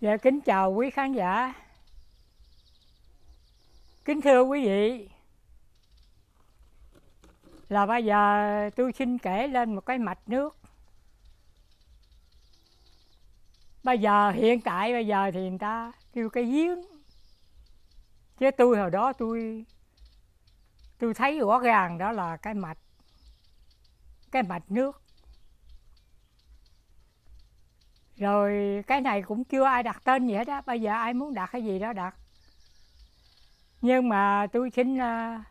Dạ kính chào quý khán giả. Kính thưa quý vị, là bây giờ tôi xin kể lên một cái mạch nước. Bây giờ hiện tại bây giờ thì người ta kêu cái giếng. Chứ tôi hồi đó tôi tôi thấy rõ ràng đó là cái mạch cái mạch nước rồi cái này cũng chưa ai đặt tên gì hết á, bây giờ ai muốn đặt cái gì đó đặt. Nhưng mà tôi xin à,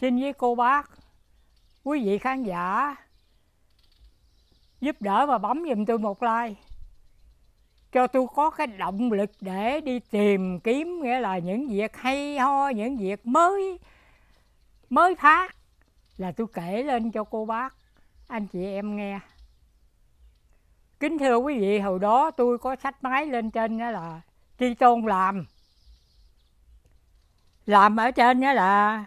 xin với cô bác, quý vị khán giả, giúp đỡ và bấm giùm tôi một like. Cho tôi có cái động lực để đi tìm kiếm, nghĩa là những việc hay ho, những việc mới mới phát là tôi kể lên cho cô bác. Anh chị em nghe kính thưa quý vị, hồi đó tôi có sách máy lên trên đó là tri tôn làm. Làm ở trên đó là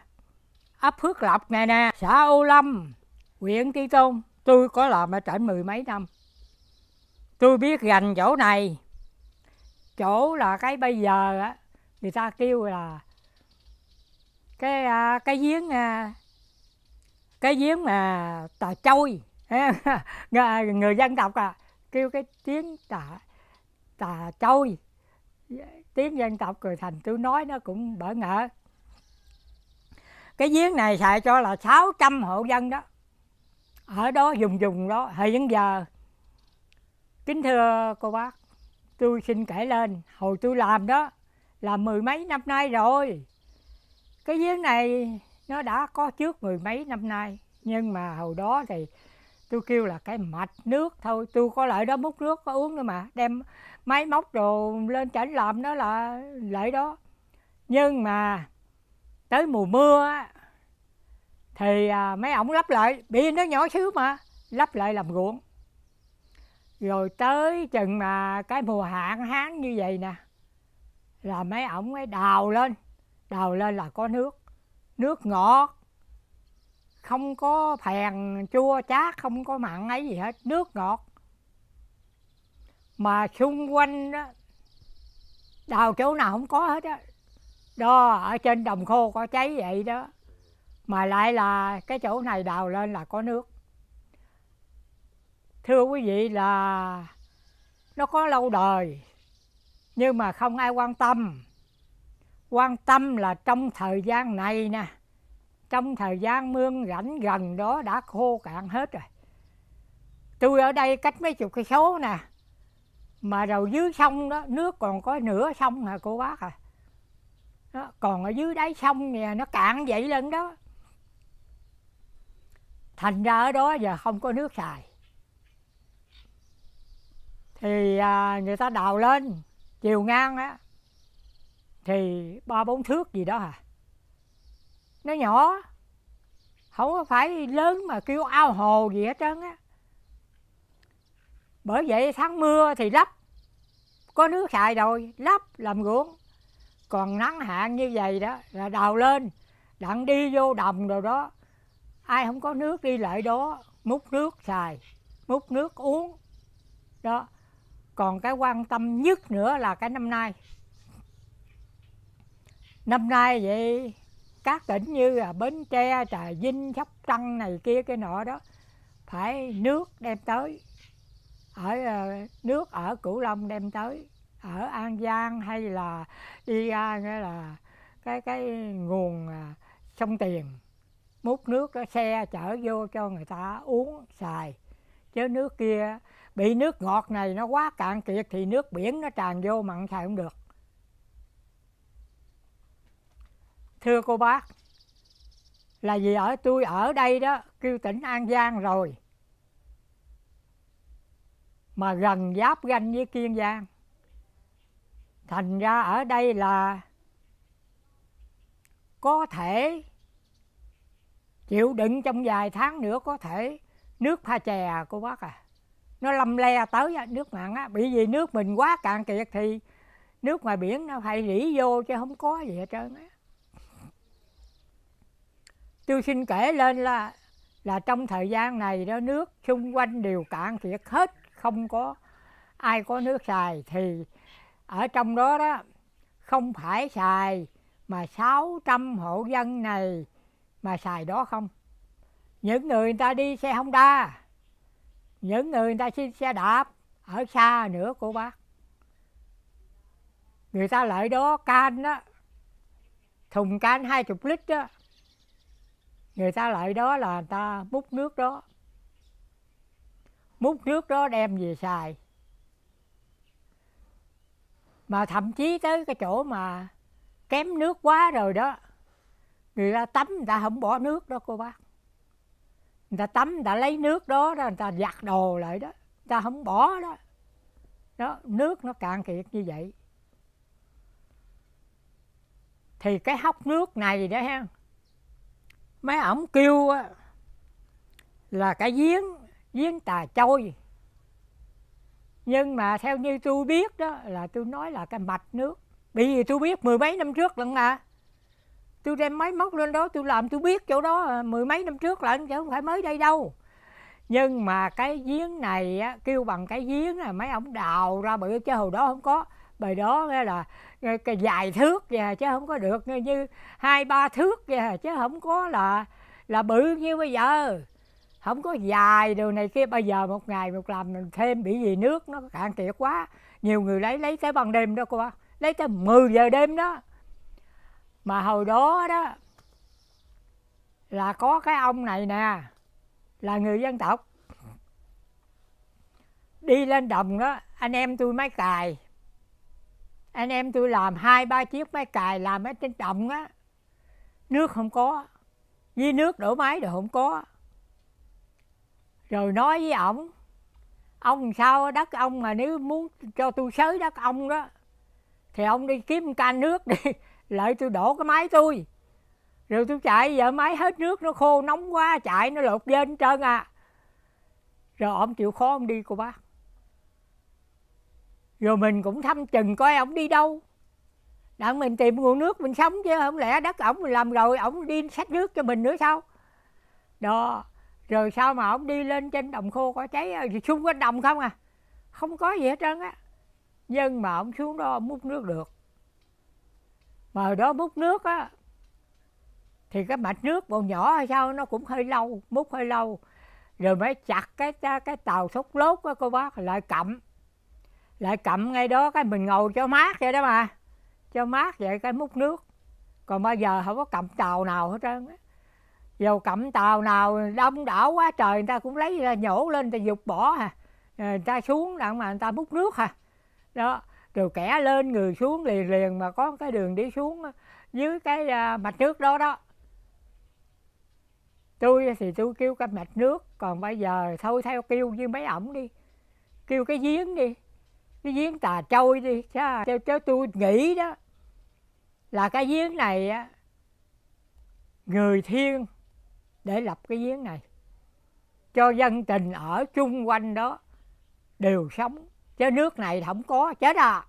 ấp phước lộc này nè, xã ô lâm, huyện tri tôn. Tôi có làm ở trên mười mấy năm. Tôi biết gành chỗ này. Chỗ là cái bây giờ á, người ta kêu là cái à, cái giếng à, cái giếng mà tà trôi người dân tộc à kêu cái tiếng tà tà trôi. Tiếng dân tộc cười thành tôi nói nó cũng bỡ ngỡ. Cái giếng này xài cho là 600 hộ dân đó. Ở đó dùng dùng đó hiện giờ. Kính thưa cô bác, tôi xin kể lên, hồi tôi làm đó, là mười mấy năm nay rồi. Cái giếng này nó đã có trước mười mấy năm nay, nhưng mà hồi đó thì tôi kêu là cái mạch nước thôi, tôi có lại đó múc nước, có uống nữa mà. Đem máy móc đồ lên chảnh làm đó là lợi đó. Nhưng mà tới mùa mưa thì à, mấy ổng lắp lại. Bị nó nhỏ xíu mà, lắp lại làm ruộng. Rồi tới chừng mà cái mùa hạn hán như vậy nè, là mấy ổng ấy đào lên. Đào lên là có nước. Nước ngọt không có phèn, chua, chát, không có mặn ấy gì hết, nước ngọt. Mà xung quanh đó, đào chỗ nào không có hết á, đó, ở trên đồng khô có cháy vậy đó. Mà lại là cái chỗ này đào lên là có nước. Thưa quý vị là nó có lâu đời, nhưng mà không ai quan tâm. Quan tâm là trong thời gian này nè trong thời gian mương rảnh gần đó đã khô cạn hết rồi. Tôi ở đây cách mấy chục cây số nè. Mà đầu dưới sông đó nước còn có nửa sông hả cô bác à. Đó, còn ở dưới đáy sông nè nó cạn vậy lên đó. Thành ra ở đó giờ không có nước xài. Thì à, người ta đào lên chiều ngang á thì ba bốn thước gì đó à nó nhỏ không có phải lớn mà kêu ao hồ gì hết trơn á. Bởi vậy tháng mưa thì lấp, có nước xài rồi lấp làm ruộng. Còn nắng hạn như vậy đó là đào lên đặng đi vô đồng rồi đó. Ai không có nước đi lại đó múc nước xài múc nước uống. Đó. Còn cái quan tâm nhất nữa là cái năm nay. Năm nay vậy các tỉnh như là bến tre, trà vinh, sóc trăng này kia, cái nọ đó, phải nước đem tới. Ở ờ, nước ở cửu long đem tới. Ở an giang hay là đi ra, nghĩa là cái cái nguồn à, sông tiền. Múc nước đó xe chở vô cho người ta uống xài. Chứ nước kia, bị nước ngọt này nó quá cạn kiệt thì nước biển nó tràn vô mặn xài không được. Thưa cô bác, là vì ở tôi ở đây đó, kêu tỉnh an giang rồi. Mà gần giáp ranh với kiên giang. Thành ra ở đây là có thể chịu đựng trong vài tháng nữa, có thể nước pha chè à, cô bác à. Nó lâm le tới nước mặn á bị vì nước mình quá cạn kiệt thì nước ngoài biển nó phải rỉ vô chứ không có gì hết trơn á tôi xin kể lên là là trong thời gian này đó, nước xung quanh đều cạn kiệt hết, không có ai có nước xài. Thì ở trong đó đó, không phải xài mà 600 hộ dân này mà xài đó không. Những người người ta đi xe Honda, những người người ta xin xe đạp ở xa nữa, cô bác. Người ta lại đó can đó thùng can hai chục lít đó người ta lại đó là người ta múc nước đó. Múc nước đó đem về xài. Mà thậm chí tới cái chỗ mà kém nước quá rồi đó người ta tắm người ta không bỏ nước đó cô bác. Người ta tắm người ta lấy nước đó, đó người ta giặt đồ lại đó. Người ta không bỏ đó. Đó nước nó cạn kiệt như vậy. Thì cái hốc nước này đó ha mấy ổng kêu là cái giếng giếng tà trôi. Nhưng mà theo như tôi biết đó là tôi nói là cái mạch nước. Bởi vì tôi biết mười mấy năm trước lận mà tôi đem máy móc lên đó tôi làm tôi biết chỗ đó à, mười mấy năm trước lận chứ không phải mới đây đâu. Nhưng mà cái giếng này á, kêu bằng cái giếng là mấy ông đào ra bởi chứ hồi đó không có. Bài đó là cái dài thước vậy chứ không có được như, hai ba thước vậy chứ không có là là bự như bây giờ. Không có dài đồ này kia. Bây giờ một ngày một làm mình thêm bị gì nước nó cạn kiệt quá. Nhiều người lấy lấy tới ban đêm đó cô bác lấy tới 10 giờ đêm đó. Mà hồi đó đó là có cái ông này nè là người dân tộc. Đi lên đồng đó anh em tôi mới cài anh em tôi làm hai, ba chiếc máy cài làm ở trên đồng á. Nước không có. Với nước đổ máy rồi không có. Rồi nói với ổng, ông sao đất ông mà nếu muốn cho tôi xới đất ông đó, thì ông đi kiếm can nước đi, lại tôi đổ cái máy tôi. Rồi tôi chạy, giờ máy hết nước, nó khô nóng quá, chạy, nó lột lên trơn à. Rồi ông chịu khó ông đi, cô bác rồi mình cũng thăm chừng coi ông đi đâu. Đặng mình tìm nguồn nước mình sống chứ không lẽ đất ổng mình làm rồi ổng đi xách nước cho mình nữa sao? Đó, rồi sao mà ổng đi lên trên đồng khô có cháy ờ, xung quanh đồng không à? Không có gì hết trơn á. Nhưng mà ổng xuống đó múc nước được. Mà hồi đó múc nước á, thì cái mạch nước còn nhỏ hay sao nó cũng hơi lâu, múc hơi lâu. Rồi mới chặt cái cái tàu xúc lốt á, cô bác, lại cặm lại cầm ngay đó cái mình ngồi cho mát vậy đó mà. Cho mát vậy cái múc nước. Còn bây giờ không có cầm tàu nào hết trơn á. Dầu cầm tàu nào đông đảo quá trời, người ta cũng lấy ra nhổ lên, người ta dục bỏ à. Ờ, người ta xuống đặng mà người ta múc nước à. Đó, rồi kẻ lên người xuống liền liền mà có cái đường đi xuống dưới cái à, mạch nước đó đó. Tôi thì tôi kêu cái mạch nước, còn bây giờ thôi theo kêu với mấy ổng đi. Kêu cái giếng đi cái giếng tà trôi đi chứ, à, Cho chứ tôi nghĩ đó là cái giếng này á người thiên để lập cái giếng này. Cho dân tình ở chung quanh đó đều sống chứ nước này không có chết à.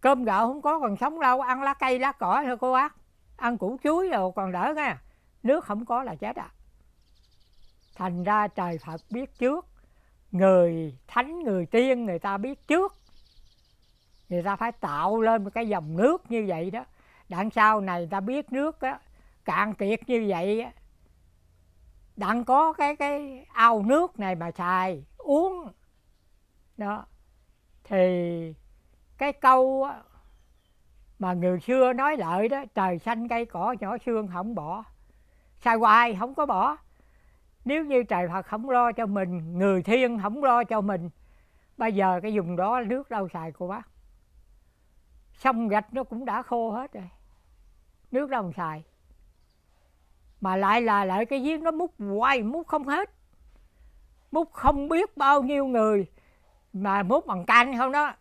Cơm gạo không có còn sống đâu ăn lá cây lá cỏ thôi cô bác. Ăn củ chuối rồi còn đỡ nghe. Nước không có là chết à. Thành ra trời phật biết trước người thánh, người tiên, người ta biết trước. Người ta phải tạo lên một cái dòng nước như vậy đó. Đằng sau này người ta biết nước đó cạn kiệt như vậy á. Đặng có cái cái ao nước này mà xài uống. Đó. Thì cái câu mà người xưa nói lợi đó, trời xanh cây cỏ, nhỏ xương không bỏ. Xài hoài không có bỏ nếu như trời Phật không lo cho mình, người thiên không lo cho mình, bây giờ cái vùng đó nước đâu xài cô bác. Sông gạch nó cũng đã khô hết rồi, nước đâu xài. Mà lại là lại cái giếng nó múc hoài, múc không hết. Múc không biết bao nhiêu người, mà múc bằng canh không đó.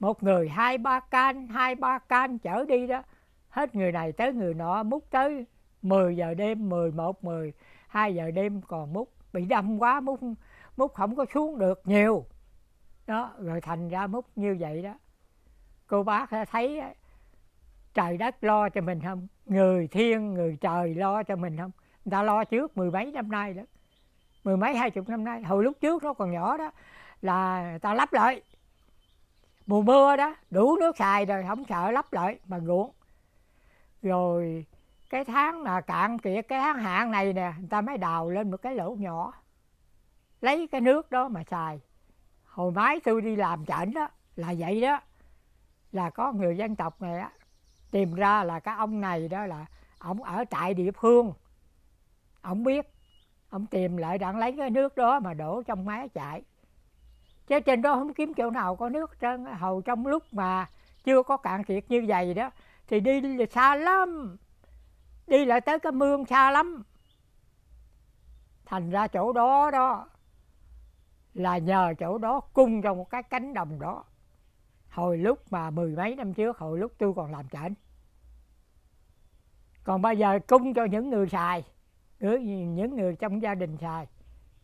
Một người, hai ba can, hai ba can chở đi đó. Hết người này tới người nọ, múc tới 10 giờ đêm 11 10 2 giờ đêm còn múc, bị đâm quá múc múc không có xuống được nhiều. Đó, rồi thành ra múc như vậy đó. Cô bác thấy trời đất lo cho mình không? Người thiên, người trời lo cho mình không? Người ta lo trước mười mấy năm nay đó. Mười mấy, hai chục năm nay. Hồi lúc trước nó còn nhỏ đó, là người ta lắp lại. Mùa mưa đó, đủ nước xài rồi, không sợ lắp lại bằng ruộng. Rồi cái tháng mà cạn kiệt, cái tháng hạn này nè, người ta mới đào lên một cái lỗ nhỏ. Lấy cái nước đó mà xài. Hồi mái tôi đi làm chảnh đó, là vậy đó. Là có người dân tộc này á, tìm ra là cái ông này đó là ông ở tại địa phương. Ông biết ông tìm lại đặng lấy cái nước đó mà đổ trong máy chạy. Chứ trên đó không kiếm chỗ nào có nước trơn hầu trong lúc mà chưa có cạn kiệt như vậy đó, thì đi xa lắm đi lại tới cái mương xa lắm. Thành ra chỗ đó đó là nhờ chỗ đó cung cho một cái cánh đồng đó. Hồi lúc mà mười mấy năm trước, hồi lúc tôi còn làm trển. Còn bây giờ cung cho những người xài những người trong gia đình xài,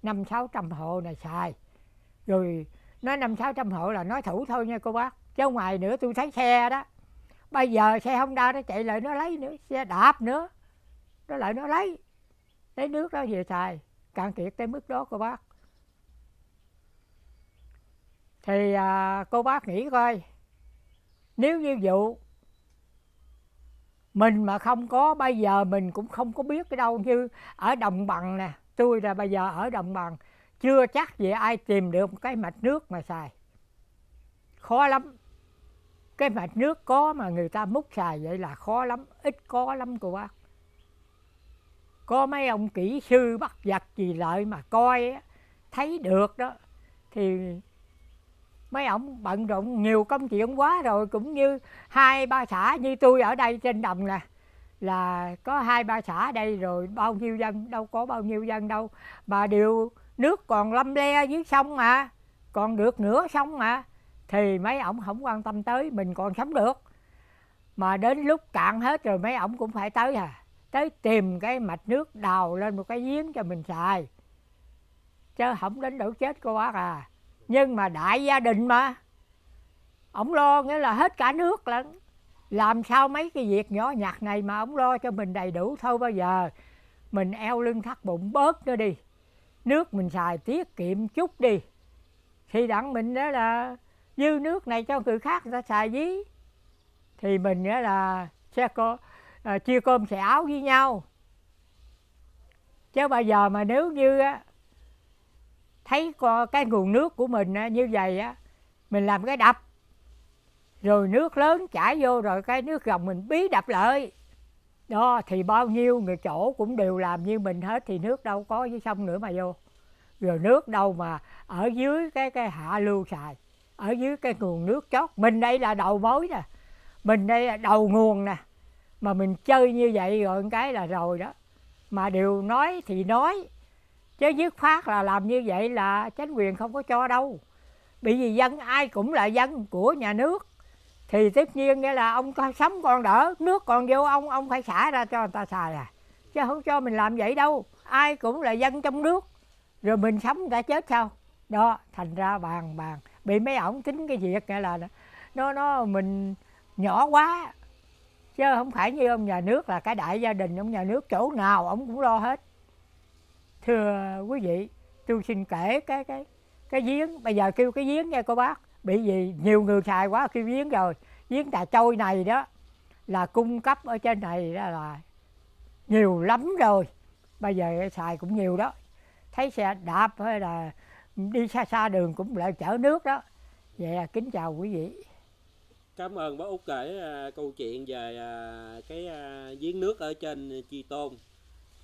năm sáu trăm hộ này xài. Rồi nói năm sáu trăm hộ là nói thủ thôi nha cô bác, chứ ngoài nữa tôi thấy xe đó bây giờ xe honda nó chạy lại nó lấy nữa xe đạp nữa. Nó lại nó lấy. Lấy nước đó về xài. Cạn kiệt tới mức đó cô bác. Thì à, cô bác nghĩ coi. Nếu như vụ mình mà không có bây giờ mình cũng không có biết cái đâu như ở đồng bằng nè tôi là bây giờ ở đồng bằng chưa chắc gì ai tìm được một cái mạch nước mà xài. Khó lắm cái mạch nước có mà người ta múc xài vậy là khó lắm, ít có lắm cô bác. Có mấy ông kỹ sư bắt giặc gì lợi mà coi thấy được đó. Thì mấy ông bận rộn nhiều công chuyện quá rồi, cũng như hai ba xã như tôi ở đây trên đồng nè, là có hai ba xã đây rồi, bao nhiêu dân, đâu có bao nhiêu dân đâu. Mà đều nước còn lâm le dưới sông mà, còn được nửa sông mà thì mấy ổng không quan tâm tới, mình còn sống được. Mà đến lúc cạn hết rồi, mấy ổng cũng phải tới à tới tìm cái mạch nước đào lên một cái giếng cho mình xài. Chứ không đến đủ chết cô bác à. Nhưng mà đại gia đình mà, ổng lo nghĩa là hết cả nước lận. Làm sao mấy cái việc nhỏ nhặt này mà ổng lo cho mình đầy đủ thôi bao giờ. Mình eo lưng thắt bụng bớt nữa đi. Nước mình xài tiết kiệm chút đi. Thì đặng mình đó là dư nước này cho người khác người ta xài dí. Thì mình nữa là sẽ có à, chia cơm xẻ áo với nhau. Chứ bây giờ mà nếu như á, thấy cái nguồn nước của mình như vậy á mình làm cái đập. Rồi nước lớn chảy vô rồi cái nước gồng mình bí đập lại. Đó thì bao nhiêu người chỗ cũng đều làm như mình hết thì nước đâu có với sông nữa mà vô. Rồi nước đâu mà ở dưới cái cái hạ lưu xài ở dưới cái nguồn nước chót. Mình đây là đầu mối nè. Mình đây là đầu nguồn nè. Mà mình chơi như vậy rồi cái là rồi đó. Mà điều nói thì nói. Chứ dứt phát là làm như vậy là chính quyền không có cho đâu. Bởi vì dân ai cũng là dân của nhà nước. Thì tất nhiên nghĩa là ông sống còn đỡ, nước còn vô ông ông phải xả ra cho người ta xài à. Chứ không cho mình làm vậy đâu. Ai cũng là dân trong nước. Rồi mình sống đã chết sao? Đó, thành ra bàn bàn bị mấy ổng tính cái việc nghĩa là nó nó mình nhỏ quá. Chứ không phải như ông nhà nước là cái đại gia đình ông nhà nước chỗ nào ông cũng lo hết. Thưa quý vị, tôi xin kể cái cái cái giếng. Bây giờ kêu cái giếng nha cô bác. Bị gì nhiều người xài quá kêu giếng rồi. Giếng đà trôi này đó là cung cấp ở trên này đó là nhiều lắm rồi. Bây giờ xài cũng nhiều đó. Thấy xe đạp hay là đi xa xa đường cũng lại chở nước đó. Vậy là kính chào quý vị. Cảm ơn bác út kể uh, câu chuyện về uh, cái uh, giếng nước ở trên chi tôn.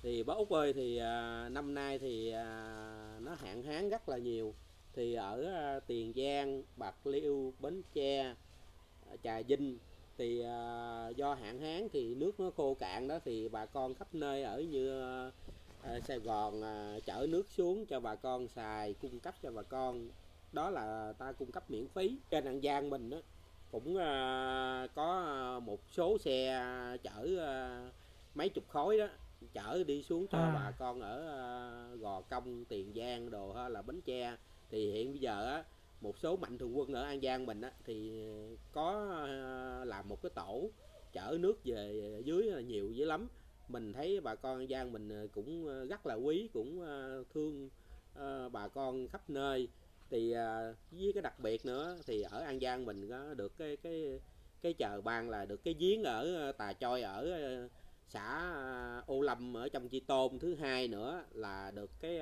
Thì bác út ơi thì uh, năm nay thì uh, nó hạn hán rất là nhiều. Thì ở uh, tiền giang bạc liêu bến tre trà vinh thì uh, do hạn hán thì nước nó khô cạn đó thì bà con khắp nơi ở như uh, sài gòn uh, chở nước xuống cho bà con xài cung cấp cho bà con. Đó là ta cung cấp miễn phí. Trên an giang mình đó cũng uh, có một số xe chở uh, mấy chục khối đó chở đi xuống cho à. bà con ở gò công tiền giang đồ hay là bến tre. Thì hiện bây giờ á một số mạnh thường quân ở an giang mình á thì có làm một cái tổ chở nước về dưới nhiều dữ lắm mình thấy bà con an giang mình cũng rất là quý cũng uh, thương bà con khắp nơi. Thì với cái đặc biệt nữa thì ở An Giang mình có được cái cái cái chờ ban là được cái giếng ở Tà Choi ở xã Ô Lâm ở trong Chi Tôn. Thứ hai nữa là được cái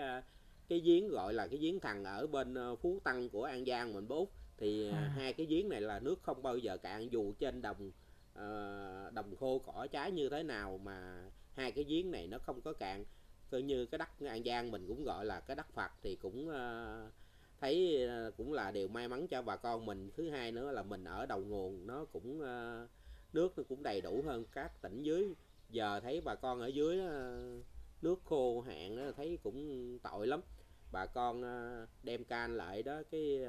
cái giếng gọi là cái giếng thằng ở bên Phú Tăng của An Giang mình bố thì à. hai cái giếng này là nước không bao giờ cạn dù trên đồng uh, đồng khô cỏ trái như thế nào mà hai cái giếng này nó không có cạn. Coi như cái đất an giang mình cũng gọi là cái đất phật thì cũng uh, thấy ờ, cũng là điều may mắn cho bà con mình. Thứ hai nữa là mình ở đầu nguồn nó cũng uh, nước nó cũng đầy đủ hơn các tỉnh dưới. Giờ thấy bà con ở dưới uh, nước khô hạn thấy cũng tội lắm. Bà con đem can lại đó cái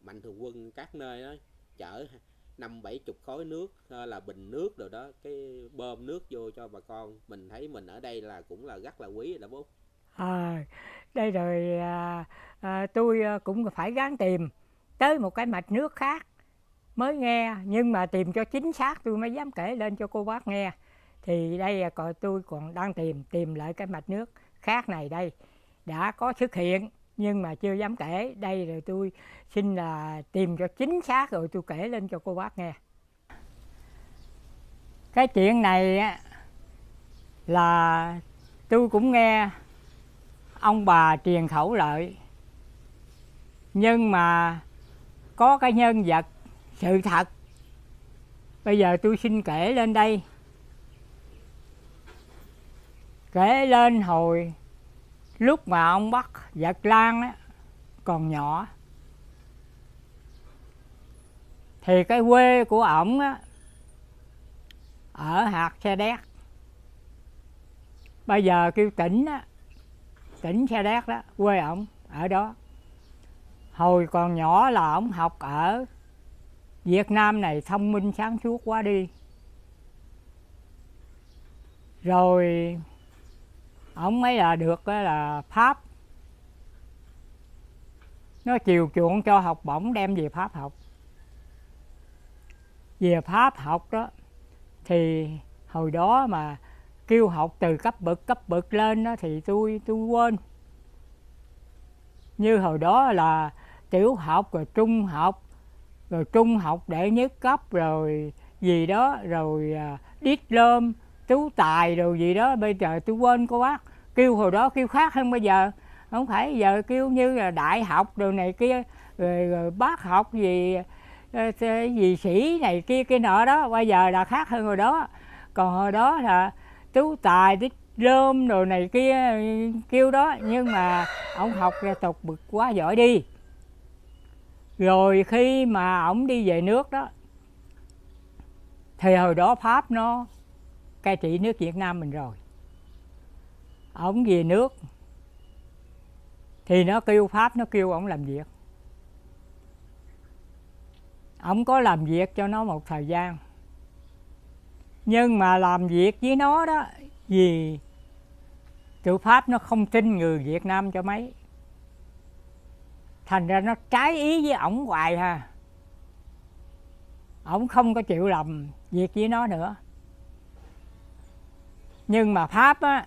mạnh thường quân các nơi đó chở năm bảy chục khối nước ờ, là bình nước rồi đó cái bơm nước vô cho bà con. Mình thấy mình ở đây là cũng là rất là quý rồi đó bố. À, đây rồi à, à, tôi ờ, cũng phải gắng tìm tới một cái mạch nước khác mới nghe nhưng mà tìm cho chính xác tôi mới dám kể lên cho cô bác nghe. Thì đây à, còn tôi còn đang tìm tìm lại cái mạch nước khác này đây đã có xuất hiện nhưng mà chưa dám kể. Đây rồi tôi xin là tìm cho chính xác rồi tôi kể lên cho cô bác nghe. Cái chuyện này á, là tôi cũng nghe ông bà truyền khẩu lợi. Nhưng mà có cái nhân vật, sự thật. Bây giờ tôi xin kể lên đây. Kể lên hồi lúc mà ông bắt giặc lan đó, còn nhỏ thì cái quê của ổng á ở hạt xe đét. Bây giờ kêu tỉnh á tỉnh xe đét đó quê ổng ở đó. Hồi còn nhỏ là ổng học ở Việt Nam này thông minh sáng suốt quá đi. Rồi ông mới là được là pháp. Nó chiều chuộng cho học bổng, đem về pháp học. Về pháp học đó, thì hồi đó mà kêu học từ cấp bậc cấp bậc lên đó, thì tôi tôi quên. Như hồi đó là tiểu học, rồi trung học, rồi trung học đệ nhất cấp, rồi gì đó, rồi à, đít lơm chú tài đồ gì đó bây giờ tôi quên cô bác. Kêu hồi đó kêu khác hơn bây giờ. Không phải giờ kêu như là đại học đồ này kia rồi, rồi bác học gì ờ, gì sĩ này kia kia nọ đó. Bây giờ là khác hơn hồi đó. Còn hồi đó là chú tài tích rơm đồ này kia kêu đó. Nhưng mà ông học ra tục bực quá giỏi đi. Rồi khi mà ông đi về nước đó thì hồi đó pháp nó cai trị nước việt nam mình rồi. Ổng về nước, thì nó kêu pháp, nó kêu ổng làm việc. Ổng có làm việc cho nó một thời gian. Nhưng mà làm việc với nó đó, vì tự pháp nó không tin người việt nam cho mấy. Thành ra nó trái ý với ổng hoài ha ổng không có chịu làm việc với nó nữa nhưng mà pháp á,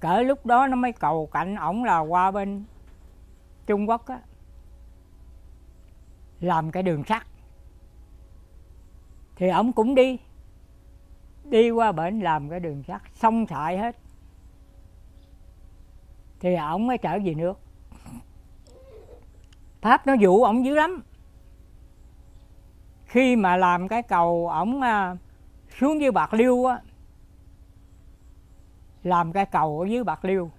cỡ lúc đó nó mới cầu cạnh ổng là qua bên Trung Quốc á, làm cái đường sắt. Thì ổng cũng đi đi qua bển làm cái đường sắt, xong sại hết. Thì ổng mới trở về nước. Pháp nó dụ ổng dữ lắm. Khi mà làm cái cầu ổng à, xuống dưới bạc liêu á làm cái cầu ở dưới bạc liêu.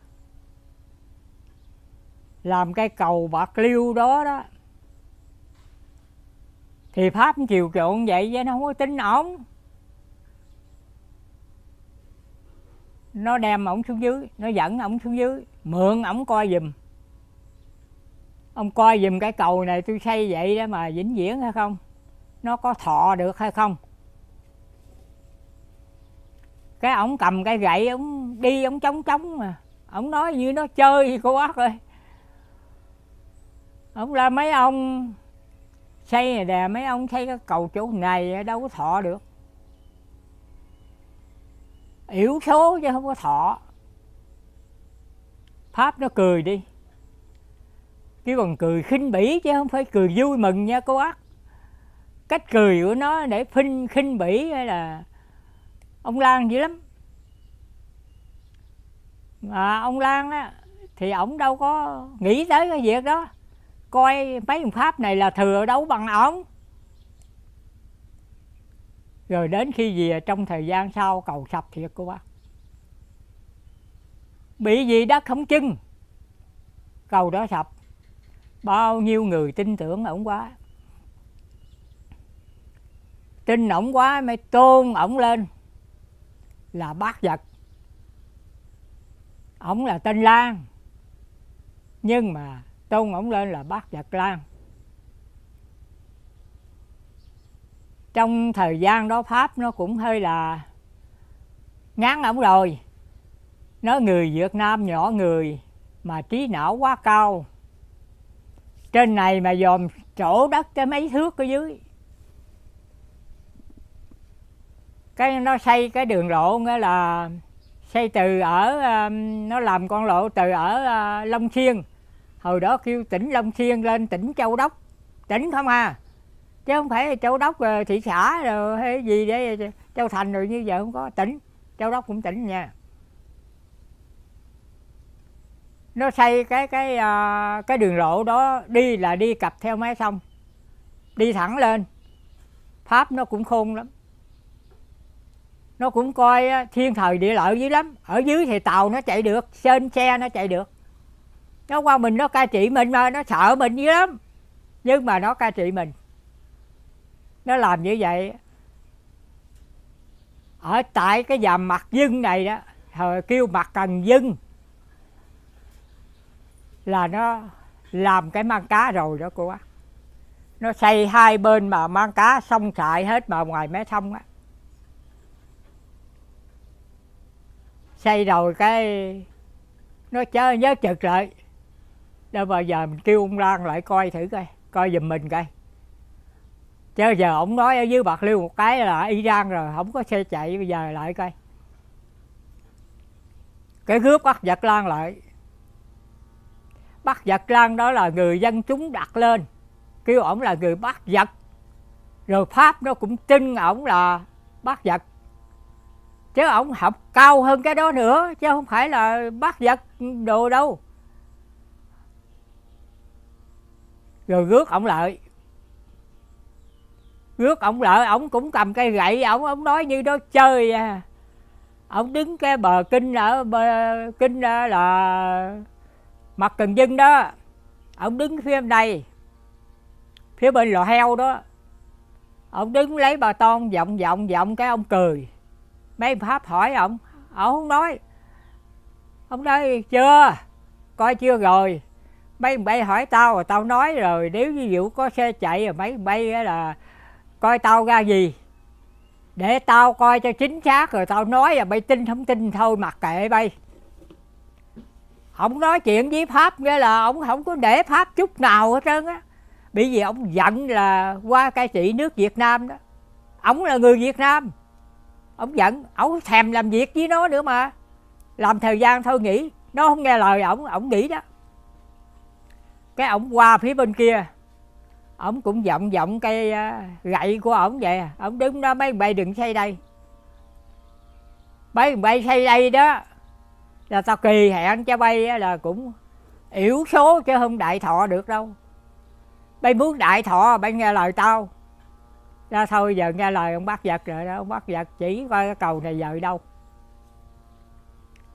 Làm cái cầu bạc liêu đó đó. Thì pháp chiều chuộng vậy chứ nó không có tính ổng. Nó đem ổng xuống dưới, nó dẫn ổng xuống dưới, mượn ổng coi giùm. Ông coi giùm cái cầu này tôi xây vậy đó mà vĩnh viễn hay không? Nó có thọ được hay không? Cái ổng cầm cái gậy, ổng đi, ổng chống chống mà. Ổng nói như nó chơi gì cô bác ơi. Ổng là mấy ông xây này đè mấy ông xây cái cầu chỗ này đâu có thọ được. Yếu số chứ không có thọ. Pháp nó cười đi. Chứ còn cười khinh bỉ chứ không phải cười vui mừng nha, cô bác cách cười của nó để phinh khinh bỉ hay là ông Lan dữ lắm. Mà ông Lan á, thì ổng đâu có nghĩ tới cái việc đó. Coi mấy ông pháp này là thừa đấu bằng ổng. Rồi đến khi về à, trong thời gian sau cầu sập thiệt cô bác. Bị gì đất không chưng, cầu đó sập. Bao nhiêu người tin tưởng ổng quá. Tin ổng quá mới tôn ổng lên là bác vật ổng là tên lan, nhưng mà tôn ổng lên là bác vật lan. Trong thời gian đó pháp nó cũng hơi là ngán ổng rồi. Nó người việt nam nhỏ người mà trí não quá cao. Trên này mà dòm chỗ đất cái mấy thước ở dưới. Cái nó xây cái đường lộ nghĩa là xây từ ở um, nó làm con lộ từ ở uh, Long Xuyên. Hồi đó kêu tỉnh Long Xuyên lên tỉnh Châu Đốc. Tỉnh không à? Chứ không phải Châu Đốc ờ, thị xã rồi hay gì đấy ờ, Châu Thành rồi như vậy không có, tỉnh. Châu Đốc cũng tỉnh nha. Nó xây cái cái ờ, cái đường lộ đó đi là đi cặp theo máy sông, đi thẳng lên. Pháp nó cũng khôn lắm nó cũng coi thiên thời địa lợi dữ lắm. Ở dưới thì tàu nó chạy được, trên xe nó chạy được. Nó qua mình, nó cai trị mình mà, nó sợ mình dữ lắm. Nhưng mà nó cai trị mình. Nó làm như vậy. Ở tại cái dầm mặt dưng này đó thời kêu mặt cần dưng, là nó làm cái mang cá rồi đó cô á. Nó xây hai bên mà mang cá, xong xài hết mà ngoài mé sông á. Xây rồi cái nó chớ nhớ chực lại. Đâu bao giờ mình kêu ông Lan lại coi thử coi coi giùm mình coi. Chứ giờ ổng nói ở dưới bạc liêu một cái là Iran rồi, không có xe chạy, bây giờ lại coi. Cái cướp bắt giật Lan lại. Bắt giật Lan đó là người dân chúng đặt lên. Kêu ổng là người bắt giật rồi Pháp nó cũng tin ổng là bắt giật chứ ông học cao hơn cái đó nữa, chứ không phải là bắt giật đồ đâu. Rồi rước ông lợi rước ông lợi ông cũng cầm cây gậy, ông ông nói như đó chơi à. Ông đứng cái bờ kinh ở bờ kinh đó là mặt cần dân đó. Ông đứng phía bên đây, phía bên lò heo đó. Ông đứng lấy bà ton vọng vọng vọng cái ông cười mấy pháp hỏi ông ông không nói. Ông nói, chưa, coi chưa rồi. Mấy bay hỏi tao rồi tao nói rồi, nếu ví dụ có xe chạy rồi mấy bay là coi tao ra gì. Để tao coi cho chính xác rồi tao nói rồi bay tin không tin thôi, mặc kệ bay. Ông nói chuyện với pháp nghĩa là ông không có để pháp chút nào hết trơn á. Bởi vì ông giận là qua cai trị nước việt nam đó. Ông là người việt nam ông giận, ổng thèm làm việc với nó nữa mà. Làm thời gian thôi nghỉ, nó không nghe lời ổng ổng nghỉ đó. Cái ổng qua phía bên kia, ổng cũng vọng vọng cây à, gậy của ổng vậy. Ổng đứng đó, mấy bay đừng xây đây. Mấy bay xây đây đó, là tao kỳ hẹn cho bay là cũng yếu số chứ không đại thọ được đâu. Bay muốn đại thọ, bay nghe lời tao ra thôi giờ nghe lời ông bác vật rồi đó. Ông bác vật chỉ coi cái cầu này giờ đâu.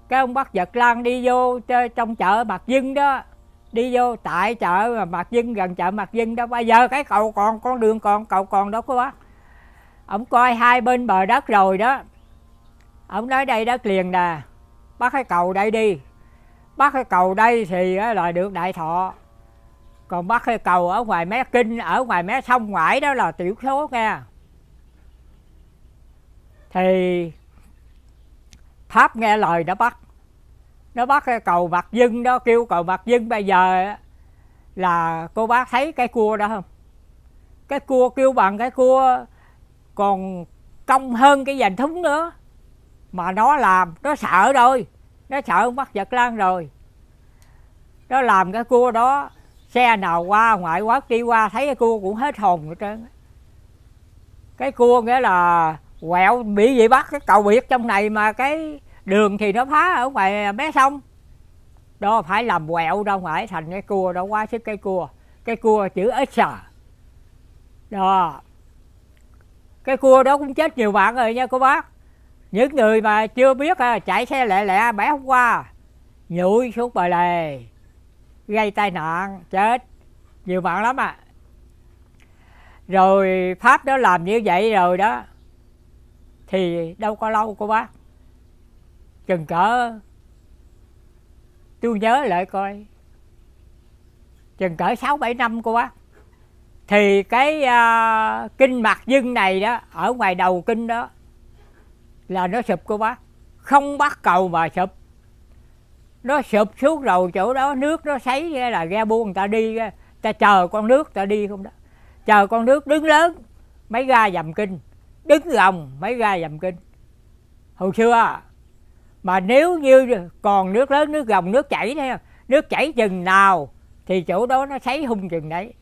Cái ông bác vật lan đi vô trong chợ mặt dưng đó. Đi vô tại chợ mà mặt dưng gần chợ mặt dưng đó. Bây giờ cái cầu còn, con đường còn, cầu còn đó có bác. Ông coi hai bên bờ đất rồi đó. Ông nói đây đất liền nè. Bắt cái cầu đây đi. Bắt cái cầu đây thì là được đại thọ còn bắt cây cầu ở ngoài mé kinh, ở ngoài mé sông ngoại đó là tiểu số nghe. Thì pháp nghe lời đã bắt. Nó bắt cái cầu mặt dưng đó, kêu cầu mặt dưng bây giờ là cô bác thấy cái cua đó không? Cái cua kêu bằng cái cua còn công hơn cái dành thúng nữa. Mà nó làm, nó sợ rồi. Nó sợ bắt giật lan rồi. Nó làm cái cua đó xe nào qua ngoại quốc đi qua thấy cái cua cũng hết hồn hết trơn cái cua nghĩa là quẹo bị gì bắt cái cầu biệt trong này mà cái đường thì nó phá ở ngoài mé sông. Đó phải làm quẹo đâu phải thành cái cua đâu quá sức cái cua. Cái cua chữ ít sờ à. đó. Cái cua đó cũng chết nhiều bạn rồi nha cô bác. Những người mà chưa biết à, chạy xe lẹ lẹ bẻ hôm qua nhụi xuống bờ lề gây tai nạn chết. Nhiều bạn lắm à. Rồi pháp đó làm như vậy rồi đó thì đâu có lâu cô bác. Chừng cỡ tôi nhớ lại coi. Chừng cỡ sáu bảy năm cô bác. Thì cái uh, kinh mặt dưng này đó ở ngoài đầu kinh đó là nó sụp cô bác. Không bắt cầu mà sụp nó sụp xuống rồi chỗ đó nước nó sấy là ghe buôn, người ta đi ta chờ con nước ta đi không đó. Chờ con nước đứng lớn, mấy ga dầm kinh. Đứng lòng mấy ga dầm kinh. Hồi xưa mà nếu như còn nước lớn, nước gồng, nước chảy thế nước chảy chừng nào thì chỗ đó nó sấy hung chừng đấy.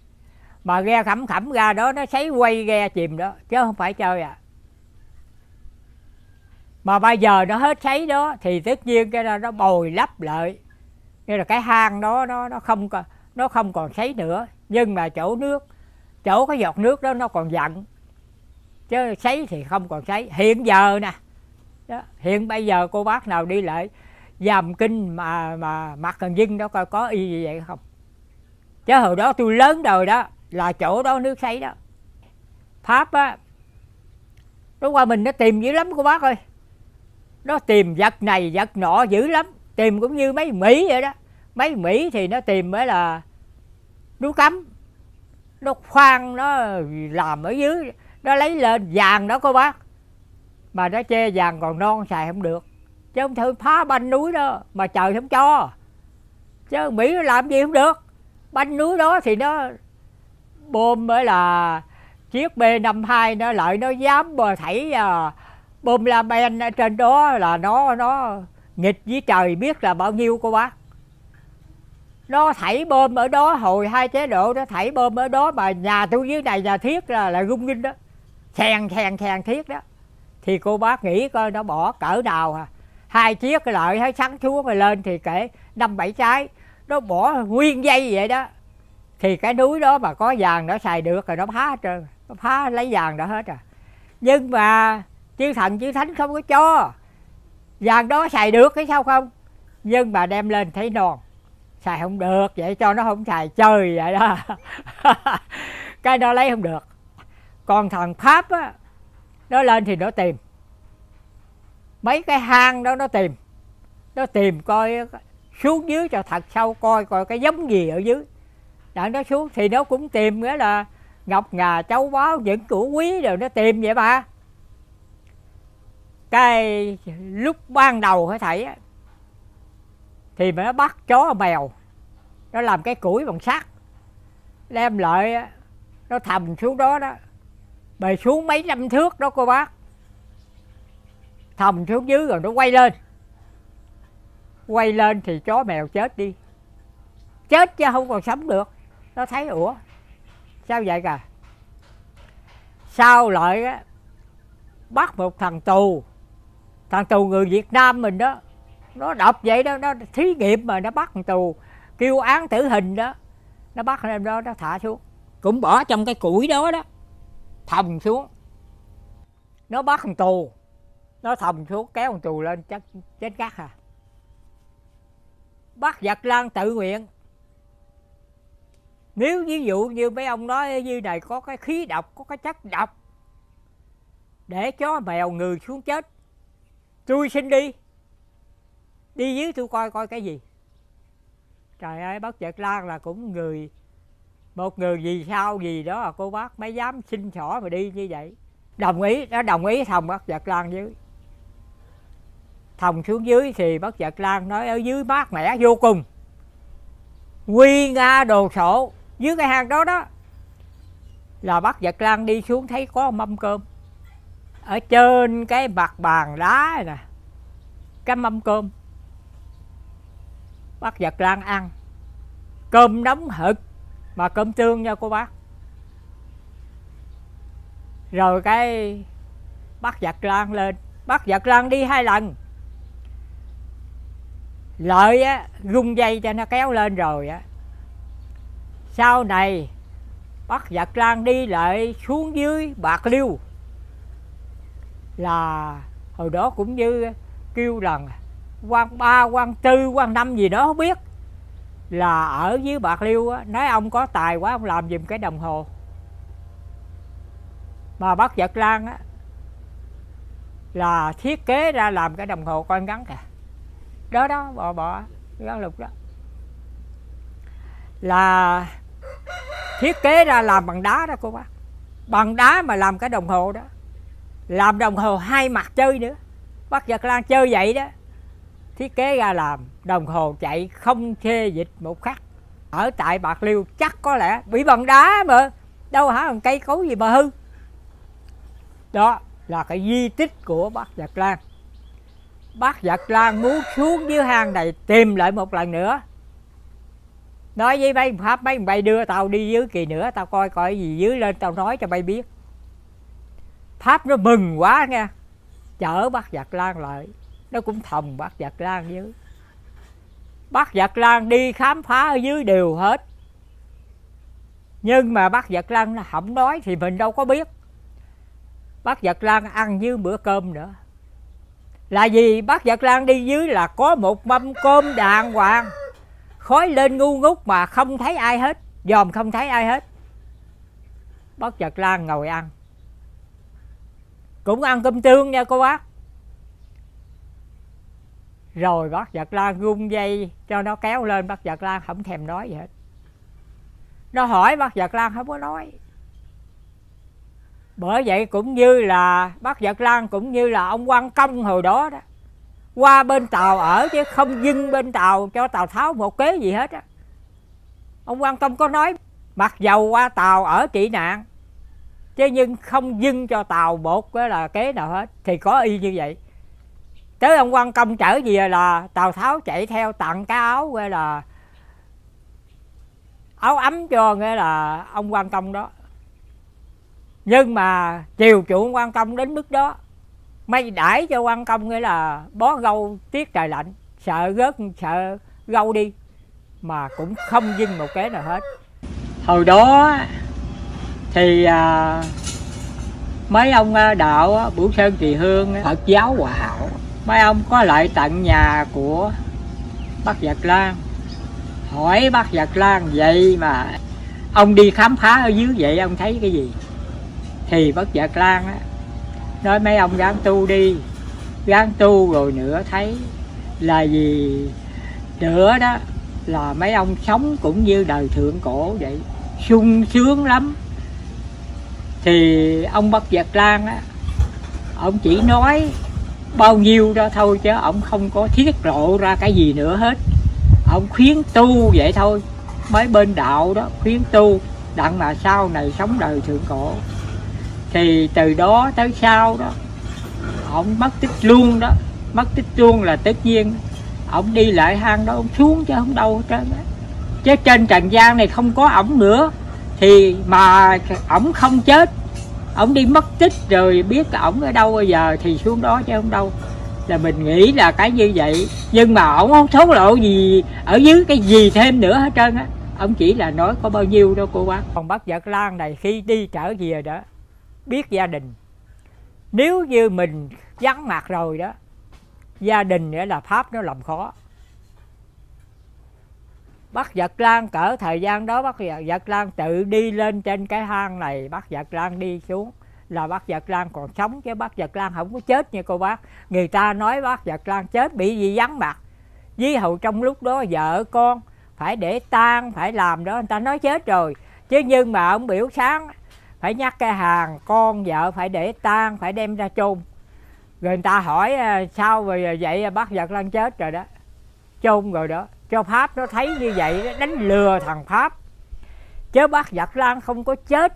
Mà ghe khẩm khẩm ra đó, nó sấy quay ghe chìm đó, chứ không phải chơi à mà bây giờ nó hết sấy đó thì tất nhiên cái đó nó bồi lấp lại. Như là cái hang đó nó nó không còn nó không còn sấy nữa. Nhưng mà chỗ nước chỗ cái giọt nước đó nó còn dặn chứ sấy thì không còn sấy. Hiện giờ nè. Đó, hiện bây giờ cô bác nào đi lại dàm kinh mà mà mặt cần dinh đó coi có y gì vậy không? Chứ hồi đó tôi lớn đời đó là chỗ đó nước sấy đó. Pháp á lúc qua mình nó tìm dữ lắm cô bác ơi nó tìm vật này vật nọ dữ lắm. Tìm cũng như mấy mỹ vậy đó. Mấy mỹ thì nó tìm mới là núi cấm nó khoan nó làm ở dưới. Nó lấy lên vàng đó cô bác. Mà nó che vàng còn non xài không được. Chứ không thôi phá banh núi đó mà trời không cho. Chứ mỹ nó làm gì không được. Banh núi đó thì nó bom mới là chiếc b 52 nó lại nó dám bờ thảy à, bơm la ben ở trên đó là nó nó nghịch với trời biết là bao nhiêu cô bác. Nó thảy bơm ở đó, hồi hai chế độ nó thảy bơm ở đó mà nhà tôi dưới này nhà thiết là là rung rinh đó. Thèn thèn thèn thiết đó. Thì cô bác nghĩ coi nó bỏ cỡ nào à. Hai chiếc cái lợi thấy sáng xuống rồi lên thì kể năm bảy trái. Nó bỏ nguyên dây vậy đó. Thì cái núi đó mà có vàng nó xài được rồi nó phá hết trơn, nó phá lấy vàng đó hết à. Nhưng mà chư thần chư thánh không có cho. Vàng đó xài được cái sao không? Nhưng mà đem lên thấy non. Xài không được, vậy cho nó không xài, chơi vậy đó. Cái đó lấy không được. Còn thằng pháp á, nó lên thì nó tìm. Mấy cái hang đó nó tìm. Nó tìm coi, xuống dưới cho thật sâu, coi coi cái giống gì ở dưới. Đặng nó xuống thì nó cũng tìm, nghĩa là ngọc ngà châu báu những củ quý rồi nó tìm vậy mà cái lúc ban đầu hả thầy á, thì mà nó bắt chó mèo, nó làm cái củi bằng sắt, đem lại nó thầm xuống đó đó. Bề xuống mấy năm thước đó cô bác. Thầm xuống dưới rồi nó quay lên. Quay lên thì chó mèo chết đi. Chết chứ không còn sống được. Nó thấy, ủa, sao vậy cả sao lại á, bắt một thằng tù thằng tù người việt nam mình đó, nó đọc vậy đó, nó thí nghiệm mà nó bắt thằng tù. Kêu án tử hình đó, nó bắt lên đó, nó thả xuống. Cũng bỏ trong cái củi đó đó thầm xuống. Nó bắt thằng tù, nó thầm xuống, kéo thằng tù lên chết chết gắt à. Bắt giật lan tự nguyện. Nếu ví dụ như mấy ông nói như này có cái khí độc, có cái chất độc, để chó mèo người xuống chết tôi xin đi. Đi dưới tôi coi coi cái gì. Trời ơi, bác Nhật Lan là cũng người, một người gì sao gì đó à cô bác. Mới dám xin xỏ mà đi như vậy. Đồng ý, nó đồng ý thòng bác Nhật Lan dưới. Thòng xuống dưới thì bác Nhật Lan nói, ở dưới mát mẻ vô cùng. Quy nga đồ sổ dưới cái hang đó đó, là bác Nhật Lan đi xuống thấy có mâm cơm ở trên cái mặt bàn đá nè, cái mâm cơm. Bác Nhật Lan ăn. Cơm nóng hực, mà cơm tương nha cô bác. Rồi cái bắt giật lan lên. Bắt giật lan đi hai lần. Lợi á, rung dây cho nó kéo lên rồi á. Sau này bắt giật lan đi lại xuống dưới bạc liêu là hồi đó cũng như kêu rằng quan ba, quan tư, quan năm gì đó không biết, là ở dưới bạc liêu á, nói ông có tài quá ông làm giùm cái đồng hồ. Mà bác vật lan á, là thiết kế ra làm cái đồng hồ con gắn kìa. Đó đó bò bò gắn lục đó. Là thiết kế ra làm bằng đá đó cô bác. Bằng đá mà làm cái đồng hồ đó làm đồng hồ hai mặt chơi nữa. Bắt giật lan chơi vậy đó. Thiết kế ra làm đồng hồ chạy không xê dịch một khắc. Ở tại bạc liêu chắc có lẽ bị bằng đá mà. Đâu hả bằng cây cối gì mà hư. Đó là cái di tích của bác giật lan. Bác giật lan muốn xuống dưới hang này tìm lại một lần nữa. Nói với mấy pháp mấy bay đưa tao đi dưới kỳ nữa, tao coi coi gì dưới lên, tao nói cho bay biết pháp nó mừng quá nghe. Chở bác giặc lan lại. Nó cũng thầm bác giặc lan dưới. Bác giặc lan đi khám phá ở dưới đều hết. Nhưng mà bác giặc lan nó không nói thì mình đâu có biết. Bác giặc lan ăn như bữa cơm nữa. Là gì bác giặc lan đi dưới là có một mâm cơm đàng hoàng. Khói lên ngu ngút mà không thấy ai hết. Dòm không thấy ai hết. Bác giặc lan ngồi ăn cũng ăn cơm tương nha cô bác. Rồi bác giật lan rung dây cho nó kéo lên, bác giật lan không thèm nói gì hết. Nó hỏi bác giật lan không có nói. Bởi vậy cũng như là, bác giật lan cũng như là ông quan công hồi đó đó. Qua bên tàu ở chứ không dưng bên tàu cho tàu tháo một kế gì hết á. Ông quan công có nói, mặc dầu qua tàu ở trị nạn chứ nhưng không dưng cho tàu bột cái là kế nào hết. Thì có y như vậy. Tới ông quan công trở về là tàu tháo chạy theo tặng cái áo gọi là áo ấm cho, nghĩa là ông quan công đó. Nhưng mà chiều chuộng quan công đến mức đó, may đãi cho quan công, nghĩa là bó gâu tiết trời lạnh, sợ gớt sợ gâu đi, mà cũng không dưng một cái nào hết. Hồi đó thì à, mấy ông à, đạo bửu sơn trì hương phật giáo hòa hảo. mấy ông có lại tận nhà của bác giật lan. Hỏi bác giật lan vậy mà ông đi khám phá ở dưới vậy ông thấy cái gì? Thì bác giật lan á nói mấy ông gắng tu đi. Gắng tu rồi nữa thấy là gì? Nữa đó là mấy ông sống cũng như đời thượng cổ vậy. Sung sướng lắm thì ông Bắc Việt Lan á, ông chỉ nói bao nhiêu đó thôi chứ ông không có thiết lộ ra cái gì nữa hết. Ông khuyến tu vậy thôi, mấy bên đạo đó khuyến tu, đặng mà sau này sống đời thượng cổ. Thì từ đó tới sau đó, ông mất tích luôn đó, mất tích luôn là tất nhiên. Ông đi lại hang đó, ông xuống chứ không đâu hết trơn á. Chứ trên trần gian này không có ổng nữa thì mà ổng không chết, ổng đi mất tích rồi biết ổng ở đâu bây giờ thì xuống đó chứ không đâu. Là mình nghĩ là cái như vậy. Nhưng mà ổng không thấu lộ gì ở dưới cái gì thêm nữa hết trơn á. Ông chỉ là nói có bao nhiêu đâu cô bác. Còn bác giật lan này khi đi trở về đó, biết gia đình. Nếu như mình vắng mặt rồi đó, gia đình nữa là pháp nó làm khó bác giật lan cỡ thời gian đó bác giật lan tự đi lên trên cái hang này, bác giật lan đi xuống là bác giật lan còn sống chứ bác giật lan không có chết nha cô bác. Người ta nói bác giật lan chết bị gì vắng mặt. Với hầu trong lúc đó vợ con phải để tang, phải làm đó, người ta nói chết rồi. Chứ nhưng mà ông biểu sáng phải nhắc cái hàng, con vợ phải để tang, phải đem ra chôn. Rồi người ta hỏi ờ, sao rồi vậy bác giật lan chết rồi đó? Chôn rồi đó cho pháp nó thấy như vậy đánh lừa thằng pháp. Chứ bác vật lan không có chết.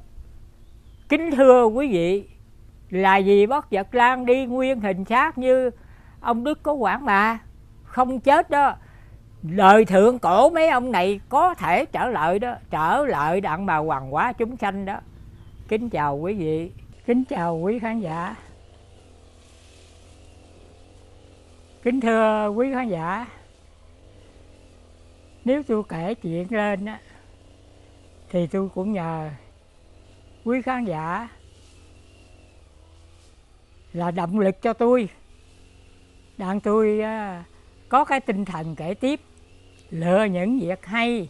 Kính thưa quý vị, là vì bác vật lan đi nguyên hình xác như ông đức có quản mà. Không chết đó đời thượng cổ mấy ông này có thể trở lại đó, trở lại đặng bà hoàng hóa chúng sanh đó. Kính chào quý vị, kính chào quý khán giả. Kính thưa quý khán giả nếu tôi kể chuyện lên á thì tôi cũng nhờ quý khán giả là động lực cho tôi. Đặng tôi à, có cái tinh thần kể tiếp lựa những việc hay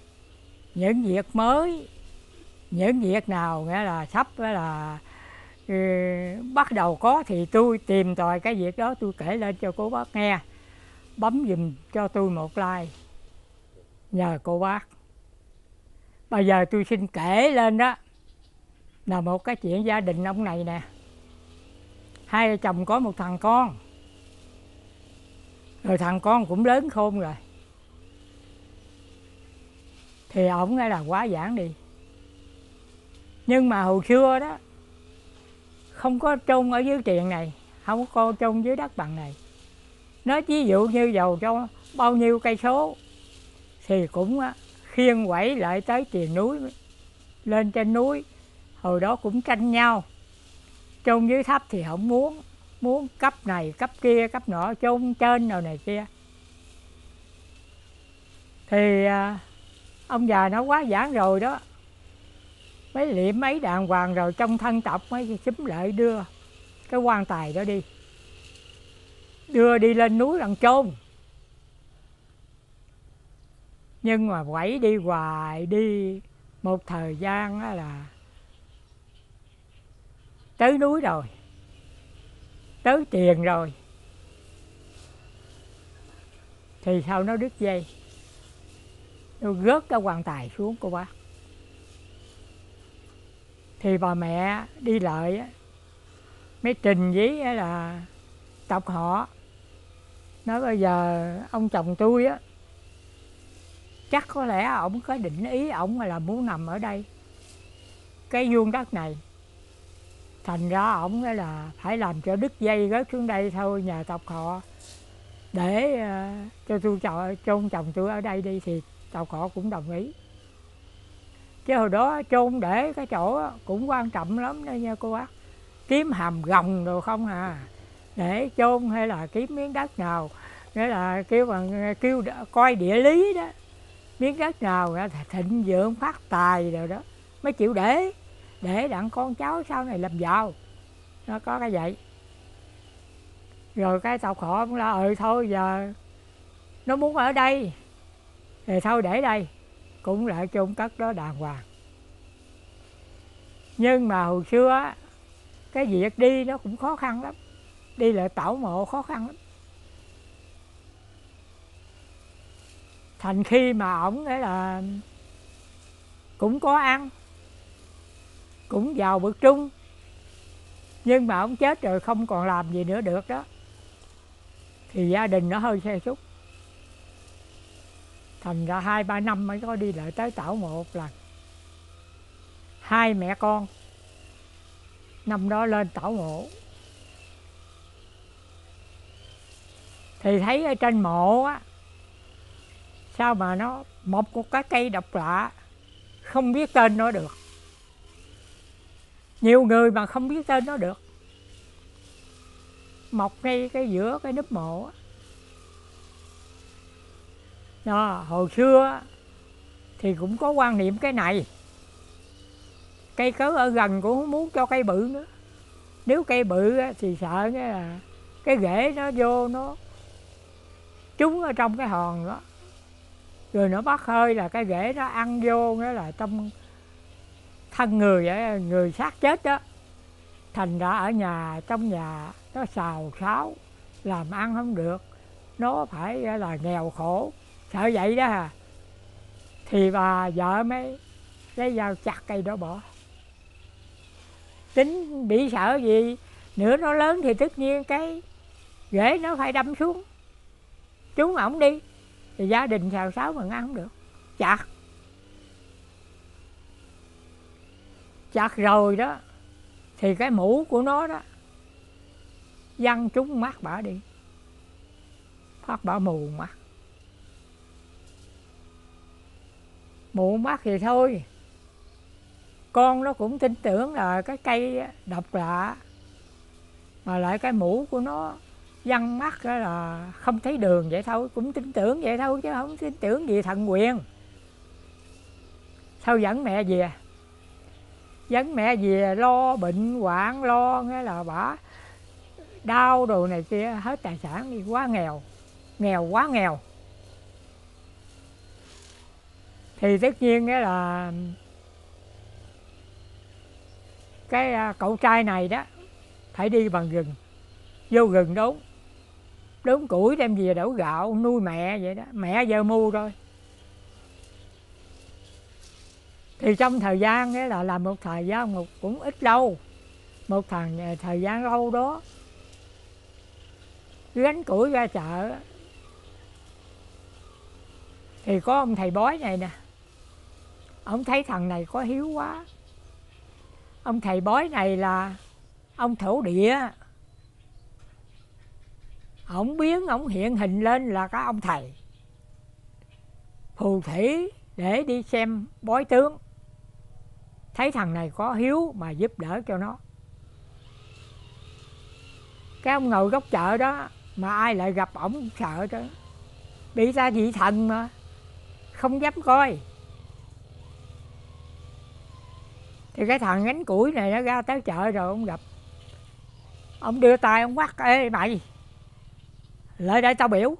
những việc mới những việc nào nghĩa là sắp là ừ, bắt đầu có thì tôi tìm tòi cái việc đó tôi kể lên cho cô bác nghe bấm dùm cho tôi một like nhờ cô bác. Bây giờ tôi xin kể lên đó là một cái chuyện gia đình ông này nè. Hai chồng có một thằng con. Rồi thằng con cũng lớn khôn rồi. Thì ổng là quá giảng đi. Nhưng mà hồi xưa đó, không có chôn ở dưới tiền này, không có chôn dưới đất bằng này. Nói ví dụ như dầu cho bao nhiêu cây số thì cũng khiêng quẩy lại tới tiền núi, lên trên núi. Hồi đó cũng tranh nhau. Chôn dưới thấp thì không muốn muốn cấp này, cấp kia, cấp nọ, chôn trên rồi này kia. Thì à, ông già nó quá giảng rồi đó. Mấy liệm mấy đàng hoàng rồi trong thân tộc mới xúm lại đưa cái quan tài đó đi. Đưa đi lên núi đằng chôn nhưng mà quẩy đi hoài đi. Một thời gian đó là tới núi rồi, tới tiền rồi. Thì sao nó đứt dây, nó gớt cái quan tài xuống cô bác. Thì bà mẹ đi lợi mới trình với là tộc họ. Nói bây giờ ông chồng tôi á chắc có lẽ ổng có định ý ổng là muốn nằm ở đây. Cái vuông đất này. Thành ra ổng là phải làm cho đứt dây rớt xuống đây thôi nhà tộc họ. Để uh, cho tôi chọn chôn chồng tôi ở đây đi thì tộc họ cũng đồng ý. Chứ hồi đó chôn để cái chỗ cũng quan trọng lắm đó nha cô bác. Kiếm hầm gồng đồ không à. Để chôn hay là kiếm miếng đất nào. Nghĩa là kêu bằng kêu coi địa lý đó miếng đất nào thịnh vượng, phát tài rồi đó. Mới chịu để để đặng con cháu sau này làm giàu. Nó có cái vậy. Rồi cái tộc họ cũng là ừ thôi giờ nó muốn ở đây, thì thôi để đây. Cũng lại chôn cất đó đàng hoàng. Nhưng mà hồi xưa cái việc đi nó cũng khó khăn lắm. Đi lại tảo mộ khó khăn lắm. Thành khi mà ổng ấy là cũng có ăn, cũng giàu bực trung nhưng mà ổng chết rồi không còn làm gì nữa được đó. Thì gia đình nó hơi xe xúc thành ra hai, ba năm mới có đi lại tới tảo mộ một lần. Hai mẹ con năm đó lên tảo mộ. Thì thấy ở trên mộ á sao mà nó mọc một cái cây độc lạ, không biết tên nó được. Nhiều người mà không biết tên nó được. Mọc ngay cái giữa cái nếp mộ đó, hồi xưa thì cũng có quan niệm cái này. Cây cớ ở gần cũng không muốn cho cây bự nữa. Nếu cây bự thì sợ cái là cái rễ nó vô nó trúng ở trong cái hòn đó rồi nó bắt hơi là cái rễ nó ăn vô nghĩa là trong thân người người xác chết đó thành ra ở nhà, trong nhà nó xào xáo, làm ăn không được. Nó phải là, nghèo khổ. Sợ vậy đó à thì bà vợ mới lấy dao chặt cây đó bỏ. Tính bị sợ gì? Nữa nó lớn thì tất nhiên cái rễ nó phải đâm xuống. Chúng ổng đi thì gia đình xào xáo mà ăn không được. Chặt. Chặt rồi đó, thì cái mũ của nó đó, văng trúng mắt bả đi. Phát bả mù mắt. Mù mắt thì thôi. Con nó cũng tin tưởng là cái cây độc lạ, mà lại cái mũ của nó văn mắt là không thấy đường vậy thôi, cũng tin tưởng vậy thôi chứ không tin tưởng gì thần quyền. Sao dẫn mẹ về? Dẫn mẹ về lo bệnh hoạn, lo nghe là bả đau đồ này kia, hết tài sản đi, quá nghèo nghèo quá nghèo. Thì tất nhiên cái là cái à, cậu trai này đó phải đi bằng rừng, vô rừng đúng đốn củi đem về đổ gạo, nuôi mẹ vậy đó. Mẹ giờ mua rồi. Thì trong thời gian ấy là làm một thời gian một cũng ít lâu. Một thời thời gian lâu đó. Gánh củi ra chợ thì có ông thầy bói này nè. Ông thấy thằng này có hiếu quá. Ông thầy bói này là ông thổ địa ổng biến ổng hiện hình lên là cái ông thầy. Phù thủy để đi xem bói tướng. Thấy thằng này có hiếu mà giúp đỡ cho nó. Cái ông ngồi góc chợ đó mà ai lại gặp ổng sợ đó. Bị ta dị thần mà. Không dám coi. Thì cái thằng gánh củi này nó ra tới chợ rồi ông gặp. Ông đưa tay ông quát, ê mày! Lại đây tao biểu.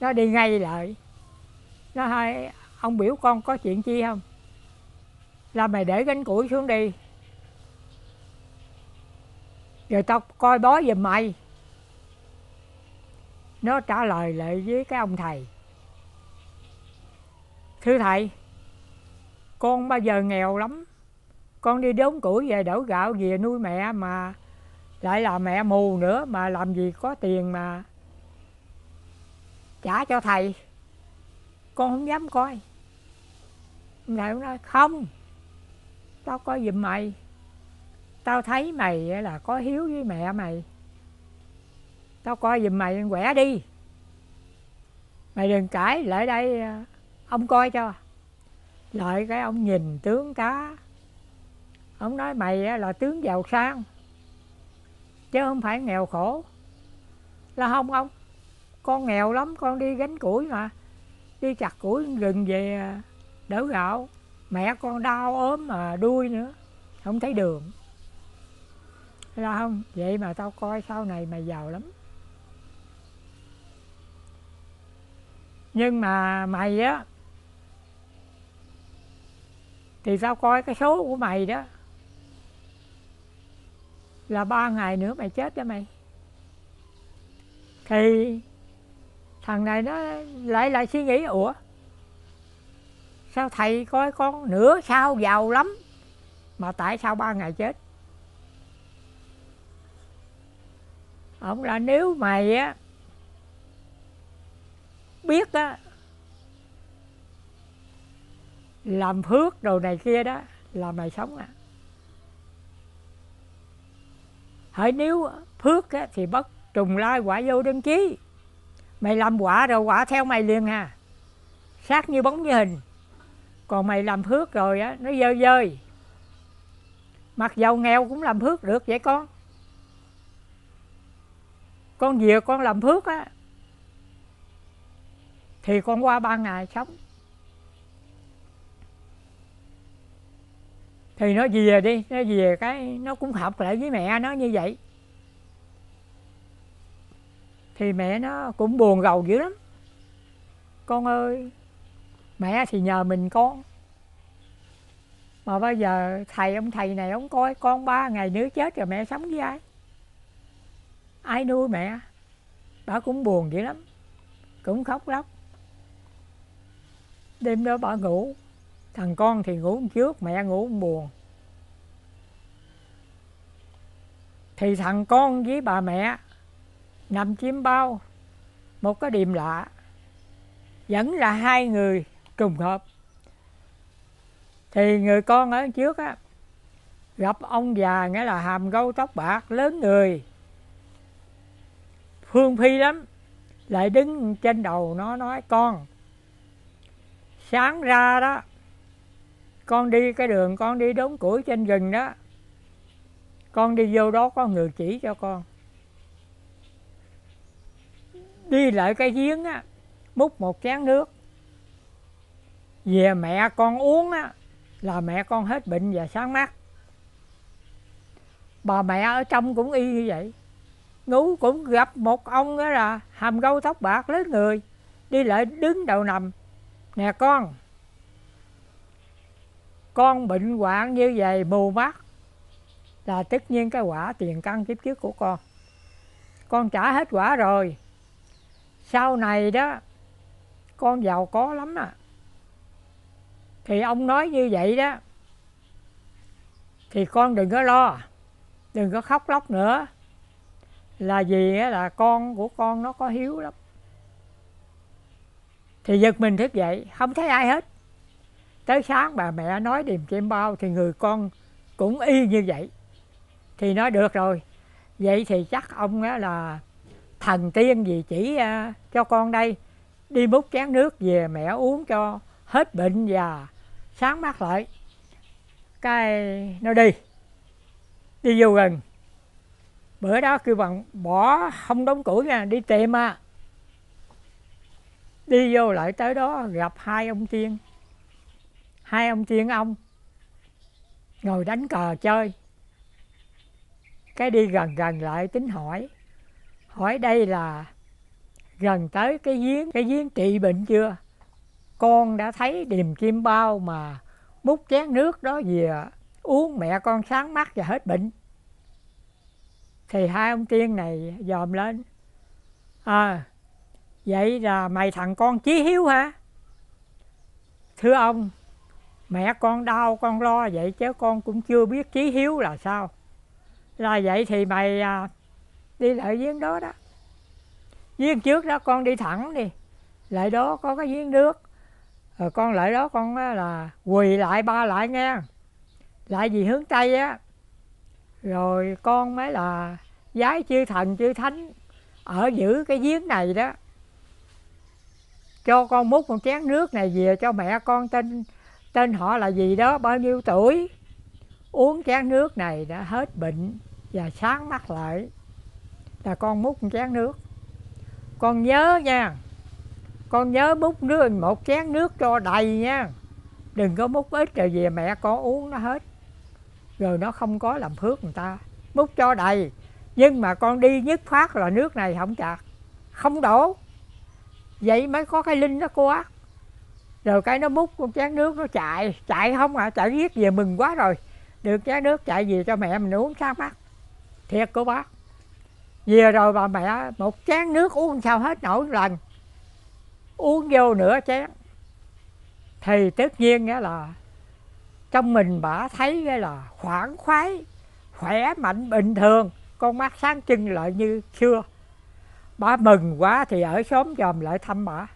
Nó đi ngay lại. Nó hai ông biểu con có chuyện chi không? Là mày để gánh củi xuống đi. Rồi tao coi bói giùm mày. Nó trả lời lại với cái ông thầy. Thưa thầy, con bao giờ nghèo lắm. Con đi đốn củi về đổ gạo về nuôi mẹ mà lại là mẹ mù nữa, mà làm gì có tiền mà trả cho thầy. Con không dám coi. Thầy nói, không, tao coi giùm mày. Tao thấy mày là có hiếu với mẹ mày. Tao coi giùm mày quẻ đi. Mày đừng cãi, lại đây à, ông coi cho. Lại cái ông nhìn tướng tá. Ông nói, mày là tướng giàu sang chứ không phải nghèo khổ. Là không ông, con nghèo lắm, con đi gánh củi mà. Đi chặt củi rừng về à, đỡ gạo. Mẹ con đau ốm mà đuôi nữa. Không thấy đường. Là không, vậy mà tao coi sau này mày giàu lắm. Nhưng mà mày á, thì tao coi cái số của mày đó là ba ngày nữa mày chết đó mày. Thì thằng này nó lại lại suy nghĩ, ủa, sao thầy coi con nửa sao giàu lắm mà tại sao ba ngày chết? Ông là nếu mày á biết á, làm phước đồ này kia đó là mày sống à. Hỏi nếu phước á, thì bất trùng lai quả vô đơn chí. Mày làm quả rồi quả theo mày liền à. Sát như bóng như hình. Còn mày làm phước rồi á nó dơ dơi. Mặc giàu nghèo cũng làm phước được vậy con. Con về con làm phước á thì con qua ba ngày sống. Thì nó về đi, nó về cái nó cũng học lại với mẹ nó như vậy. Thì mẹ nó cũng buồn rầu dữ lắm. Con ơi, mẹ thì nhờ mình con. Mà bây giờ thầy, ông thầy này ông coi con ba ngày nữa chết rồi mẹ sống với ai? Ai nuôi mẹ? Bà cũng buồn dữ lắm, cũng khóc lóc. Đêm đó bà ngủ thằng con thì ngủ trước, mẹ ngủ buồn thì thằng con với bà mẹ nằm chiếm bao, một cái điểm lạ. Vẫn là hai người trùng hợp. Thì người con ở trước á, gặp ông già nghĩa là hàm râu tóc bạc, lớn người. Phương phi lắm, lại đứng trên đầu nó nói, con, sáng ra đó con đi cái đường, con đi đốn củi trên rừng đó. Con đi vô đó có người chỉ cho con. Đi lại cái giếng á, múc một chén nước. Về mẹ con uống á, là mẹ con hết bệnh và sáng mắt. Bà mẹ ở trong cũng y như vậy. Ngủ cũng gặp một ông đó là hàm gâu tóc bạc lớn người, đi lại đứng đầu nằm. Nè con con bệnh hoạn như vậy, mù mắt, là tất nhiên cái quả tiền căn kiếp trước của con. Con trả hết quả rồi. Sau này đó, con giàu có lắm à. Thì ông nói như vậy đó, thì con đừng có lo, đừng có khóc lóc nữa. Là vì là con của con nó có hiếu lắm. Thì giật mình thức dậy, không thấy ai hết tới sáng bà mẹ nói điềm chim bao thì người con cũng y như vậy. Thì nói được rồi. Vậy thì chắc ông á là thần tiên gì chỉ à, cho con đây. Đi múc chén nước về mẹ uống cho hết bệnh và sáng mắt lại. Cái, nó đi. Đi vô gần. Bữa đó kêu bằng, bỏ, không đóng củi nha, đi tìm à. Đi vô lại tới đó gặp hai ông tiên hai ông tiên ông. Ngồi đánh cờ chơi. Cái đi gần gần lại tính hỏi. Hỏi đây là gần tới cái giếng cái giếng trị bệnh chưa? Con đã thấy điềm kim bao mà múc chén nước đó về uống mẹ con sáng mắt và hết bệnh. Thì hai ông tiên này dòm lên. À vậy là mày thằng con chí hiếu hả? Thưa ông mẹ con đau con lo vậy chứ con cũng chưa biết chí hiếu là sao. Là vậy thì mày à, đi lại giếng đó đó. Giếng trước đó con đi thẳng đi. Lại đó có cái giếng nước. Rồi con lại đó con là quỳ lại ba lại nghe. Lại gì hướng tây á. Rồi con mới là giái chư thần chư thánh ở giữ cái giếng này đó. Cho con múc một chén nước này về cho mẹ con tên tên họ là gì đó, bao nhiêu tuổi? Uống chén nước này đã hết bệnh và sáng mắt lại. Là con múc một chén nước. Con nhớ nha, con nhớ múc nước một chén nước cho đầy nha. Đừng có múc ít rồi về mẹ con uống nó hết. Rồi nó không có làm phước người ta. Múc cho đầy. Nhưng mà con đi nhất phát là nước này không chặt không đổ. Vậy mới có cái linh đó cô ác rồi cái nó múc con chén nước nó chạy chạy không à chạy giết về mừng quá rồi. Được chén nước chạy về cho mẹ mình uống sáng mắt thiệt của bác. Về rồi bà mẹ, một chén nước uống sao hết nổi lần. Uống vô nửa chén. Thì tất nhiên nghĩa là trong mình bà thấy cái là khoảng khoái, khỏe mạnh, bình thường. Con mắt sáng trưng lại như xưa. Bà mừng quá thì ở xóm dòm lại thăm bà.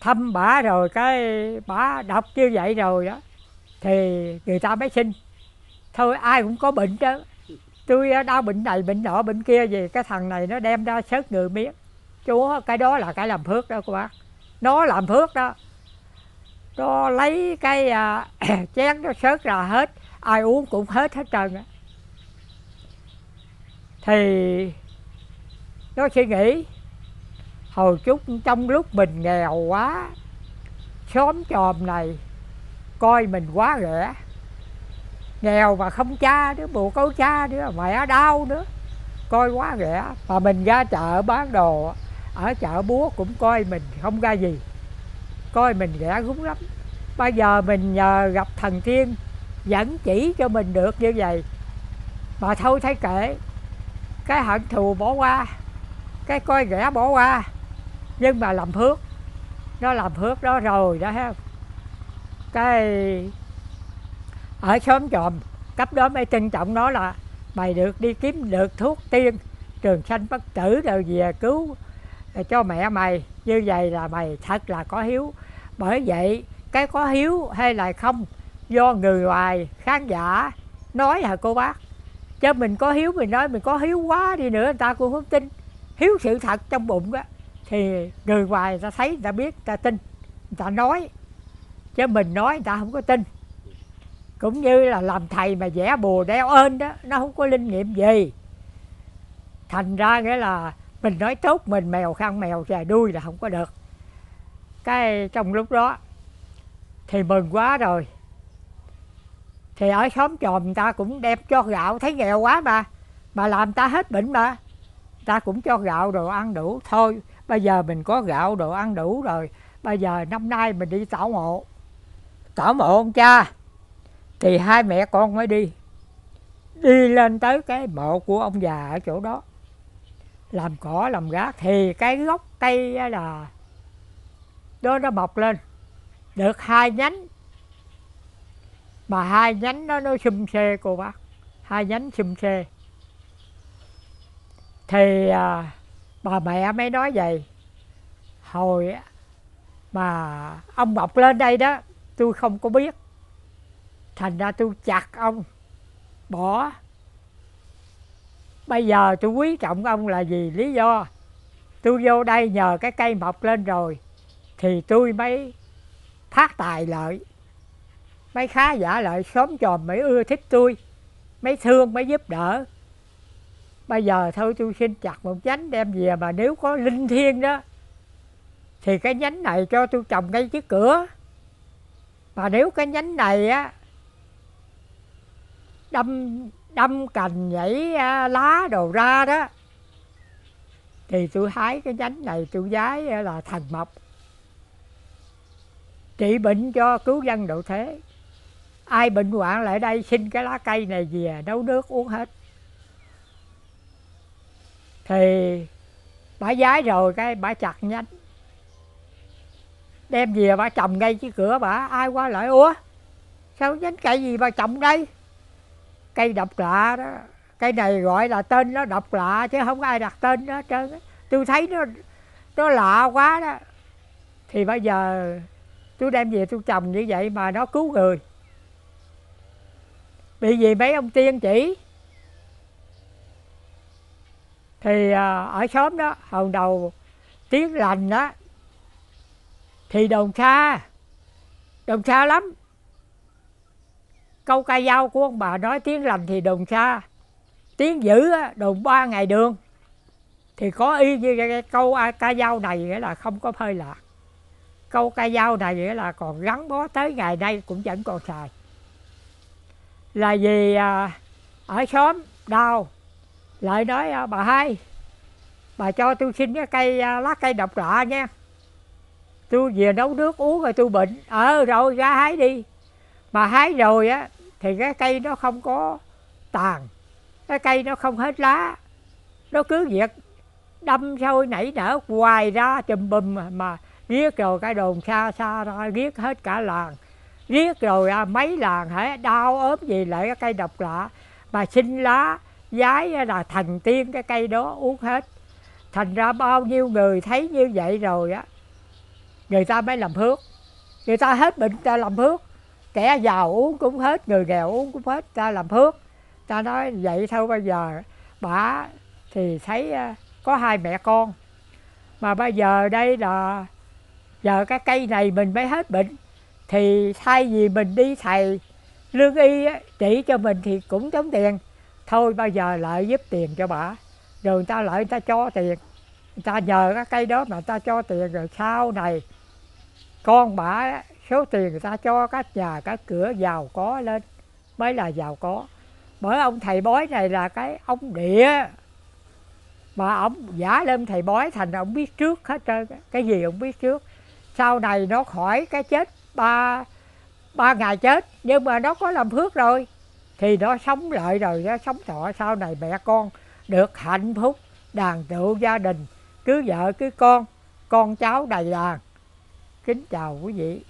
Thăm bà rồi cái bà đọc như vậy rồi đó. Thì người ta mới xin. Thôi ai cũng có bệnh chứ tôi ờ, đau bệnh này bệnh nọ bệnh kia gì cái thằng này nó đem ra sớt người miếng. Chúa cái đó là cái làm phước đó cô bác. Nó làm phước đó. Nó lấy cái à, chén nó sớt ra hết. Ai uống cũng hết hết trơn á. Thì nó suy nghĩ hồi chút trong lúc mình nghèo quá, xóm tròm này coi mình quá rẻ. Nghèo mà không cha nữa bộ câu cha nữa mẹ đau nữa, coi quá rẻ. Mà mình ra chợ bán đồ, ở chợ búa cũng coi mình không ra gì, coi mình rẻ rúng lắm. Bây giờ mình nhờ gặp thần tiên dẫn chỉ cho mình được như vậy. Mà thôi, thấy kệ, cái hận thù bỏ qua, cái coi rẻ bỏ qua nhưng mà làm phước. Nó làm phước đó rồi đó, ha. Cái ở xóm tròm cấp đó mới trân trọng nó là mày được đi kiếm được thuốc tiên, trường sanh bất tử rồi về cứu à, cho mẹ mày. Như vậy là mày thật là có hiếu. Bởi vậy, cái có hiếu hay là không, do người ngoài khán giả nói hả cô bác? Chứ mình có hiếu mình nói mình có hiếu quá đi nữa, người ta cũng không tin. Hiếu sự thật trong bụng đó thì người ngoài ta thấy ta biết ta tin ta nói. Chứ mình nói ta không có tin. Cũng như là làm thầy mà vẽ bùa đeo ơn đó, nó không có linh nghiệm gì. Thành ra nghĩa là mình nói tốt, mình mèo khăn mèo dài đuôi là không có được. Cái trong lúc đó, thì mừng quá rồi. Thì ở xóm tròm người ta cũng đem cho gạo, thấy nghèo quá mà mà làm ta hết bệnh mà. Ta cũng cho gạo đồ ăn đủ, thôi bây giờ mình có gạo đồ ăn đủ rồi. Bây giờ năm nay mình đi tảo mộ. Tảo mộ ông cha? Thì hai mẹ con mới đi. Đi lên tới cái mộ của ông già ở chỗ đó. Làm cỏ làm gác thì cái gốc cây là đó nó mọc lên. Được hai nhánh. Mà hai nhánh đó nó xum xê cô bác. Hai nhánh xum xê. Thì à, bà mẹ mới nói vậy. Hồi mà ông mọc lên đây đó, tôi không có biết. Thành ra tôi chặt ông, bỏ. Bây giờ tôi quý trọng ông là vì lý do tôi vô đây nhờ cái cây mọc lên rồi, thì tôi mới phát tài lợi. Mấy khá giả lợi xóm tròn mới ưa thích tôi, mấy thương mới giúp đỡ bây giờ thôi tôi xin chặt một nhánh đem về mà nếu có linh thiêng đó, thì cái nhánh này cho tôi trồng ngay trước cửa. Mà nếu cái nhánh này á, đâm đâm cành nhảy à, lá đồ ra đó, thì tôi hái cái nhánh này tôi giái à, là thần mộc. Trị bệnh cho cứu dân độ thế. Ai bệnh hoạn lại đây xin cái lá cây này về, nấu nước uống hết thì bà giái rồi cái bà chặt nhánh. Đem về bà trồng ngay chứ cửa bà ai qua lại, ủa, sao nhánh cây gì bà trồng đây? Cây độc lạ đó. Cây này gọi là tên nó độc lạ chứ không ai đặt tên đó trơn tôi thấy nó nó lạ quá đó. Thì bây giờ tôi đem về tôi trồng như vậy mà nó cứu người. Bị gì mấy ông tiên chỉ? Thì à, ở xóm đó, hồi đầu tiếng lành đó, thì đồng xa đồng xa lắm. Câu ca dao của ông bà nói tiếng lành thì đồng xa tiếng dữ đồn ba ngày đường. Thì có y như cái câu ca dao này nghĩa là không có phơi lạc câu ca dao này nghĩa là còn gắn bó tới ngày nay cũng vẫn còn xài. Là vì à, ở xóm đau lại nói à, bà hai. Bà cho tôi xin cái cây à, lá cây độc lạ nha. Tôi về nấu nước uống rồi tôi bệnh. Ờ rồi ra hái đi. Mà hái rồi á thì cái cây nó không có tàn. Cái cây nó không hết lá. Nó cứ việc đâm sôi nảy nở hoài ra chùm bùm mà, riết rồi cái đồn xa xa ra riết hết cả làng. Riết rồi à, mấy làng hả đau ốm gì lại cái cây độc lạ. Mà xin lá giái là thành tiên cái cây đó uống hết. Thành ra bao nhiêu người thấy như vậy rồi á, người ta mới làm phước. Người ta hết bệnh ta làm phước. Kẻ giàu uống cũng hết, người nghèo uống cũng hết, ta làm phước. Ta nói vậy thôi, bây giờ bà thì thấy à, có hai mẹ con. Mà bây giờ đây là giờ cái cây này mình mới hết bệnh. Thì thay vì mình đi thầy lương y chỉ cho mình thì cũng tốn tiền thôi, bây giờ lại giúp tiền cho bà. Rồi người ta lại người ta cho tiền. Người ta nhờ cái cây đó mà người ta cho tiền. Rồi sau này, con bà số tiền người ta cho các nhà, các cửa giàu có lên. Mới là giàu có. Bởi ông thầy bói này là cái ông địa. Mà ông giả lên thầy bói thành ông biết trước hết trơn cái gì ông biết trước? Sau này nó khỏi cái chết ba ba ngày chết. Nhưng mà nó có làm phước rồi thì nó sống lại rồi nó sống thọ sau này mẹ con được hạnh phúc đàn tựu gia đình. Cứ vợ cứ con con cháu đầy đàn. Kính chào quý vị.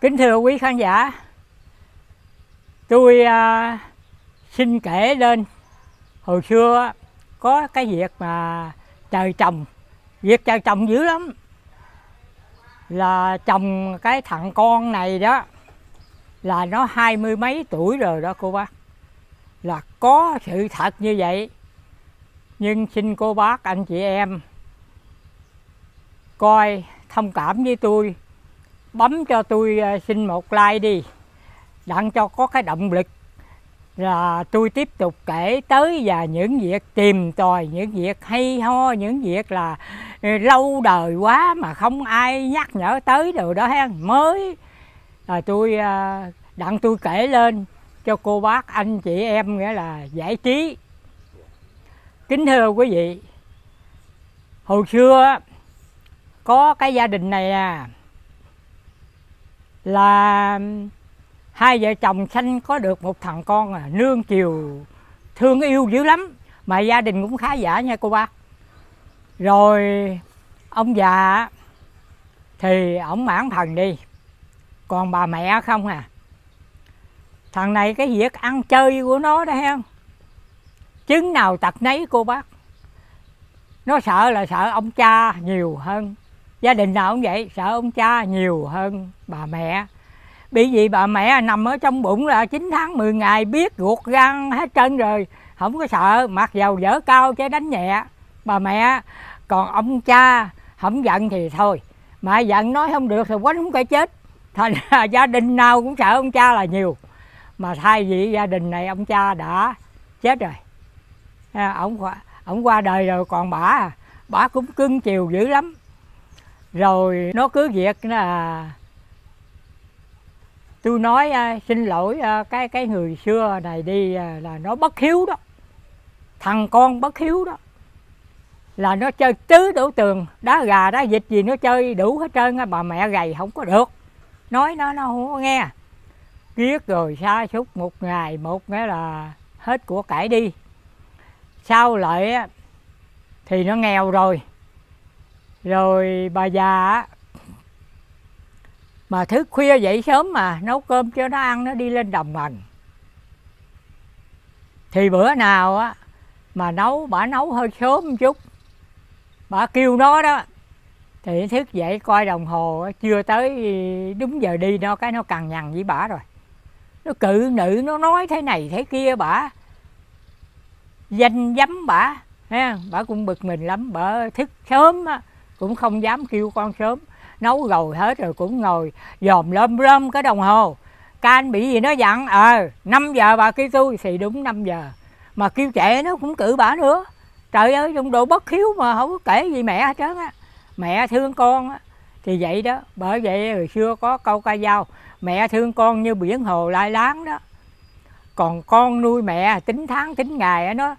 Kính thưa quý khán giả tôi à, xin kể lên. Hồi xưa có cái việc mà trời trồng. Việc trời trồng dữ lắm. Là chồng cái thằng con này đó là nó hai mươi mấy tuổi rồi đó cô bác. Là có sự thật như vậy. Nhưng xin cô bác, anh chị em, coi thông cảm với tôi. Bấm cho tôi ờ, xin một like đi. Đặng cho có cái động lực. Là tôi tiếp tục kể tới và những việc tìm tòi, những việc hay ho, những việc là ờ, lâu đời quá mà không ai nhắc nhở tới rồi đó ha mới là tôi à, đặng tôi kể lên cho cô bác, anh chị em nghĩa là giải trí. Kính thưa quý vị, hồi xưa có cái gia đình này à là hai vợ chồng sanh có được một thằng con à nương chiều thương yêu dữ lắm, mà gia đình cũng khá giả nha cô bác. Rồi, ông già thì ổng mãn thần đi còn bà mẹ không à? Thằng này cái việc ăn chơi của nó đó không? Chứng nào tật nấy cô bác. Nó sợ là sợ ông cha nhiều hơn. Gia đình nào cũng vậy, sợ ông cha nhiều hơn bà mẹ. Bị gì bà mẹ nằm ở trong bụng là 9 tháng 10 ngày, biết ruột gan hết trơn rồi. Không có sợ, mặc dầu dở cao chứ đánh nhẹ. Bà mẹ, còn ông cha không giận thì thôi. Mà giận nói không được thì quánh không phải chết thành ra gia đình nào cũng sợ ông cha là nhiều. Mà thay vì gia đình này ông cha đã chết rồi. À, ông ông qua đời rồi còn bà bà cũng cưng chiều dữ lắm. Rồi nó cứ việc là tôi nói à, xin lỗi à, cái cái người xưa này đi à, là nó bất hiếu đó. Thằng con bất hiếu đó. Là nó chơi tứ đổ tường đá gà đá vịt gì nó chơi đủ hết trơn bà mẹ gầy không có được nói nó nó không có nghe. Giết rồi xa xúc một ngày, một nghĩa là hết của cải đi. Sau lại thì nó nghèo rồi. Rồi bà già mà thức khuya dậy sớm mà nấu cơm cho nó ăn, nó đi lên đồng hành thì bữa nào á, mà nấu, bà nấu hơi sớm một chút. Bà kêu nó đó thì thức dậy coi đồng hồ chưa tới đúng giờ đi nó cái nó cằn nhằn với bả rồi. Nó cự nữ nó nói thế này thế kia bả. Danh dấm bả, ha cũng bực mình lắm. Bả thức sớm á cũng không dám kêu con sớm. Nấu rồi hết rồi cũng ngồi dòm lơm rơm cái đồng hồ. Can bị gì nó dặn ờ à, 5 giờ bà kêu tôi. Thì đúng 5 giờ. Mà kêu trẻ nó cũng cự bả nữa. Trời ơi trong độ bất hiếu mà không có kể gì mẹ hết trơn á mẹ thương con á. Thì vậy đó, bởi vậy hồi xưa có câu ca dao, mẹ thương con như biển hồ lai láng đó. Còn con nuôi mẹ tính tháng tính ngày nó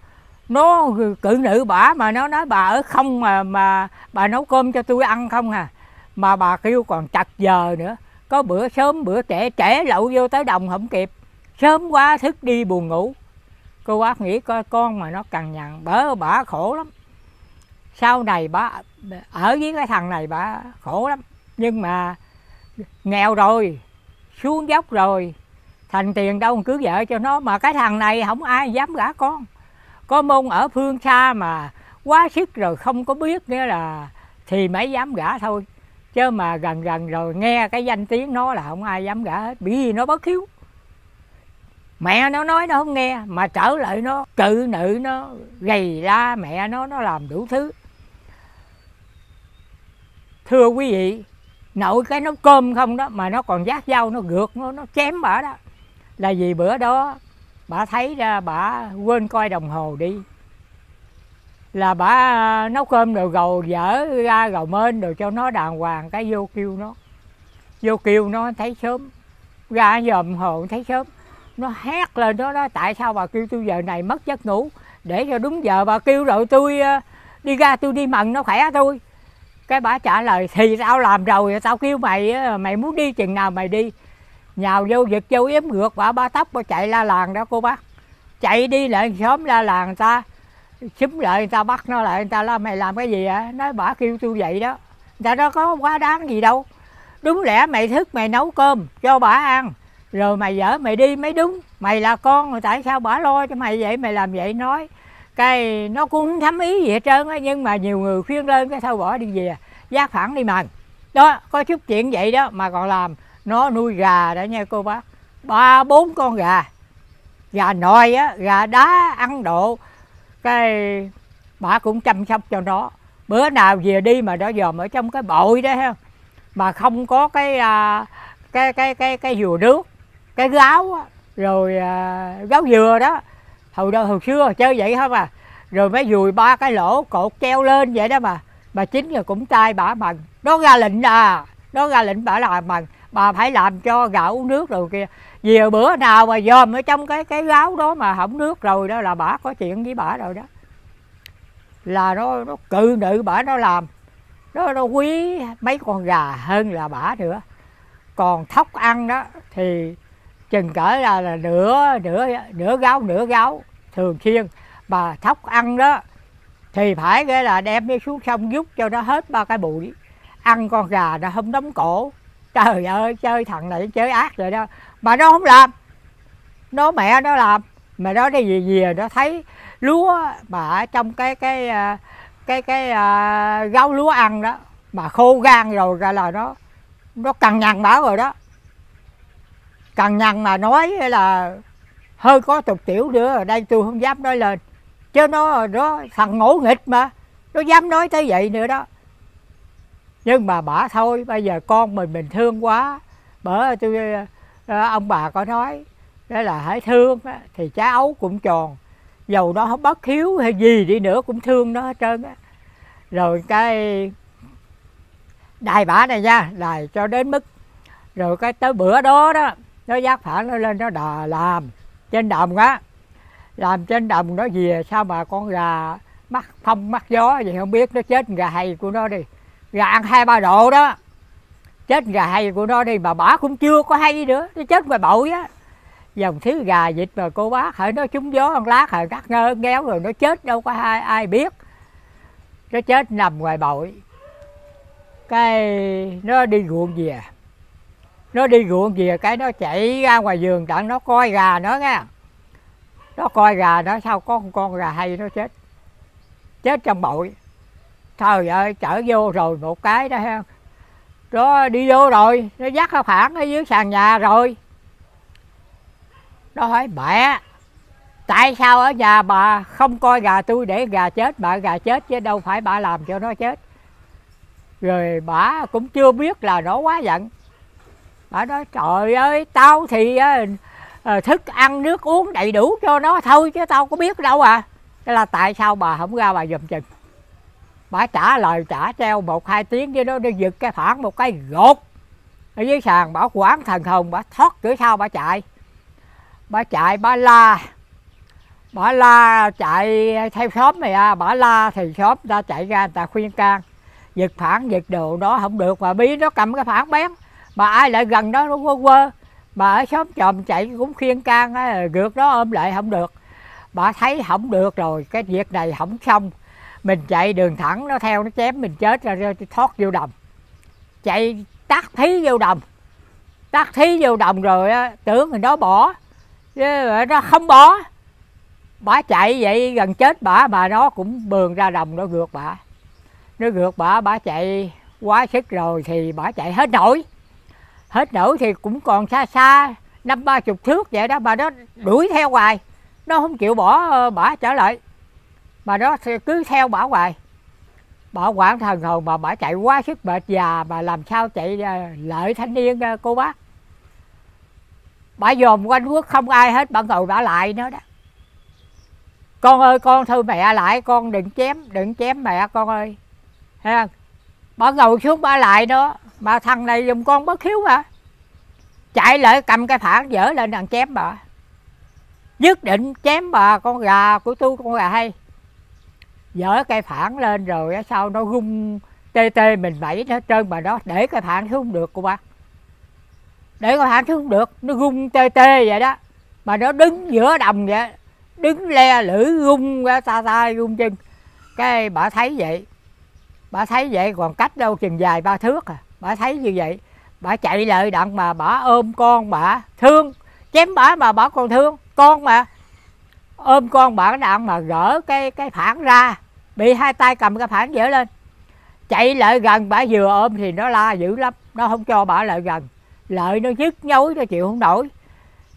nó cự nữ bả mà nó nói, bà ở không mà mà bà nấu cơm cho tôi ăn không à? Mà bà kêu còn chặt giờ nữa. Có bữa sớm, bữa trễ trễ lậu vô tới đồng không kịp. Sớm quá thức đi buồn ngủ. Cô bác nghĩ coi con mà nó cằn nhằn, bớ bả khổ lắm sau này bà ở với cái thằng này bà khổ lắm. Nhưng mà nghèo rồi, xuống dốc rồi, thành tiền đâu cứ vợ cho nó. Mà cái thằng này không ai dám gả con. Có môn ở phương xa mà quá sức rồi không có biết nữa là thì mới dám gả thôi. Chứ mà gần gần rồi nghe cái danh tiếng nó là không ai dám gả hết. Bởi vì nó bất hiếu. Mẹ nó nói nó không nghe, mà trở lại nó cự nữ nó gầy la mẹ nó nó làm đủ thứ thưa quý vị nội cái nó cơm không đó, mà nó còn giác dao nó gượt, nó nó chém bả đó. Là vì bữa đó bà thấy ra bà quên coi đồng hồ đi. Là bà nấu cơm rồi gầu dở ra gầu mên rồi cho nó đàng hoàng, cái vô kêu nó. Vô kêu nó thấy sớm, ra dòm hồ thấy sớm. Nó hét lên đó đó tại sao bà kêu tôi giờ này mất giấc ngủ? Để cho đúng giờ bà kêu rồi tôi à, đi ra tôi đi mần, nó khỏe tôi cái bà trả lời, thì tao làm rồi, tao kêu mày mày muốn đi chừng nào mày đi. Nhào vô giật vô yếm ngược, bà ba tóc bà chạy la làng đó cô bác. Chạy đi lại sớm la làng người ta, xúm lại người ta, bắt nó lại người ta, la, mày làm cái gì ạ nói bà kêu tôi vậy đó. Người ta đó có quá đáng gì đâu. Đúng lẽ mày thức mày nấu cơm cho bà ăn, rồi mày dở mày đi mới đúng. Mày là con rồi tại sao bà lo cho mày vậy? Mày làm vậy nói cái nó cũng không thấm ý gì hết trơn á nhưng mà nhiều người khuyên lên cái thôi bỏ đi về giác phản đi mần. Đó có chút chuyện vậy đó mà còn làm nó nuôi gà đó nha cô bác. Ba bốn con gà. Gà nòi á gà đá ăn độ. Cái bà cũng chăm sóc cho nó. Bữa nào về đi mà nó dòm ở trong cái bội đó ha mà không có cái à, cái cái cái cái dừa nước cái gáo á, rồi à, gáo dừa đó hồi đó, hồi xưa chơi vậy không à rồi mới dùi ba cái lỗ cột treo lên vậy đó mà bà chính là cũng trai bả bằng. Nó ra lệnh à nó ra lệnh bả làm bằng. Bà phải làm cho gạo uống nước rồi kia. Nhiều bữa nào mà dòm ở trong cái cái gáo đó mà hỏng nước rồi đó là bả có chuyện với bả rồi đó. Là nó nó cự nữ bả, nó làm. Nó nó quý mấy con gà hơn là bả nữa. Còn thóc ăn đó thì chừng cỡ là, là nửa nửa nửa gáo nửa gáo thường xuyên. Mà thóc ăn đó thì phải cái là đem đi xuống sông giúp cho nó hết ba cái bụi. Ăn con gà nó không đóng cổ. Trời ơi chơi thằng này chơi ác rồi đó. Mà nó không làm. Nó mẹ nó làm. Mà nó đi về về nó thấy lúa mà ở trong cái cái à, cái cái, cái uh, gáo lúa ăn đó mà khô gan rồi ra là nó nó cằn nhằn bảo rồi đó cằn nhằn mà nói là hơi có tục tiểu nữa ở đây tôi không dám nói lên. Chứ nó nó thằng ngỗ nghịch mà, nó dám nói tới vậy nữa đó. Nhưng mà bả thôi, bây giờ con mình mình thương quá. Bởi tôi ờ, ông bà có nói, đó là hãy thương thì trái ấu cũng tròn. Dầu nó không bất hiếu hay gì đi nữa cũng thương nó hết trơn á. Rồi cái, đài bả này nha, đài cho đến mức. Rồi cái tới bữa đó đó nó giác phả nó lên, nó đà làm trên đồng á. Làm trên đồng nó về, sao mà con gà mắc phong mắc gió gì không biết, nó chết gà hay của nó đi. Gà ăn hai ba độ đó. Chết gà hay của nó đi, mà bả cũng chưa có hay nữa, nó chết ngoài bội á. Dòng thứ gà vịt mà cô bác hãy nó trúng gió ăn lát hãy cắt ngơ ngéo rồi nó chết, đâu có ai ai biết. Nó chết nằm ngoài bội. Cái nó đi ruộng về nó đi ruộng về cái nó chạy ra ngoài vườn tặng nó coi gà nó nghe. Nó coi gà nó sao có con, con gà hay nó chết. Chết trong bội trời ơi chở vô rồi một cái đó ha. Nó đi vô rồi nó dắt nó phản ở dưới sàn nhà rồi. Nó hỏi mẹ tại sao ở nhà bà không coi gà tôi để gà chết? Bà gà chết chứ đâu phải bà làm cho nó chết. Rồi bà cũng chưa biết là nó quá giận bà nói trời ơi, tao thì ờ, ờ, thức ăn, nước uống đầy đủ cho nó thôi chứ tao có biết đâu à. Thế là tại sao bà không ra bà dùm chừng? Bà trả lời, trả treo một hai tiếng với nó nó giật cái phản một cái gột. Ở dưới sàn bảo quán thần hồn, bà thoát cửa sau bà chạy. Bà chạy, bà la. Bà la chạy theo xóm này à bà la thì xóm ta chạy ra, người ta khuyên can. Giật phản giật đồ đó không được mà bí nó cầm cái phản bén mà ai lại gần đó nó quơ quơ mà ở xóm chòm chạy cũng khuyên can gượt đó ôm lại không được. Bà thấy không được rồi cái việc này không xong. Mình chạy đường thẳng nó theo nó chém mình chết ra, thoát vô đồng. Chạy tắt thí vô đồng. Tắt thí vô đồng rồi á tưởng nó bỏ. Nó không bỏ. Bà chạy vậy gần chết bà mà nó cũng bường ra đồng nó gượt bà. Nó gượt bà bà chạy quá sức rồi thì bà chạy hết nổi hết nổi thì cũng còn xa xa, năm ba chục thước vậy đó, bà đó đuổi theo hoài. Nó không chịu bỏ ờ, bả trở lại. Bà đó cứ theo bả hoài. Bà quản thần hồn mà bả chạy quá sức mệt già mà làm sao chạy ờ, lợi thanh niên ờ, cô bác? Bả dòm quanh quốc không ai hết bà ngồi bả lại nữa đó. Con ơi, con thư mẹ lại, con đừng chém đừng chém mẹ con ơi. Ha bà ngồi xuống bà lại đó mà thằng này dùng con bất hiếu mà chạy lại cầm cái phản dở lên đằng chém bà. Dứt định chém bà, con gà của tôi, con gà hay. Dở cây phản lên rồi sau nó gung tê tê mình vẫy hết trơn bà đó. Để cái phản xuống được cô bác để cái phản xuống được, nó gung tê tê vậy đó. Mà nó đứng giữa đồng vậy, đứng le lưỡi gung ra ta ta gung chân. Cái bà thấy vậy. Bà thấy vậy còn cách đâu chừng dài ba thước à bà thấy như vậy, bà chạy lại đặng mà bà ôm con bà thương, chém bà mà bà còn thương con mà. Ôm con bà đặng mà gỡ cái cái phản ra, bị hai tay cầm cái phản dở lên. Chạy lại gần, bà vừa ôm thì nó la dữ lắm, nó không cho bà lại gần. Lợi nó nhức nhối, nó chịu không nổi.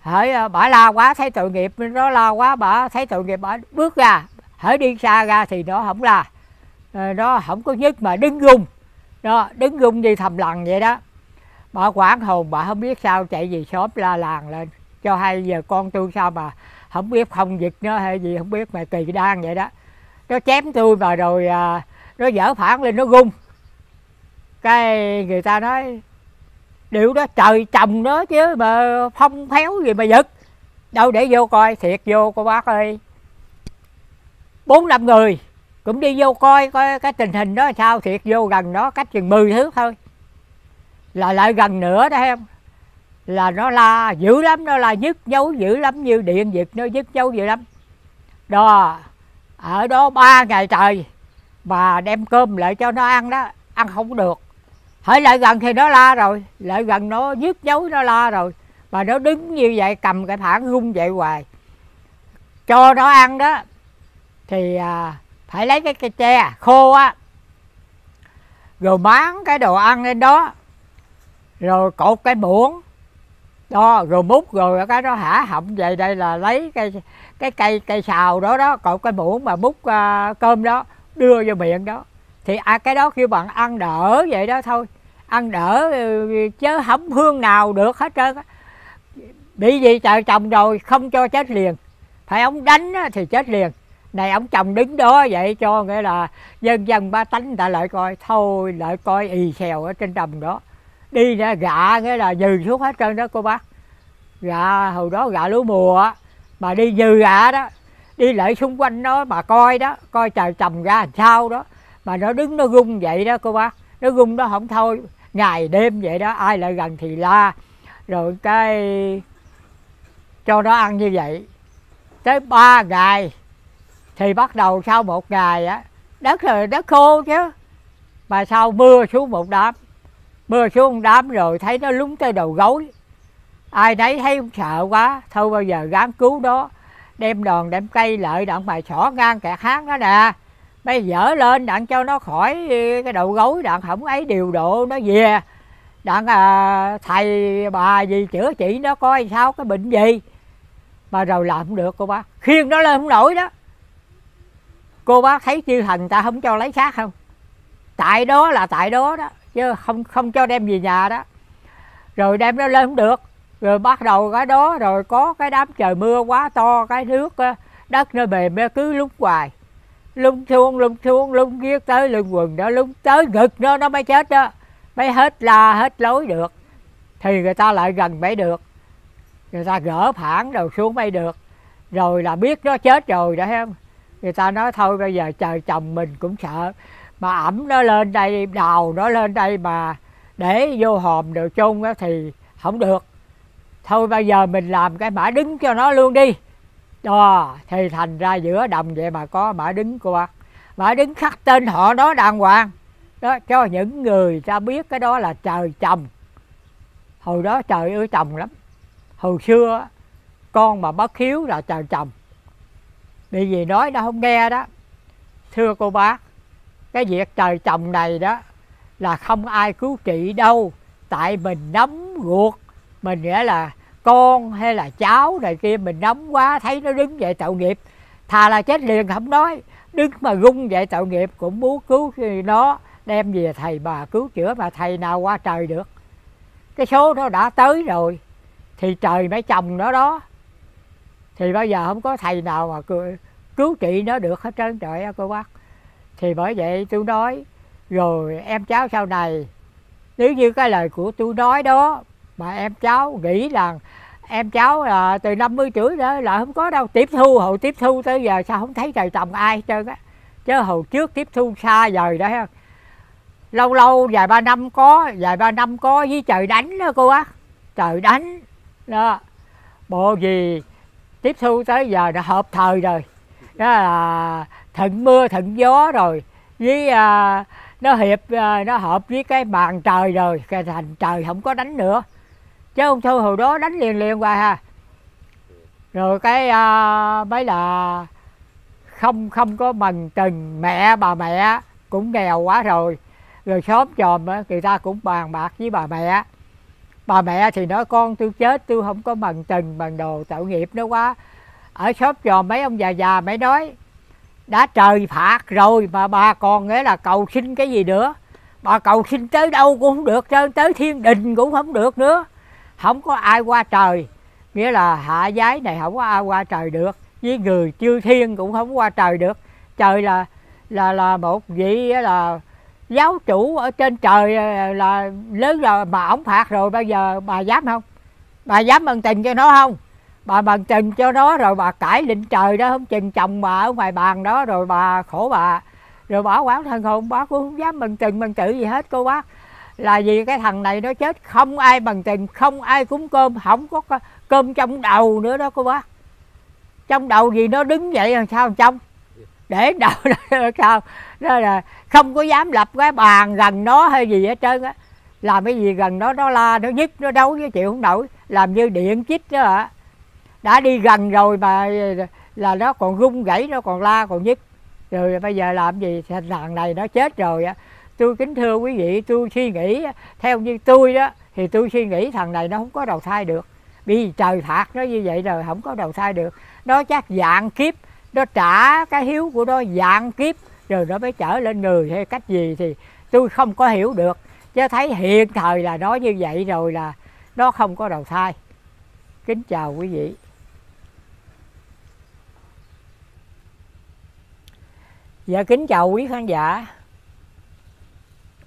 Hỡi à, bà la quá, thấy tội nghiệp, nó la quá, bà thấy tội nghiệp, bà bước ra. Hỡi đi xa ra thì nó không la. Ờ, nó không có nhức mà đứng rung đó đứng gung như thầm lằn vậy đó. Bà quản hồn bà không biết sao chạy gì xóm la làng lên. Cho hai giờ con tôi sao mà không biết không giật nó hay gì không biết mà kỳ đan vậy đó. Nó chém tôi mà rồi à, nó dở phản lên nó gung cái người ta nói điều đó trời chồng nó chứ mà phong phéo gì mà giật. Đâu để vô coi thiệt vô cô bác ơi. Bốn năm người cũng đi vô coi coi cái tình hình đó sao thiệt vô gần đó cách chừng 10 thước thôi. Là lại gần nữa đó em. Là nó la dữ lắm nó la nhức dấu dữ lắm như điện giật nó nhức dấu dữ lắm. Đó ở đó ba ngày trời bà đem cơm lại cho nó ăn đó ăn không được. Hỏi lại gần thì nó la rồi lại gần nó nhức dấu nó la rồi. Mà nó đứng như vậy cầm cái thẳng rung vậy hoài. Cho nó ăn đó thì à, phải lấy cái cây tre khô á rồi bán cái đồ ăn lên đó rồi cột cái muỗng đó rồi múc rồi cái đó hả? Họng về đây là lấy cái cái cây cây xào đó đó cột cái muỗng mà múc uh, cơm đó đưa vô miệng đó. Thì à, cái đó kêu bạn ăn đỡ vậy đó thôi. Ăn đỡ ừ, chứ không hương nào được hết trơn bị gì trời chồng rồi không cho chết liền. Phải ông đánh thì chết liền này, ông chồng đứng đó vậy cho nghĩa là dân dân ba tánh người ta lại coi, thôi lại coi y xèo ở trên đồng đó. Đi ra gạ nghĩa là dừ xuống hết trơn đó cô bác. Gạ, hồi đó gạ lúa mùa mà đi dừ gạ đó, đi lại xung quanh đó mà coi đó, coi trời trầm ra làm sao đó. Mà nó đứng nó gung vậy đó cô bác, nó gung đó không thôi, ngày đêm vậy đó, ai lại gần thì la. Rồi cái, cho nó ăn như vậy. Tới ba ngày thì bắt đầu sau một ngày á đất rồi đất khô chứ. Mà sau mưa xuống một đám mưa xuống một đám rồi thấy nó lúng tới đầu gối. Ai nấy thấy cũng sợ quá thôi bao giờ dám cứu đó đem đòn đem cây lợi đặng mày xỏ ngang kẹt háng đó nè. Bây dở lên đặng cho nó khỏi cái đầu gối đặng không ấy điều độ nó về. Đặng à, thầy bà gì chữa trị nó coi sao cái bệnh gì. Mà rồi làm không được cô bác khiêng nó lên không nổi đó cô bác thấy chư thần ta không cho lấy xác không? Tại đó là tại đó đó, chứ không không cho đem về nhà đó. Rồi đem nó lên không được. Rồi bắt đầu cái đó, rồi có cái đám trời mưa quá to, cái nước đất nó mềm, nó cứ lúc hoài. Lung xuống lung xuống lung giết tới lưng quần đó lung tới ngực nó nó mới chết đó. Mới hết la, hết lối được. Thì người ta lại gần mới được. Người ta gỡ phản đầu xuống mới được. Rồi là biết nó chết rồi đó em người ta nói thôi, bây giờ trời chồng mình cũng sợ mà ẩm nó lên đây, đào nó lên đây mà để vô hòm đồ chung đó thì không được. Thôi bây giờ mình làm cái mã đứng cho nó luôn đi. Đó, thì thành ra giữa đồng vậy mà có mã đứng của bác mã đứng khắc tên họ đó đàng hoàng. Đó, cho những người ta biết cái đó là trời chồng. Hồi đó trời ơi, chồng lắm. Hồi xưa con mà bất hiếu là trời chồng bị gì nói nó không nghe đó. Thưa cô bác, cái việc trời chồng này đó là không ai cứu trị đâu. Tại mình nắm ruột, mình nghĩa là con hay là cháu này kia, mình nắm quá, thấy nó đứng vậy tạo nghiệp. Thà là chết liền không nói, đứng mà gung vậy tạo nghiệp cũng muốn cứu nó đem về thầy bà cứu chữa mà thầy nào qua trời được. Cái số nó đã tới rồi, thì trời mới chồng nó đó thì bây giờ không có thầy nào mà cứu, cứu trị nó được hết trơn trời á cô bác. Thì bởi vậy tôi nói rồi em cháu sau này nếu như cái lời của tôi nói đó mà em cháu nghĩ rằng em cháu là từ 50 tuổi đó là không có đâu tiếp thu hồi tiếp thu tới giờ sao không thấy trời trồng ai hết trơn á. Chứ hồi trước tiếp thu xa vời đó lâu lâu vài ba năm có vài ba năm có với trời đánh đó cô á trời đánh đó. Bộ gì tiếp thu tới giờ đã hợp thời rồi. Đó là thuận mưa thuận gió rồi. Với à, nó hiệp à, nó hợp với cái bàn trời rồi cái thành trời không có đánh nữa. Chứ ông thư hồi đó đánh liền liền hoài ha rồi cái à, mấy là không không có mần tình mẹ bà mẹ cũng nghèo quá rồi. Rồi xóm chòm người ta cũng bàn bạc với bà mẹ bà mẹ thì nói, con, tôi chết, tôi không có bằng tình bằng đồ tạo nghiệp nó quá. Ở xóm trò mấy ông già già mới nói, đã trời phạt rồi mà bà còn nghĩa là cầu xin cái gì nữa? Bà cầu xin tới đâu cũng không được trơn tới thiên đình cũng không được nữa. Không có ai qua trời, nghĩa là hạ giái này không có ai qua trời được, với người chư thiên cũng không qua trời được. Trời là là là một vị là giáo chủ ở trên trời ờ, là lớn rồi mà ổng phạt rồi, bây giờ bà dám không? Bà dám bằng tình cho nó không? Bà bằng tình cho nó rồi bà cãi định trời đó, không chừng chồng bà ở ngoài bàn đó, rồi bà khổ bà, rồi bỏ quán thân hồn bà cũng không dám bằng tình bằng tự gì hết, cô bác. Là vì cái thằng này nó chết, không ai bằng tình, không ai cúng cơm, không có cơm trong đầu nữa đó, cô bác. Trong đầu gì nó đứng vậy, làm sao trong? Để đâu đó sao? Đó là không có dám lập cái bàn gần nó hay gì hết trơn á. Làm cái gì gần nó nó la nó nhức nó đấu với chịu không nổi. Làm như điện chích đó ạ đã đi gần rồi mà là nó còn rung gãy, nó còn la, còn nhức. Rồi bây giờ làm gì? Thằng này nó chết rồi á. Tôi kính thưa quý vị, tôi suy nghĩ theo như tôi đó, thì tôi suy nghĩ thằng này nó không có đầu thai được. Vì trời phạt nó như vậy rồi, không có đầu thai được. Nó chắc dạng kiếp nó trả cái hiếu của nó dạng kiếp, rồi nó mới trở lên người hay cách gì thì tôi không có hiểu được. Chứ thấy hiện thời là nói như vậy rồi là nó không có đầu thai. Kính chào quý vị. Dạ kính chào quý khán giả.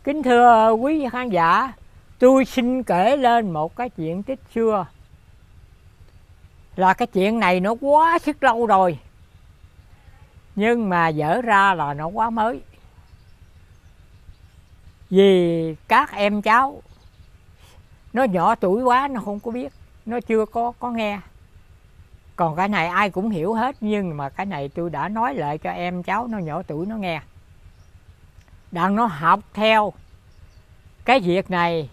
Kính thưa quý khán giả, Tôi xin kể lên một cái chuyện tích xưa. Là cái chuyện này nó quá sức lâu rồi. Nhưng mà dở ra là nó quá mới. Vì các em cháu, Nó nhỏ tuổi quá, nó không có biết, Nó chưa có có nghe. Còn cái này ai cũng hiểu hết, nhưng mà cái này tôi đã nói lại cho em cháu nó nhỏ tuổi, nó nghe. Đang nó học theo. Cái việc này,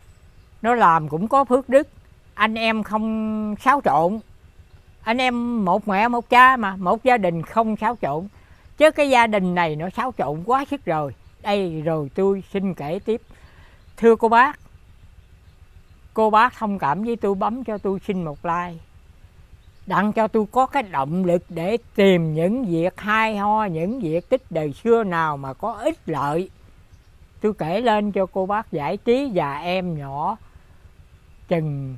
nó làm cũng có phước đức. Anh em không xáo trộn. Anh em một mẹ, một cha mà, một gia đình không xáo trộn chứ cái gia đình này nó xáo trộn quá sức rồi. Đây rồi tôi xin kể tiếp. Thưa cô bác cô bác thông cảm với tôi bấm cho tôi xin một like. Đặng cho tôi có cái động lực để tìm những việc hay ho, những việc tích đời xưa nào mà có ích lợi. Tôi kể lên cho cô bác giải trí và em nhỏ chừng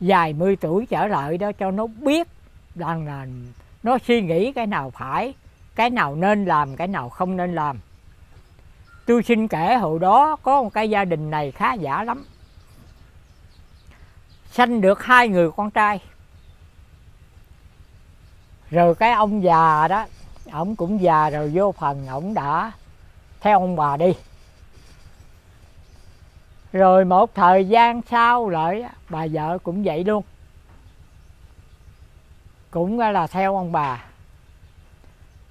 vài mươi tuổi trở lại đó cho nó biết rằng là nó suy nghĩ cái nào phải cái nào nên làm, cái nào không nên làm. Tôi xin kể hồi đó có một cái gia đình này khá giả lắm. Sanh được hai người con trai. Rồi cái ông già đó, ổng cũng già rồi, vô phần ổng đã theo ông bà đi. Rồi một thời gian sau lại bà vợ cũng vậy luôn. Cũng là theo ông bà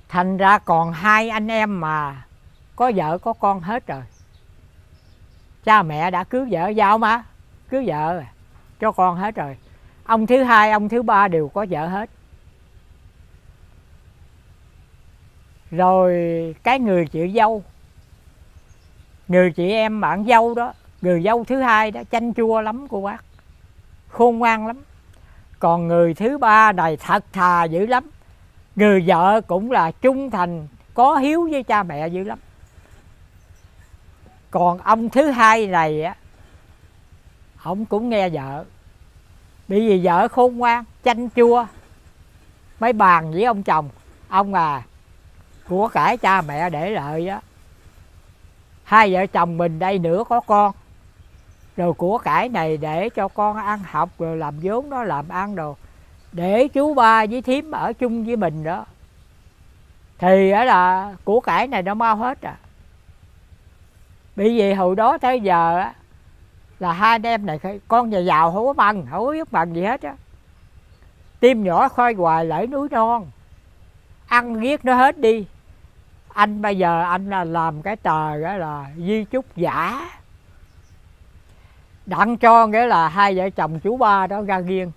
thành ra còn hai anh em mà có vợ có con hết rồi. Cha mẹ đã cưới vợ, giao mà cưới vợ cho con hết rồi. Ông thứ hai, ông thứ ba đều có vợ hết. Rồi cái người chị dâu, người chị em bạn dâu đó, người dâu thứ hai đó, chanh chua lắm cô bác, khôn ngoan lắm. Còn người thứ ba này thật thà dữ lắm người vợ cũng là trung thành, có hiếu với cha mẹ dữ lắm. Còn ông thứ hai này á, ông cũng nghe vợ. Bị vì vợ khôn ngoan, chanh chua mấy bàn với ông chồng. Ông à của cải cha mẹ để lại á, hai vợ chồng mình đây nữa có con. Rồi của cải này để cho con ăn học, rồi làm vốn đó, làm ăn đồ để chú ba với thím ở chung với mình đó. Thì đó là của cải này nó mau hết à. Bởi vì hồi đó tới giờ á là hai anh em này con nhà giàu không có bằng, không có biết bằng gì hết á. Tim nhỏ khơi hoài lẫy núi non. Ăn giết nó hết đi. Anh bây giờ anh là làm cái tờ đó là di chúc giả. Đặng cho nghĩa là hai vợ chồng chú ba đó ra riêng.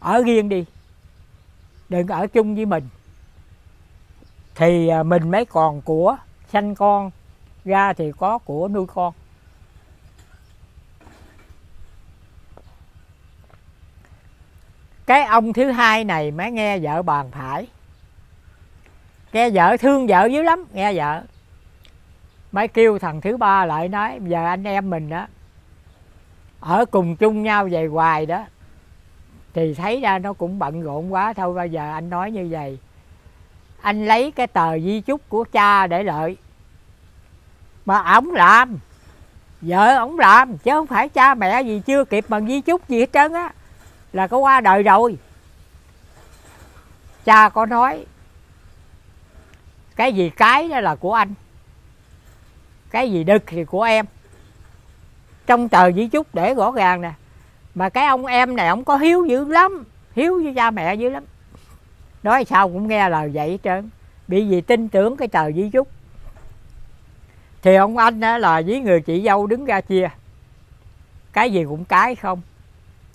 Ở riêng đi đừng ở chung với mình. Thì à, mình mới còn của sanh con, ra thì có của nuôi con. Cái ông thứ hai này mới nghe vợ bàn phải. Nghe vợ thương vợ dữ lắm, nghe vợ. Mới kêu thằng thứ ba lại nói, giờ anh em mình đó ở cùng chung nhau về hoài đó thì thấy ra nó cũng bận rộn quá, thôi bây giờ anh nói như vậy. Anh lấy cái tờ di chúc của cha để lợi. Mà ổng làm. Vợ ổng làm, chứ không phải cha mẹ gì chưa kịp bằng di chúc gì hết trơn á. Là có qua đời rồi. Cha có nói, cái gì cái đó là của anh, cái gì đực thì của em. Trong tờ di chúc để rõ ràng nè mà cái ông em này ông có hiếu dữ lắm. Hiếu với cha mẹ dữ lắm. Nói sao cũng nghe lời vậy hết trơn. Bị gì tin tưởng cái tờ di chúc. Thì ông anh đó là với người chị dâu đứng ra chia. Cái gì cũng cái không.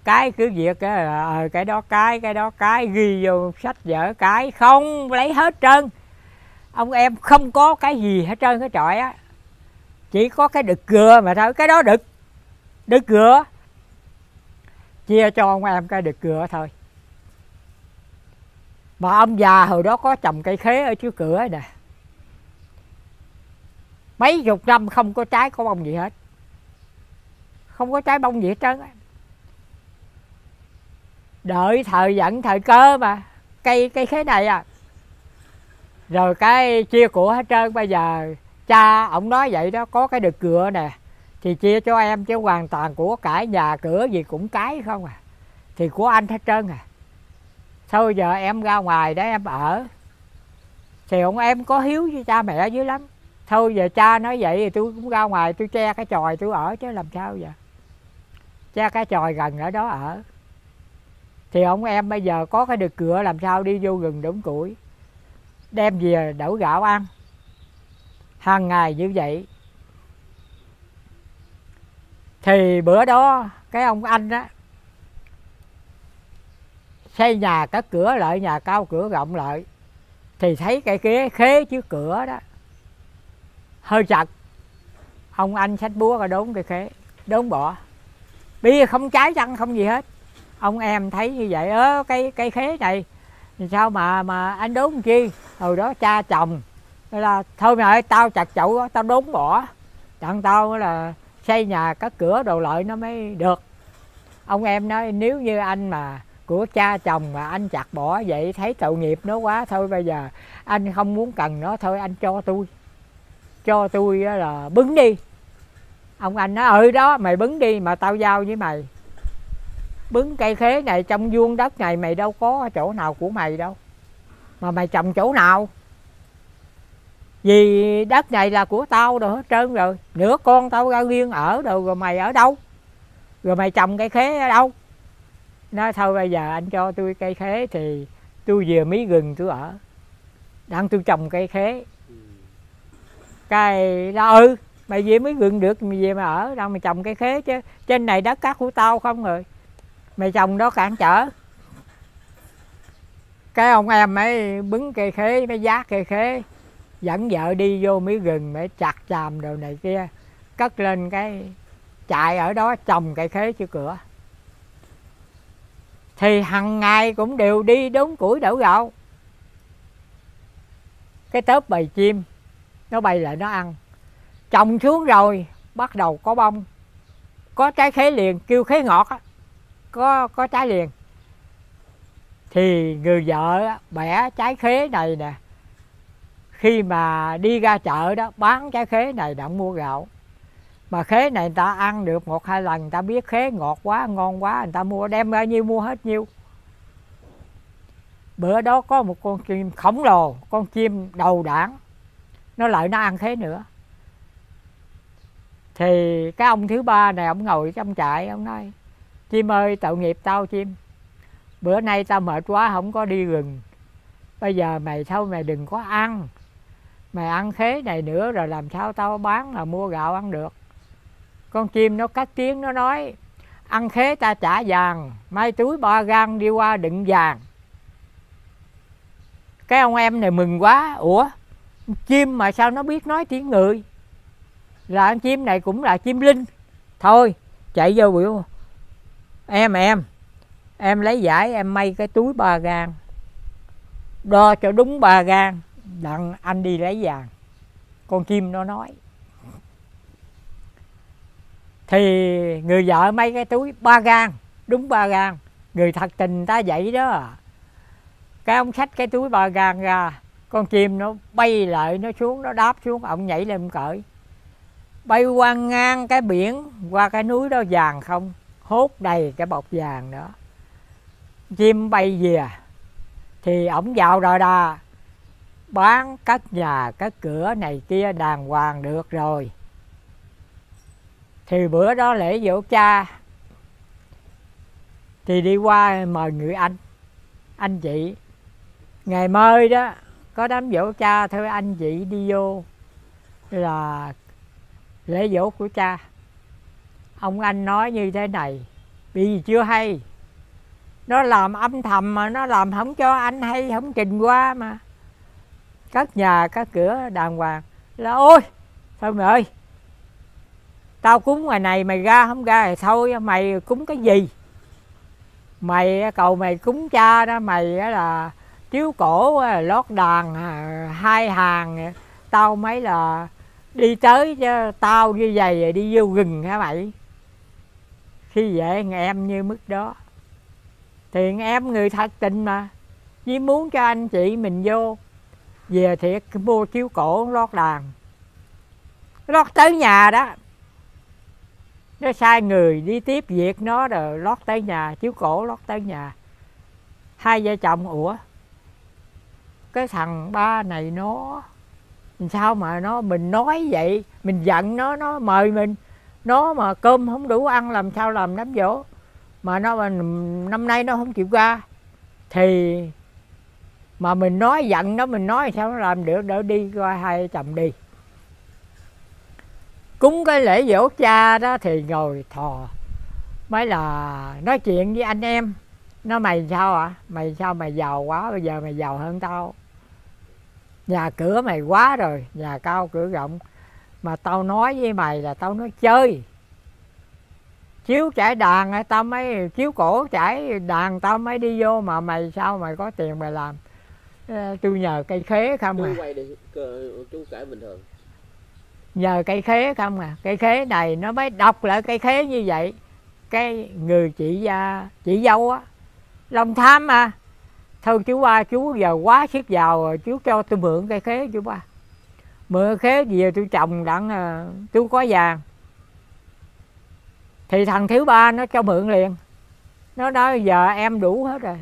Cái cứ việc cái, à, ờ, ờ, cái đó cái cái đó cái ghi vô sách vở cái không lấy hết trơn. Ông em không có cái gì hết trơn cái trọi á. Chỉ có cái đực gừa mà thôi. Cái đó đực. Đực gừa chia cho ông em cái đực cửa thôi. Mà ông già hồi đó có trồng cây khế ở trước cửa nè. Mấy chục năm không có trái có bông gì hết. Không có trái bông gì hết trơn đợi thời dẫn thời cơ mà. Cây cây khế này à. Rồi cái chia của hết trơn. Bây giờ cha ổng nói vậy đó, có cái đực cửa nè thì chia cho em chứ hoàn toàn của cải nhà cửa gì cũng cái không à. Thì của anh hết trơn à. Thôi giờ em ra ngoài để em ở? Thì ông em có hiếu với cha mẹ dữ lắm. Thôi giờ cha nói vậy thì tôi cũng ra ngoài, tôi che cái chòi tôi ở chứ làm sao vậy che cái chòi gần ở đó ở. Thì ông em bây giờ có cái được cửa làm sao đi vô rừng đống củi? Đem về đổ gạo ăn. Hàng ngày như vậy thì bữa đó, cái ông anh á, xây nhà cất cửa lại, nhà cao cửa rộng lại, thì thấy cái ghế, khế trước cửa đó, hơi chặt. Ông anh xách búa ra đốn cây khế, đốn bỏ. Bây giờ không trái chăng, không gì hết. Ông em thấy như vậy, ớ cây cây khế này, sao mà mà anh đốn chi? Hồi đó cha chồng là, thôi mày ơi, tao chặt chậu tao đốn bỏ. Chặn tao là xây nhà cất cửa đồ lợi nó mới được. Ông em nói, nếu như anh mà, của cha chồng mà anh chặt bỏ vậy, thấy tội nghiệp nó quá, thôi bây giờ anh không muốn cần nó, thôi anh cho tôi. Cho tôi là, bứng đi. Ông anh nói ừ đó, mày bứng đi mà tao giao với mày. Bứng cây khế này trong vuông đất này, mày đâu có chỗ nào của mày đâu. Mà mày trồng chỗ nào? Vì đất này là của tao rồi, hết trơn rồi. Nửa con tao ra riêng ở rồi rồi mày ở đâu? Rồi mày trồng cây khế ở đâu? Nói thôi, bây giờ anh cho tôi cây khế thì tôi về mí gừng tôi ở. Đang tôi trồng cây khế. Cái đó ừ mày về mấy gừng được, mày về mà ở, đâu mày trồng cây khế chứ. Trên này đất cát của tao không rồi. Mày trồng đó cản trở. Cái ông em ấy bứng cây khế, mới giác cây khế dẫn vợ đi vô miếng gừng mới chặt chàm đồ này kia. Cất lên cái chạy ở đó, trồng cây khế trước cửa. Thì hằng ngày cũng đều đi đốn củi đổ gạo. Cái tớp bầy chim, nó bay lại nó ăn. Trồng xuống rồi, bắt đầu có bông. Có trái khế liền, kêu khế ngọt á. Có có trái liền. Thì người vợ bẻ trái khế này nè khi mà đi ra chợ đó, bán trái khế này đặng mua gạo. Mà khế này người ta ăn được một hai lần, người ta biết khế ngọt quá, ngon quá, người ta mua, đem bao nhiêu, mua hết nhiêu. Bữa đó có một con chim khổng lồ, con chim đầu đảng. Nó lại nó ăn khế nữa. Thì cái ông thứ ba này, ông ngồi trong trại, ông nói, chim ơi, tội nghiệp tao, chim. Bữa nay tao mệt quá, không có đi rừng. Bây giờ mày thôi, mày đừng có ăn mày ăn khế này nữa rồi làm sao tao bán là mua gạo ăn được? Con chim nó cắt tiếng nó nói, ăn khế ta trả vàng, mai túi ba gan đi qua đựng vàng. Cái ông em này mừng quá. Ủa, chim mà sao nó biết nói tiếng người? Là con chim này cũng là chim linh. Thôi, chạy vô biểu. Em em em lấy giải em may cái túi ba gan đo cho đúng ba gan đặng, anh đi lấy vàng. Con chim nó nói. Thì người vợ mấy cái túi? Ba gan đúng ba gan người thật tình ta vậy đó. Cái ông xách cái túi ba gan ra, con chim nó bay lại, nó xuống, nó đáp xuống, ông nhảy lên cởi. Bay qua ngang cái biển, qua cái núi đó vàng không? Hốt đầy cái bọc vàng đó. Chim bay về. Thì ổng vào rồi đà bán các nhà, các cửa này kia đàng hoàng được rồi. Thì bữa đó lễ dỗ cha, thì đi qua mời người anh anh chị. Ngày mai đó, có đám dỗ cha thôi, anh chị đi vô là lễ dỗ của cha. Ông anh nói như thế này vì chưa hay. Nó làm âm thầm mà, nó làm không cho anh hay, không trình qua mà các nhà các cửa, đàng hoàng. Là, ôi thôi mày ơi? Tao cúng ngoài này mày ra, không ra thì thôi, mày cúng cái gì? Mày, cầu mày cúng cha đó, mày là chiếu cổ lót đàn à, hai hàng. Tao mấy là đi tới chứ, tao như vậy đi vô rừng hả mày? Khi vậy em như mức đó. Thì em người thật tình mà. Chỉ muốn cho anh chị mình vô về thiệt mua chiếu cổ lót đàn. Lót tới nhà đó. Nó sai người đi tiếp việc nó rồi lót tới nhà chiếu cổ lót tới nhà. Hai vợ chồng, ủa, cái thằng ba này nó, sao mà nó, mình nói vậy, mình giận nó nó mời mình. Nó mà cơm không đủ ăn làm sao làm đám dỗ mà nó mà năm nay nó không chịu ra thì mà mình nói giận nó mình nói sao nó làm được, đỡ đi, coi hai chồng đi. Cúng cái lễ dỗ cha đó thì ngồi thò. Mới là nói chuyện với anh em. Nó mày sao ạ? À? mày sao mày giàu quá? Bây giờ mày giàu hơn tao. Nhà cửa mày quá rồi, nhà cao cửa rộng. Mà tao nói với mày là tao nói chơi. Chiếu trải đàn, tao mới, chiếu cổ trải đàn, tao mới đi vô mà mày sao mày có tiền mày làm? Tôi nhờ cây khế không à. quay đi chú kể bình thường. Nhờ cây khế không à. Cây khế này nó mới đọc lại cây khế như vậy. Cái người chị gia chị dâu á lòng tham mà thôi chú ba chú giờ quá sức giàu rồi chú cho tôi mượn cây khế chú ba. Mượn khế về tôi trồng đặng à, tôi có vàng. Thì thằng thứ ba nó cho mượn liền. Nó nói giờ em đủ hết rồi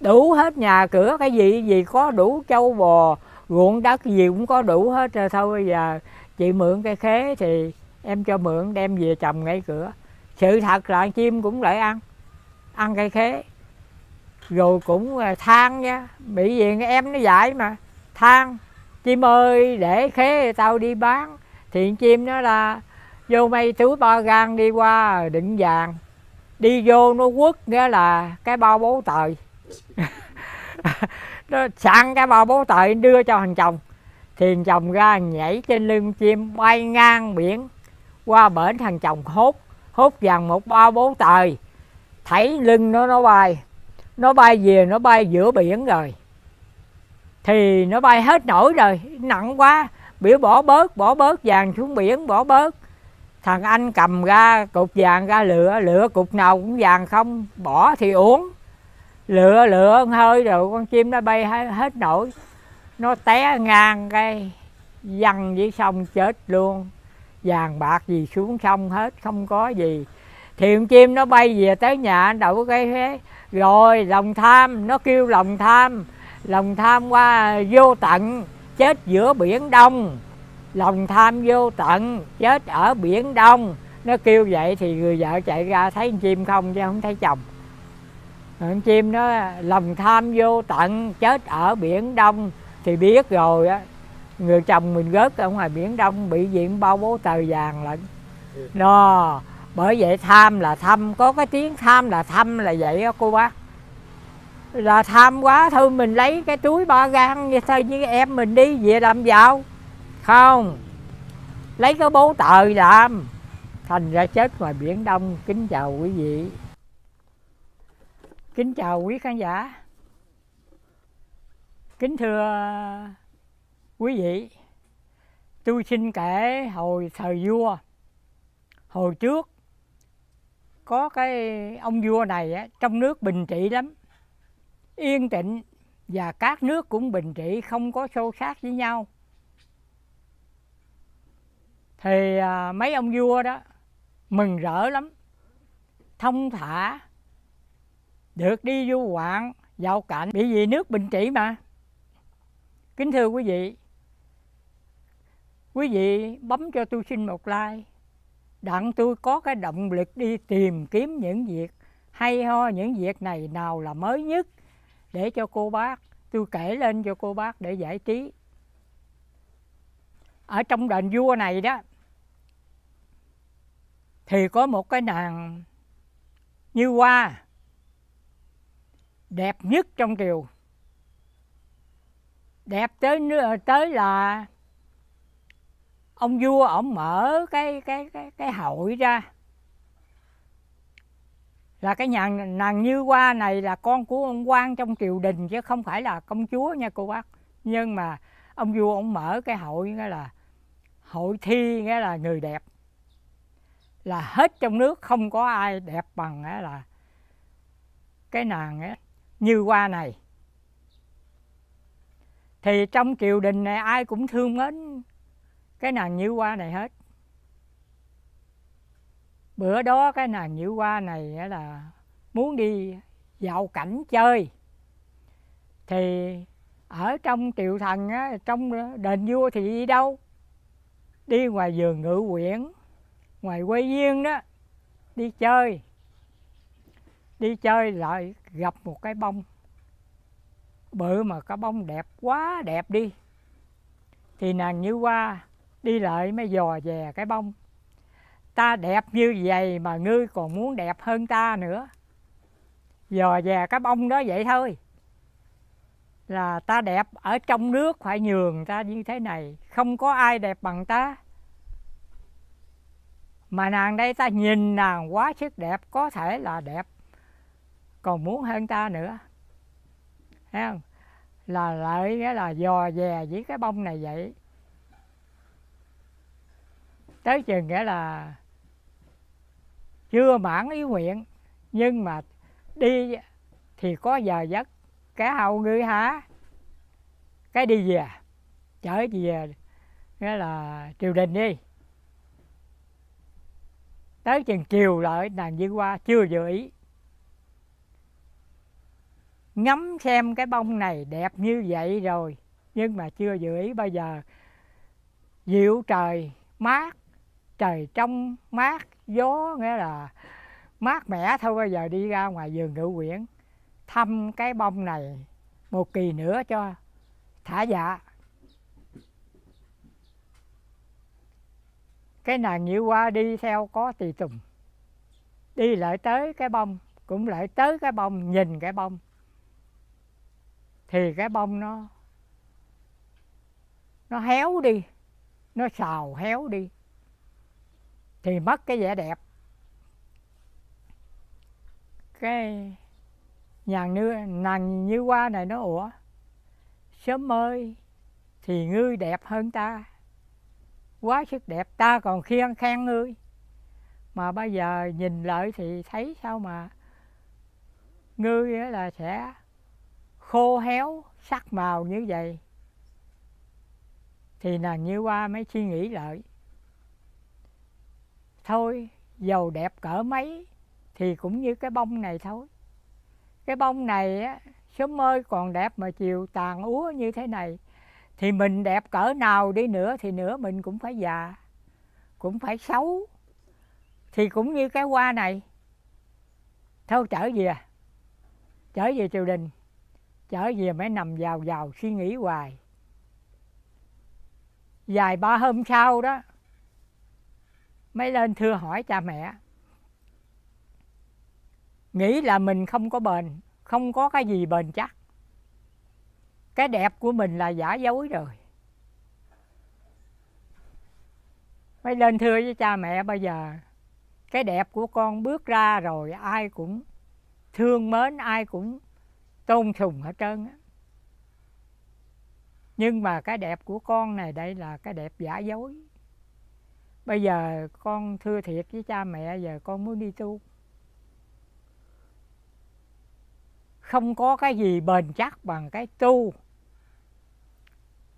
đủ hết nhà cửa, cái gì gì có đủ châu bò, ruộng đất gì cũng có đủ hết rồi thôi. Bây giờ chị mượn cây khế thì em cho mượn, đem về trồng ngay cửa. Sự thật là chim cũng lại ăn ăn cây khế. Rồi cũng à, than nha, bị gì em nó dạy mà, than chim ơi, để khế tao đi bán. Thì chim nó là, vô mây túi ba gan đi qua định vàng. Đi vô nó quất, nghĩa là cái bao bố tời. nó sẵn cái bao bố tời đưa cho thằng chồng. Thì thằng chồng ra nhảy trên lưng chim bay ngang biển. Qua bển thằng chồng hốt hốt vàng một bao bố tời thấy lưng nó nó bay. Nó bay về, nó bay giữa biển rồi. Thì nó bay hết nổi rồi. Nặng quá. Biểu bỏ bớt bỏ bớt vàng xuống biển, bỏ bớt. Thằng anh cầm ra cục vàng ra lựa lựa cục nào cũng vàng không, bỏ thì uống lựa lựa hơi rồi con chim nó bay hết, hết nổi. Nó té ngang cái văng dưới sông chết luôn. Vàng bạc gì xuống sông hết không có gì. Thì con chim nó bay về tới nhà đậu cái thế rồi lòng tham nó kêu lòng tham. Lòng tham qua vô tận chết giữa biển đông. Lòng tham vô tận chết ở biển đông. Nó kêu vậy thì người vợ chạy ra thấy con chim không chứ không thấy chồng con chim nó lòng tham vô tận, chết ở biển đông thì biết rồi á. Người chồng mình gớt ở ngoài biển đông bị diện bao bố tờ vàng lận. Nó, bởi vậy tham là thăm có cái tiếng tham là thăm là vậy á cô bác. Là tham quá thôi, mình lấy cái túi ba gan như thôi, như em mình đi về làm giàu. Không, lấy cái bố tờ làm, thành ra chết ngoài biển đông, kính chào quý vị kính chào quý khán giả. Kính thưa quý vị tôi xin kể hồi thời vua. Hồi trước có cái ông vua này á, trong nước bình trị lắm. Yên tĩnh và các nước cũng bình trị không có xô xát với nhau. Thì à, mấy ông vua đó mừng rỡ lắm. Thông thả được đi du ngoạn dạo cảnh bị vì nước bình trị mà. Kính thưa quý vị quý vị bấm cho tôi xin một like. Đặng tôi có cái động lực đi tìm kiếm những việc hay ho, những việc này nào là mới nhất để cho cô bác, tôi kể lên cho cô bác để giải trí. Ở trong đền vua này đó, thì có một cái nàng như hoa đẹp nhất trong triều. Đẹp tới ờ, tới là ông vua ổng mở cái cái cái cái hội ra. Là cái nhà nàng như hoa này là con của ông quan trong triều đình chứ không phải là công chúa nha cô bác. Nhưng mà ông vua ông mở cái hội nghĩa là hội thi nghĩa là người đẹp. Là hết trong nước không có ai đẹp bằng nghĩa là cái nàng ấy, như hoa này. Thì trong triều đình này ai cũng thương mến cái nàng như hoa này hết. Bữa đó cái nàng như hoa này là muốn đi dạo cảnh chơi. Thì ở trong triều thần á, trong đền vua thì đi đâu? Đi ngoài vườn ngự quyển ngoài quê viên đó đi chơi. Đi chơi lại gặp một cái bông. Bự mà cái bông đẹp quá đẹp đi. Thì nàng như hoa đi lại mới dò về cái bông. Ta đẹp như vậy mà ngươi còn muốn đẹp hơn ta nữa. Dò về cái bông đó vậy thôi. Là ta đẹp ở trong nước phải nhường ta như thế này, không có ai đẹp bằng ta. Mà nàng đây ta nhìn nàng quá sức đẹp, có thể là đẹp còn muốn hơn ta nữa. Thấy không? Là lợi nghĩa là dò dè với cái bông này vậy. Tới chừng nghĩa là chưa mãn ý nguyện, nhưng mà đi thì có giờ giấc. Cái hậu ngươi hả cái đi về trở về, nghĩa là triều đình đi. Tới chừng chiều lại, nàng đi qua chưa vừa ý ngắm xem cái bông này đẹp như vậy rồi, nhưng mà chưa dự ý bao giờ. Dịu trời, mát, trời trong, mát, gió, nghĩa là mát mẻ thôi bây giờ đi ra ngoài vườn ngự quyển, thăm cái bông này một kỳ nữa cho thả dạ. Cái nàng nhiễu qua đi theo có tỳ tùng, đi lại tới cái bông, cũng lại tới cái bông, nhìn cái bông thì cái bông nó nó héo đi, nó xào héo đi, thì mất cái vẻ đẹp. Cái nhà như nàng như hoa này nó, ủa, sớm ơi, thì ngươi đẹp hơn ta, quá sức đẹp, ta còn khen khen ngươi. Mà bây giờ nhìn lại thì thấy sao mà ngươi là sẽ khô héo, sắc màu như vậy, thì nàng như hoa mới suy nghĩ lại. Thôi, dầu đẹp cỡ mấy thì cũng như cái bông này thôi. Cái bông này á, sớm mơi còn đẹp mà chiều tàn úa như thế này, thì mình đẹp cỡ nào đi nữa thì nữa mình cũng phải già, cũng phải xấu. Thì cũng như cái hoa này. Thôi, trở về. Trở về triều đình trở về mới nằm vào vào suy nghĩ hoài. Vài ba hôm sau đó, mới lên thưa hỏi cha mẹ. Nghĩ là mình không có bền, không có cái gì bền chắc. Cái đẹp của mình là giả dối rồi. Mới lên thưa với cha mẹ, bây giờ cái đẹp của con bước ra rồi ai cũng thương mến, ai cũng tôn sùng hết trơn á. Nhưng mà cái đẹp của con này, đây là cái đẹp giả dối. Bây giờ con thưa thiệt với cha mẹ, giờ con muốn đi tu. Không có cái gì bền chắc bằng cái tu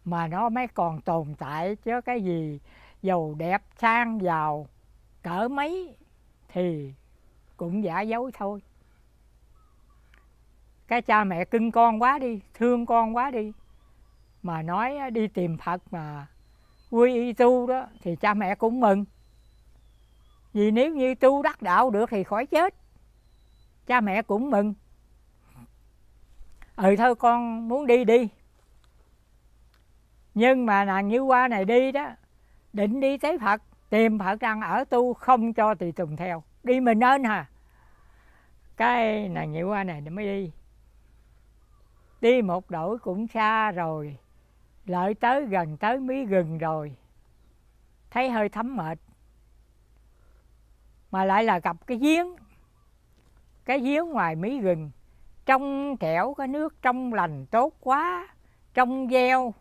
mà nó mới còn tồn tại, chứ cái gì giàu đẹp, sang giàu, cỡ mấy thì cũng giả dối thôi cái cha mẹ cưng con quá đi, thương con quá đi. Mà nói đi tìm phật mà quy y tu đó, thì cha mẹ cũng mừng. Vì nếu như tu đắc đạo được thì khỏi chết. Cha mẹ cũng mừng. Ừ thôi con muốn đi đi. Nhưng mà nàng như qua này đi đó, định đi tới phật, tìm phật đang ở tu, không cho tùy tùng theo. Đi mình nên hả cái nàng như qua này mới đi đi một đổi cũng xa rồi, lợi tới gần tới mí gừng rồi. Thấy hơi thấm mệt, mà lại là gặp cái giếng cái giếng ngoài mí gừng. Trong trẻo cái nước, trong lành tốt quá, trong gieo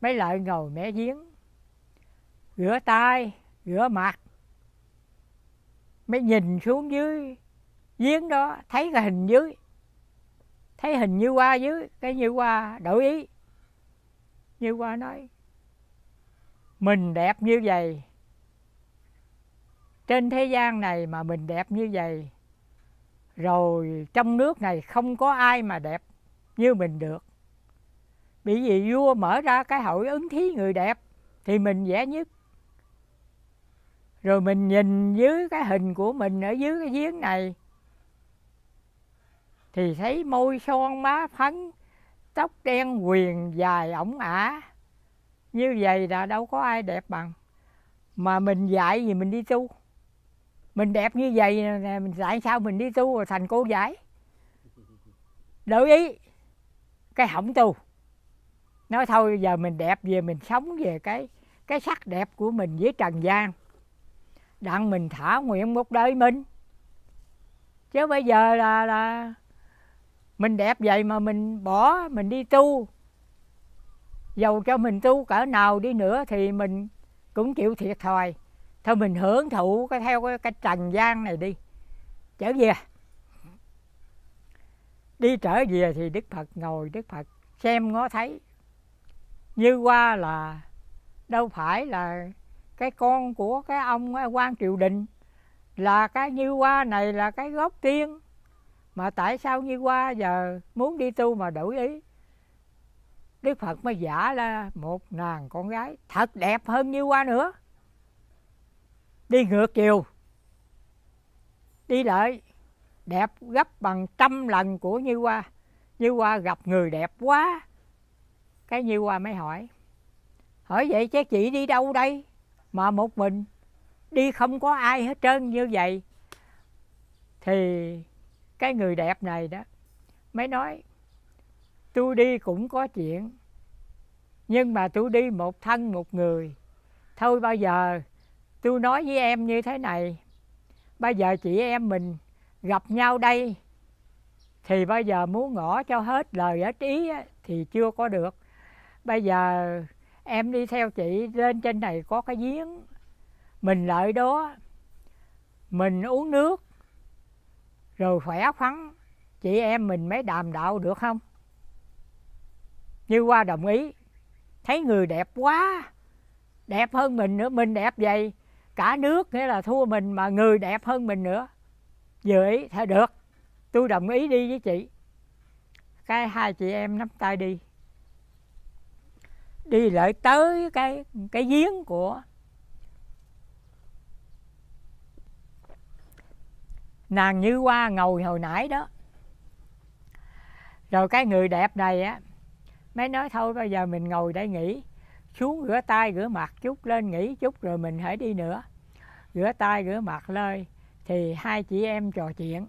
mấy lợi ngồi mé giếng. Rửa tay, rửa mặt, mới nhìn xuống dưới giếng đó, thấy cái hình dưới thấy hình như qua dưới, cái như qua đổi ý. Như qua nói, mình đẹp như vậy. Trên thế gian này mà mình đẹp như vậy, rồi trong nước này không có ai mà đẹp như mình được. Bởi vì vua mở ra cái hội ứng thí người đẹp thì mình vẽ nhất. Rồi mình nhìn dưới cái hình của mình ở dưới cái giếng này thì thấy môi son má phấn, tóc đen quyền dài ổng ả. Như vậy là đâu có ai đẹp bằng. Mà mình dạy gì mình đi tu. Mình đẹp như vậy mình tại sao mình đi tu rồi thành cô giải lưu ý, cái hỏng tu. Nói thôi giờ mình đẹp về mình sống về cái cái sắc đẹp của mình với trần gian. Đặng mình thả nguyện một đời mình. Chứ bây giờ là là mình đẹp vậy mà mình bỏ mình đi tu. Dầu cho mình tu cỡ nào đi nữa thì mình cũng chịu thiệt thòi. Thôi mình hưởng thụ cái theo cái, cái trần gian này đi. Trở về. Đi trở về thì đức phật ngồi đức phật xem ngó thấy. Như qua là đâu phải là cái con của cái ông quan triều đình là cái như qua này là cái gốc tiên mà tại sao như qua giờ muốn đi tu mà đổi ý? Đức phật mới giả là một nàng con gái thật đẹp hơn như qua nữa. Đi ngược chiều. Đi lại đẹp gấp bằng trăm lần của như qua như qua gặp người đẹp quá. Cái như qua mới hỏi hỏi vậy chứ chị đi đâu đây? Mà một mình, đi không có ai hết trơn như vậy. Thì cái người đẹp này đó, mới nói, tôi đi cũng có chuyện, nhưng mà tôi đi một thân một người. Thôi bao giờ tôi nói với em như thế này, bây giờ chị em mình gặp nhau đây, thì bây giờ muốn ngỏ cho hết lời hết ý thì chưa có được. Bây giờ em đi theo chị lên trên này có cái giếng, mình lợi đó, mình uống nước rồi khỏe khoắn, chị em mình mới đàm đạo được không? Như qua đồng ý. Thấy người đẹp quá, đẹp hơn mình nữa, mình đẹp vậy. Cả nước nghĩa là thua mình mà người đẹp hơn mình nữa. Vừa ý, thôi được. Tôi đồng ý đi với chị. Cái hai chị em nắm tay đi. Đi lại tới cái cái giếng của nàng như hoa ngồi hồi nãy đó. Rồi cái người đẹp này á, mới nói thôi, bây giờ mình ngồi đây nghỉ. Xuống rửa tay, rửa mặt chút, lên nghỉ chút, rồi mình hãy đi nữa. Rửa tay, rửa mặt lên, thì hai chị em trò chuyện.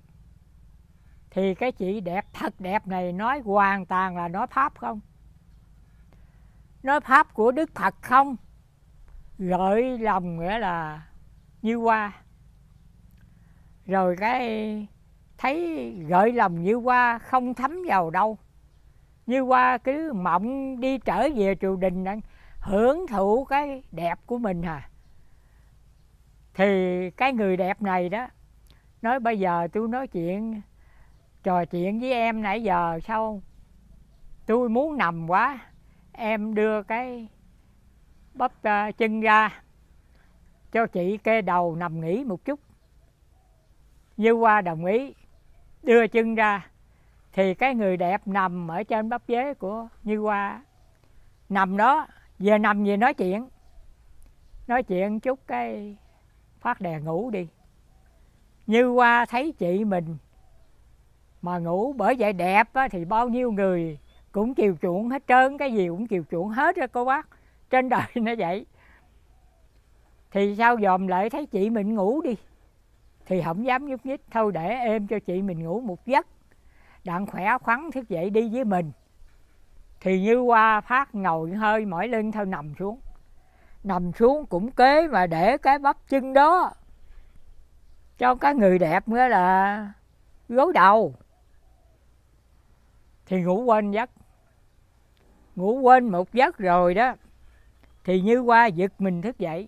Thì cái chị đẹp, thật đẹp này nói hoàn toàn là nói pháp không? Nói pháp của đức phật không? Gợi lòng nghĩa là như hoa rồi cái thấy gợi lòng như hoa không thấm vào đâu. Như qua cứ mộng đi trở về triều đình đang hưởng thụ cái đẹp của mình à. Thì cái người đẹp này đó, nói bây giờ tôi nói chuyện, trò chuyện với em nãy giờ sao? Tôi muốn nằm quá, em đưa cái bắp ờ, chân ra, cho chị kê đầu nằm nghỉ một chút như Hoa đồng ý đưa chân ra thì cái người đẹp nằm ở trên bắp dế của như Hoa. Nằm đó về nằm về nói chuyện. Nói chuyện chút cái phát đèn ngủ đi. Như Hoa thấy chị mình mà ngủ bởi vậy đẹp á, thì bao nhiêu người cũng chiều chuộng hết trơn cái gì cũng chiều chuộng hết á cô bác. Trên đời nó vậy. Thì sao dòm lại thấy chị mình ngủ đi thì không dám nhúc nhích. Thôi để êm cho chị mình ngủ một giấc. Đặng khỏe khoắn thức dậy đi với mình. Thì như qua phát ngồi hơi mỏi lưng thôi nằm xuống. Nằm xuống cũng kế mà để cái bắp chân đó. Cho cái người đẹp nữa là gối đầu. Thì ngủ quên giấc. Ngủ quên một giấc rồi đó. Thì như qua giật mình thức dậy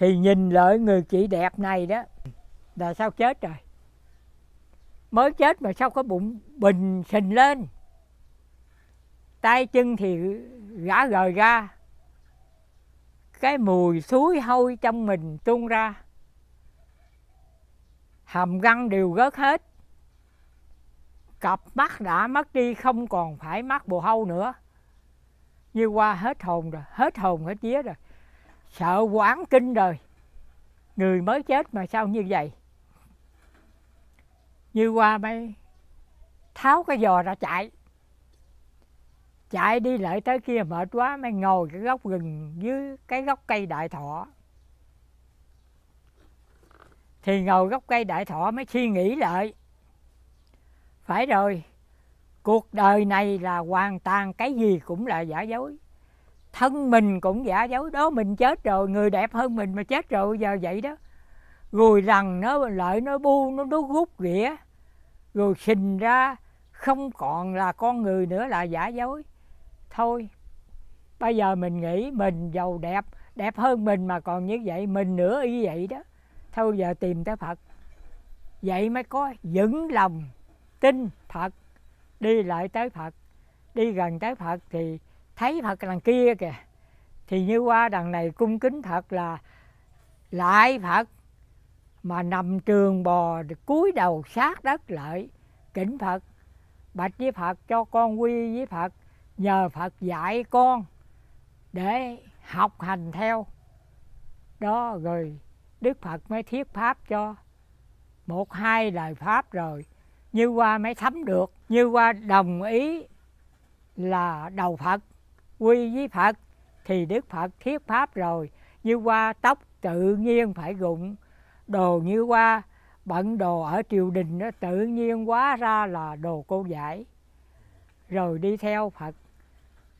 thì nhìn lại người chị đẹp này đó, là sao chết rồi? Mới chết mà sao có bụng bình sình lên? Tay chân thì gã rời ra. Cái mùi suối hôi trong mình tuôn ra. Hàm răng đều rớt hết. Cặp mắt đã mất đi, không còn phải mắt bồ hâu nữa. Như qua hết hồn rồi, hết hồn, hết vía rồi sợ quán kinh rồi. Người mới chết mà sao như vậy? Như qua mới tháo cái giò ra chạy. Chạy đi lại tới kia mệt quá, mới ngồi cái gốc gừng dưới cái gốc cây đại thọ. Thì ngồi gốc cây đại thọ mới suy nghĩ lại. Phải rồi, cuộc đời này là hoàn toàn cái gì cũng là giả dối thân mình cũng giả dối đó, mình chết rồi, người đẹp hơn mình mà chết rồi, giờ vậy đó. Rồi rằng nó lợi nó bu, nó đốt rút rỉa. Rồi sinh ra, không còn là con người nữa, là giả dối. Thôi, bây giờ mình nghĩ mình giàu đẹp đẹp hơn mình mà còn như vậy, mình nữa y vậy đó. Thôi giờ tìm tới phật. Vậy mới có vững lòng tin phật, đi lại tới phật. Đi gần tới phật thì thấy phật đằng kia kìa. Thì như qua đằng này cung kính phật là lại phật, mà nằm trường bò cúi đầu sát đất lại, kính phật, bạch với phật, cho con quy với phật, nhờ phật dạy con để học hành theo. Đó, rồi đức phật mới thiết pháp cho một hai lời pháp rồi. Như qua mới thấm được, như qua đồng ý là đầu phật quy với phật, thì đức phật thiết pháp rồi. Như qua tóc tự nhiên phải gụng đồ như qua bận đồ ở triều đình đó tự nhiên quá ra là đồ cô giải rồi đi theo phật,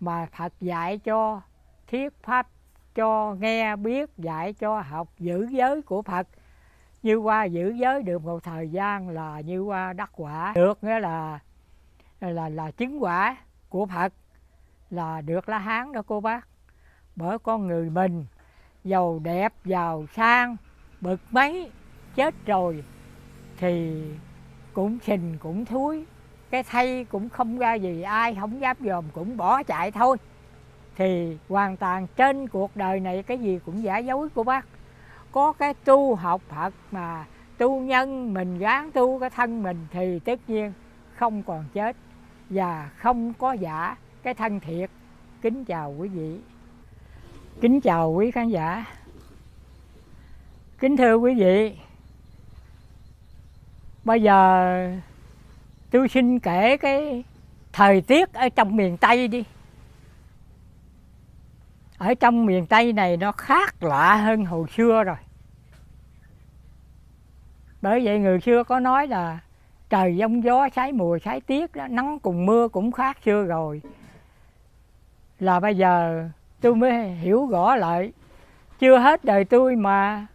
mà phật dạy cho thiết pháp cho, nghe biết, dạy cho, học giữ giới của phật. Như qua giữ giới được một thời gian là như qua đắc quả. Được nghĩa là là là chứng quả của phật là được lá hán đó cô bác. Bởi con người mình, giàu đẹp, giàu sang, bực mấy chết rồi, thì cũng xình cũng thúi, cái thay cũng không ra gì, ai không dám dòm cũng bỏ chạy thôi. Thì hoàn toàn trên cuộc đời này cái gì cũng giả dối của bác. Có cái tu học Phật mà tu nhân mình gán tu cái thân mình thì tất nhiên không còn chết và không có giả cái thân thiệt. Kính chào quý vị. Kính chào quý khán giả. Kính thưa quý vị. Bây giờ tôi xin kể cái thời tiết ở trong miền tây đi. Ở trong miền tây này nó khác lạ hơn hồi xưa rồi. Bởi vậy người xưa có nói là trời giông gió sái mùa sái tiết đó, nắng cùng mưa cũng khác xưa rồi là bây giờ tôi mới hiểu rõ lại. Chưa hết đời tôi mà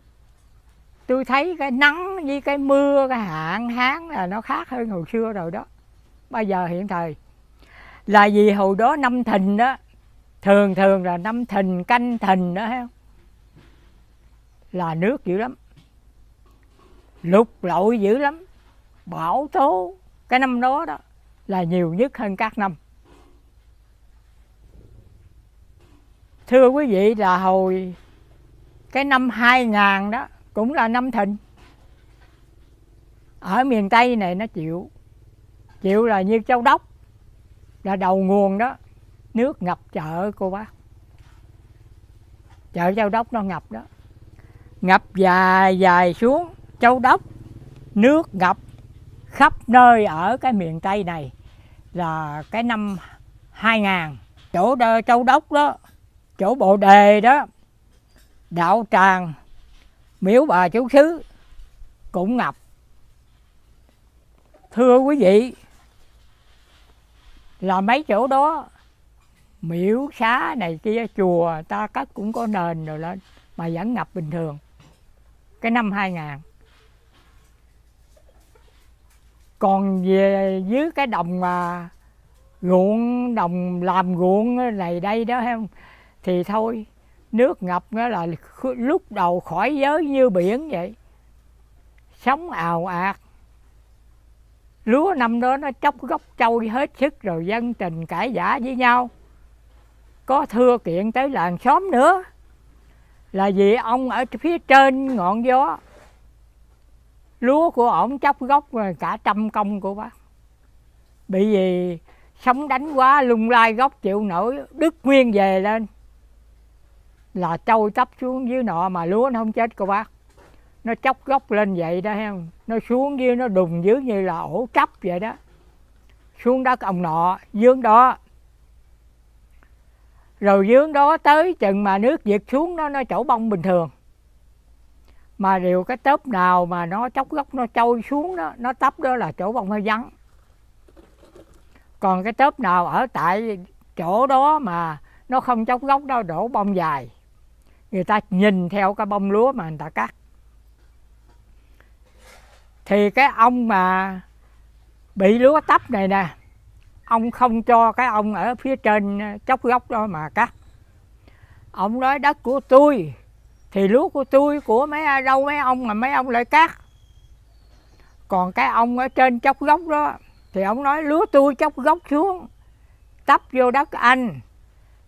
tôi thấy cái nắng với cái mưa, cái hạn hán là nó khác hơn hồi xưa rồi đó. Bây giờ hiện thời là vì hồi đó năm thìn đó, thường thường là năm thìn canh thìn đó không? Là nước dữ lắm. Lục lội dữ lắm. Bão tố. Cái năm đó đó là nhiều nhất hơn các năm. Thưa quý vị là hồi cái năm 2000 đó cũng là năm thịnh. Ở miền Tây này nó chịu chịu là như châu đốc là đầu nguồn đó. Nước ngập chợ cô bác. Chợ châu đốc nó ngập đó. Ngập dài dài xuống châu đốc nước ngập khắp nơi ở cái miền Tây này là cái năm 2000 chỗ đơ, châu đốc đó chỗ bộ đề đó, đạo tràng, miếu bà chú xứ cũng ngập. Thưa quý vị, là mấy chỗ đó, miễu xá này kia, chùa ta cất cũng có nền rồi lên mà vẫn ngập bình thường. Cái năm 2000 còn về dưới cái đồng mà ruộng, đồng làm ruộng này đây đó không? Thì thôi, nước ngập nghĩa là lúc đầu khỏi giới như biển vậy. Sống ào ạt. Lúa năm đó nó chốc gốc trôi hết sức rồi dân tình cãi giả với nhau. Có thưa kiện tới làng xóm nữa, là vì ông ở phía trên ngọn gió. Lúa của ổng chốc gốc rồi cả trăm công của bác. Bị gì sống đánh quá lung lai gốc chịu nổi đứt nguyên về lên là trôi tấp xuống dưới nọ mà lúa nó không chết cô bác. Nó chóc gốc lên vậy đó không? Nó xuống dưới, nó đùng dưới như là ổ trắp vậy đó. Xuống đất ông nọ, dướng đó. Rồi dướng đó tới chừng mà nước diệt xuống, nó nó chỗ bông bình thường. Mà điều cái tớp nào mà nó chóc gốc, nó trôi xuống đó, nó tấp đó là chỗ bông hơi vắng. Còn cái tớp nào ở tại chỗ đó mà nó không chóc gốc đâu đổ bông dài người ta nhìn theo cái bông lúa mà người ta cắt. Thì cái ông mà bị lúa tấp này nè, ông không cho cái ông ở phía trên ờ, chốc gốc đó mà cắt. Ông nói, đất của tôi, thì lúa của tôi, của mấy à, đâu mấy ông mà mấy ông lại cắt. Còn cái ông ở trên chốc gốc đó, thì ông nói, lúa tôi chốc gốc xuống, tấp vô đất anh.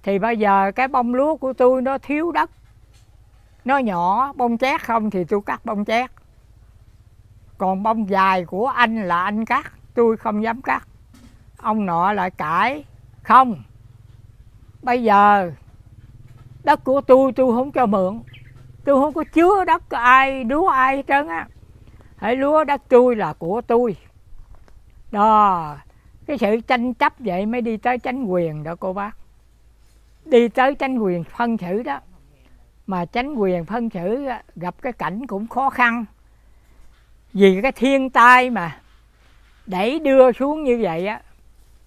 Thì bây giờ cái bông lúa của tôi nó thiếu đất nó nhỏ, bông chét không thì tôi cắt bông chét. Còn bông dài của anh là anh cắt, tôi không dám cắt. Ông nọ lại cãi, không, bây giờ đất của tôi tôi không cho mượn. Tôi không có chứa đất ai lúa ai hết trơn á. Hãy lúa đất tôi là của tôi. Đó, cái sự tranh chấp vậy mới đi tới tranh quyền đó, cô bác. Đi tới tranh quyền phân xử đó mà chánh quyền phân xử gặp cái cảnh cũng khó khăn. Vì cái thiên tai mà đẩy đưa xuống như vậy á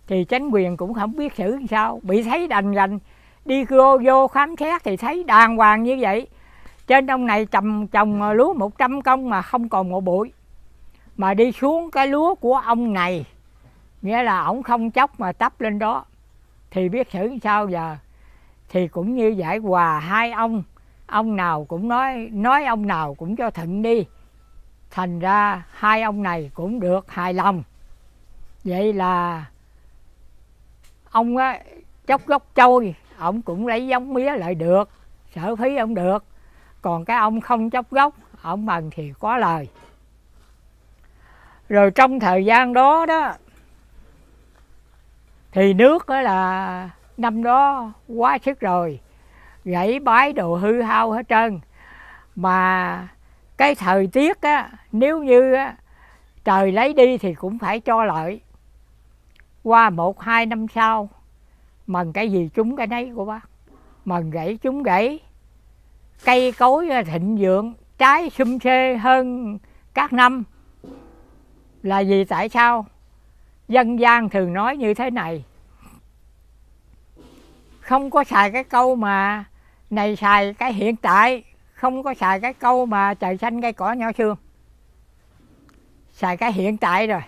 thì chánh quyền cũng không biết xử làm sao. Bị thấy đành rành đi vô, vô khám xét thì thấy đàng hoàng như vậy. Trên ông này trồng trồng lúa 100 công mà không còn một bụi. Mà đi xuống cái lúa của ông này nghĩa là ổng không chốc mà tấp lên đó. Thì biết xử sao giờ? Thì cũng như giải hòa hai ông ông nào cũng nói nói ông nào cũng cho thịnh đi. Thành ra hai ông này cũng được hài lòng. Vậy là ông á, chốc gốc trôi, ông cũng lấy giống mía lại được, sở phí ông được. Còn cái ông không chốc gốc, ông bằng thì có lời. Rồi trong thời gian đó đó, thì nước đó là năm đó quá sức rồi gãy bái đồ hư hao hết trơn. Mà cái thời tiết á nếu như á, trời lấy đi thì cũng phải cho lợi. Qua một hai năm sau mần cái gì chúng cái nấy của bác. Mần gãy chúng gãy cây cối à, thịnh vượng trái xum xê hơn các năm. Là vì tại sao? Dân gian thường nói như thế này. Không có xài cái câu mà này xài cái hiện tại không có xài cái câu mà trời xanh cây cỏ nhỏ xương. Xài cái hiện tại rồi.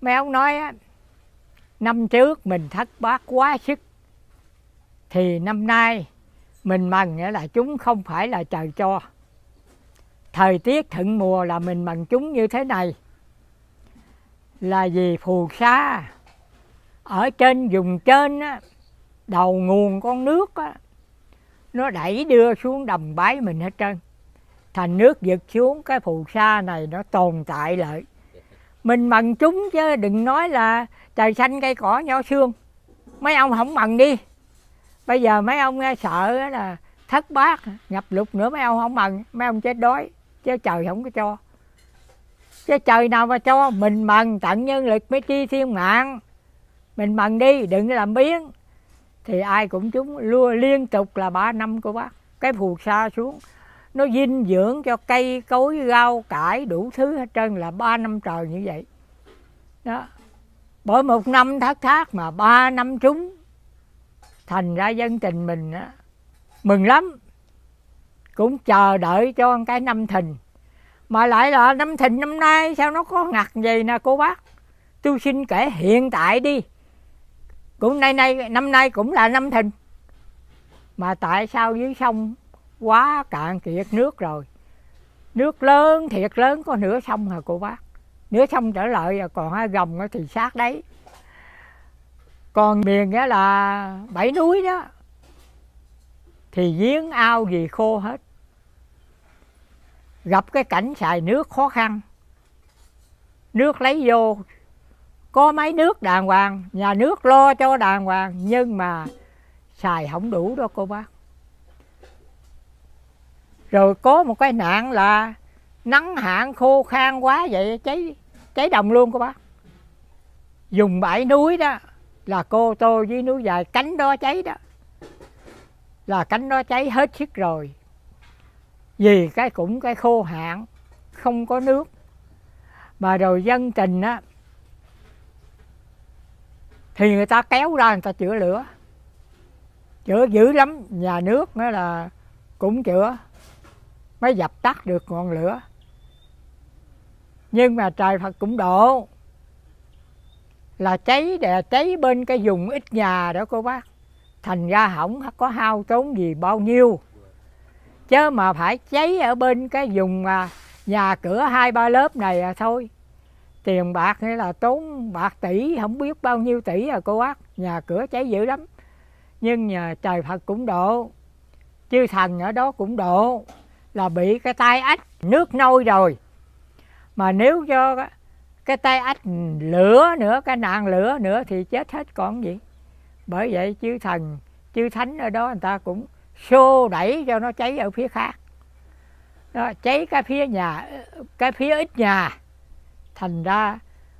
Mấy ông nói á năm trước mình thất bát quá sức thì năm nay mình mừng nghĩa là chúng không phải là trời cho. Thời tiết thuận mùa là mình mừng chúng như thế này. Là vì phù sa ở trên vùng trên á, đầu nguồn con nước á, nó đẩy đưa xuống đầm bãi mình hết trơn. Thành nước giật xuống cái phù sa này nó tồn tại lại. Mình mần chúng chứ đừng nói là trời xanh cây cỏ nhỏ xương. Mấy ông không mần đi. Bây giờ mấy ông nghe sợ là thất bát ngập lụt nữa mấy ông không mần mấy ông chết đói chứ trời không có cho. Chứ trời nào mà cho mình mần tận nhân lực mới chi thiên mạng. Mình mần đi đừng làm biến thì ai cũng chúng lua liên tục là ba năm của bác. Cái phù sa xuống nó dinh dưỡng cho cây cối rau cải đủ thứ hết trơn là ba năm trời như vậy. Đó. Bởi một năm thất thác mà ba năm trúng thành ra dân tình mình á, mừng lắm. Cũng chờ đợi cho cái năm thìn. Mà lại là năm thìn năm nay sao nó có ngặt gì nè cô bác? Tôi xin kể hiện tại đi cũng nay nay, năm nay cũng là năm thìn. Mà tại sao dưới sông quá cạn kiệt nước rồi? Nước lớn, thiệt lớn, có nửa sông hả cô bác? Nửa sông trở lại à, còn hai gồng thì sát đấy. Còn miền đó là bảy núi đó. Thì giếng ao gì khô hết. Gặp cái cảnh xài nước khó khăn. Nước lấy vô có máy nước đàng hoàng, nhà nước lo cho đàng hoàng, nhưng mà xài không đủ đó cô bác. Rồi có một cái nạn là nắng hạn khô khan quá vậy, cháy cháy đồng luôn cô bác. Dùng bãi núi đó là cô tô với núi dài, cánh đó cháy đó. Là cánh đó cháy hết sức rồi. Vì cái cũng cái khô hạn, không có nước. Mà rồi dân tình á thì người ta kéo ra người ta chữa lửa. Chữa dữ lắm, nhà nước nữa là cũng chữa, mới dập tắt được ngọn lửa. Nhưng mà trời Phật cũng độ, là cháy đè cháy bên cái vùng ít nhà đó cô bác. Thành ra hỏng có hao tốn gì bao nhiêu. Chứ mà phải cháy ở bên cái vùng mà nhà cửa hai ba lớp này à thôi tiền bạc hay là tốn bạc tỷ không biết bao nhiêu tỷ à cô bác. Nhà cửa cháy dữ lắm. Nhưng nhờ trời Phật cũng độ chư thần ở đó cũng độ là bị cái tai ách nước nôi rồi. Mà nếu cho cái tay ách lửa nữa cái nạn lửa nữa thì chết hết còn gì. Bởi vậy chư thần chư thánh ở đó người ta cũng xô đẩy cho nó cháy ở phía khác. Đó, cháy cái phía nhà cái phía ít nhà thành ra,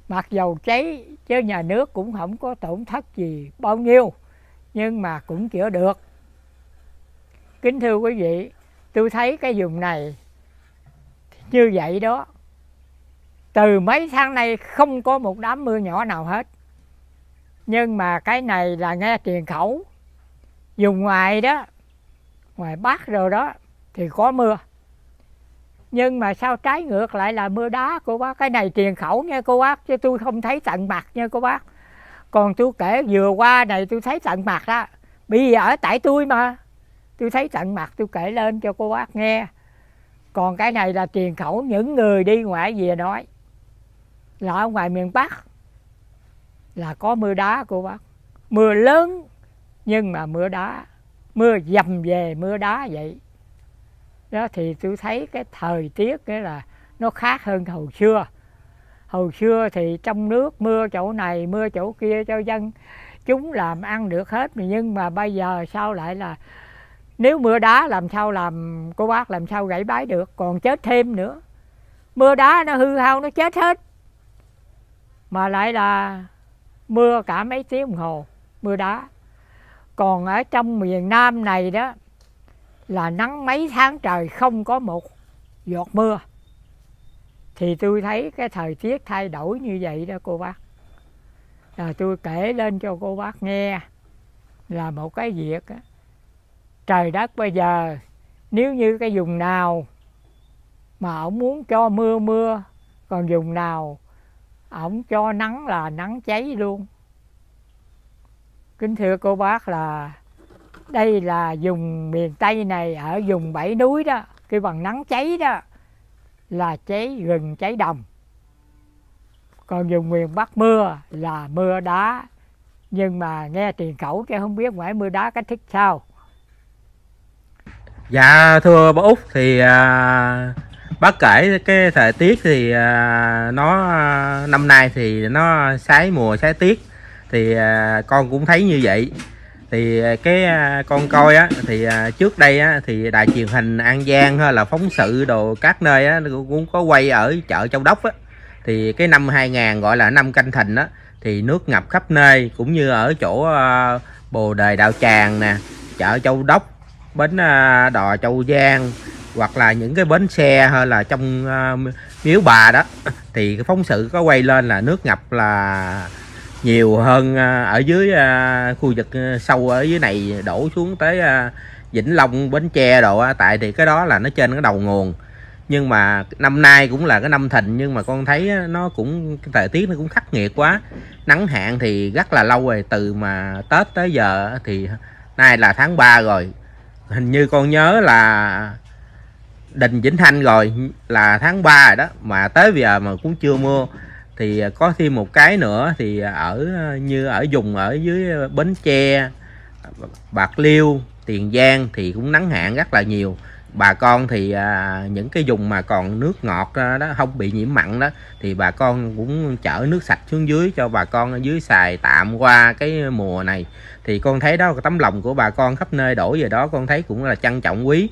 mặc dầu cháy, chứ nhà nước cũng không có tổn thất gì bao nhiêu, nhưng mà cũng chữa được. Kính thưa quý vị, tôi thấy cái vùng này như vậy đó. Từ mấy tháng nay không có một đám mưa nhỏ nào hết. Nhưng mà cái này là nghe truyền khẩu. Dùng ngoài đó, ngoài bắc rồi đó, thì có mưa nhưng mà sao trái ngược lại là mưa đá, cô bác? Cái này truyền khẩu nha, cô bác, chứ tôi không thấy tận mặt nha, cô bác. Còn tôi kể, vừa qua này tôi thấy tận mặt đó bây giờ ở tại tôi mà. Tôi thấy tận mặt, tôi kể lên cho cô bác nghe. Còn cái này là truyền khẩu, những người đi ngoại về nói. Là ở ngoài miền Bắc, là có mưa đá, cô bác. Mưa lớn, nhưng mà mưa đá. Mưa dầm về mưa đá vậy đó, thì tôi thấy cái thời tiết nghĩa là nó khác hơn hồi xưa. Hồi xưa thì trong nước mưa chỗ này, mưa chỗ kia cho dân chúng làm ăn được hết. Nhưng mà bây giờ sao lại là nếu mưa đá làm sao làm cô bác làm sao gãy bái được, còn chết thêm nữa. Mưa đá nó hư hao, nó chết hết. Mà lại là mưa cả mấy tiếng đồng hồ, mưa đá. Còn ở trong miền Nam này đó là nắng mấy tháng trời không có một giọt mưa thì tôi thấy cái thời tiết thay đổi như vậy đó, cô bác là tôi kể lên cho cô bác nghe là một cái việc đó. trời đất bây giờ, nếu như cái vùng nào mà ông muốn cho mưa mưa, còn vùng nào ổng cho nắng là nắng cháy luôn kính thưa cô bác là đây là vùng miền tây này ở vùng bảy núi đó cái bằng nắng cháy đó là cháy rừng cháy đồng. Còn vùng miền bắc mưa là mưa đá. Nhưng mà nghe tiền khẩu chứ không biết ngoài mưa đá cách thức sao. Dạ thưa bác út thì à, bác kể cái thời tiết thì à, nó à, năm nay thì nó sái mùa sái tiết. Thì à, con cũng thấy như vậy thì à, cái à, con coi á, thì à, trước đây á, thì đài truyền hình, An Giang hay là phóng sự đồ các nơi á cũng có quay ở chợ Châu Đốc á. Thì cái năm 2000 gọi là năm canh thìn á, thì nước ngập khắp nơi, cũng như ở chỗ Bồ Đề Đạo Tràng nè, chợ Châu Đốc, bến đò Châu Giang, hoặc là những cái bến xe hay là trong miếu bà đó. Thì cái phóng sự có quay lên là nước ngập là nhiều hơn à, ở dưới à, khu vực à, sâu ở dưới này đổ xuống tới Vĩnh Long, Bến Tre đồ á. Tại thì cái đó là nó trên cái đầu nguồn. Nhưng mà năm nay cũng là cái năm thịnh, nhưng mà con thấy nó cũng, cái thời tiết nó cũng khắc nghiệt quá. Nắng hạn thì rất là lâu rồi, từ mà tết tới giờ thì nay là tháng 3 rồi. Hình như con nhớ là đình vĩnh thanh rồi, là tháng 3 rồi đó, mà tới bây giờ mà cũng chưa mưa thì à, có thêm một cái nữa thì à, ở à, như ở vùng ở dưới bến tre bạc liêu tiền giang thì cũng nắng hạn rất là nhiều. Bà con thì à, những cái vùng mà còn nước ngọt đó, đó không bị nhiễm mặn đó thì bà con cũng chở nước sạch xuống dưới cho bà con ở dưới xài tạm qua cái mùa này. Thì con thấy đó tấm lòng của bà con khắp nơi đổ về đó con thấy cũng là trân trọng quý.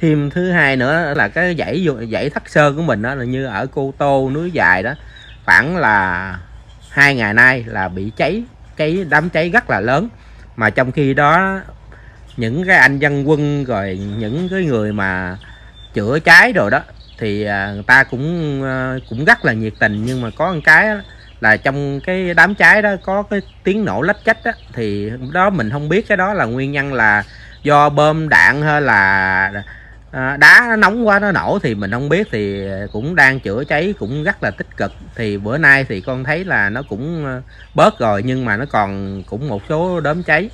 Thêm thứ hai nữa là cái dãy dãy thắt sơn của mình đó là như ở cô tô núi dài đó khoảng là hai ngày nay là bị cháy, cái đám cháy rất là lớn. Mà trong khi đó, những cái anh dân quân rồi những cái người mà chữa cháy rồi đó, thì à, người ta cũng à, cũng rất là nhiệt tình. Nhưng mà có một cái là trong cái đám cháy đó có cái tiếng nổ lách chách đó thì đó mình không biết cái đó là nguyên nhân là do bơm đạn hay là à, đá nó nóng quá nó nổ thì mình không biết thì cũng đang chữa cháy cũng rất là tích cực. Thì bữa nay thì con thấy là nó cũng ờ, bớt rồi nhưng mà nó còn cũng một số đốm cháy.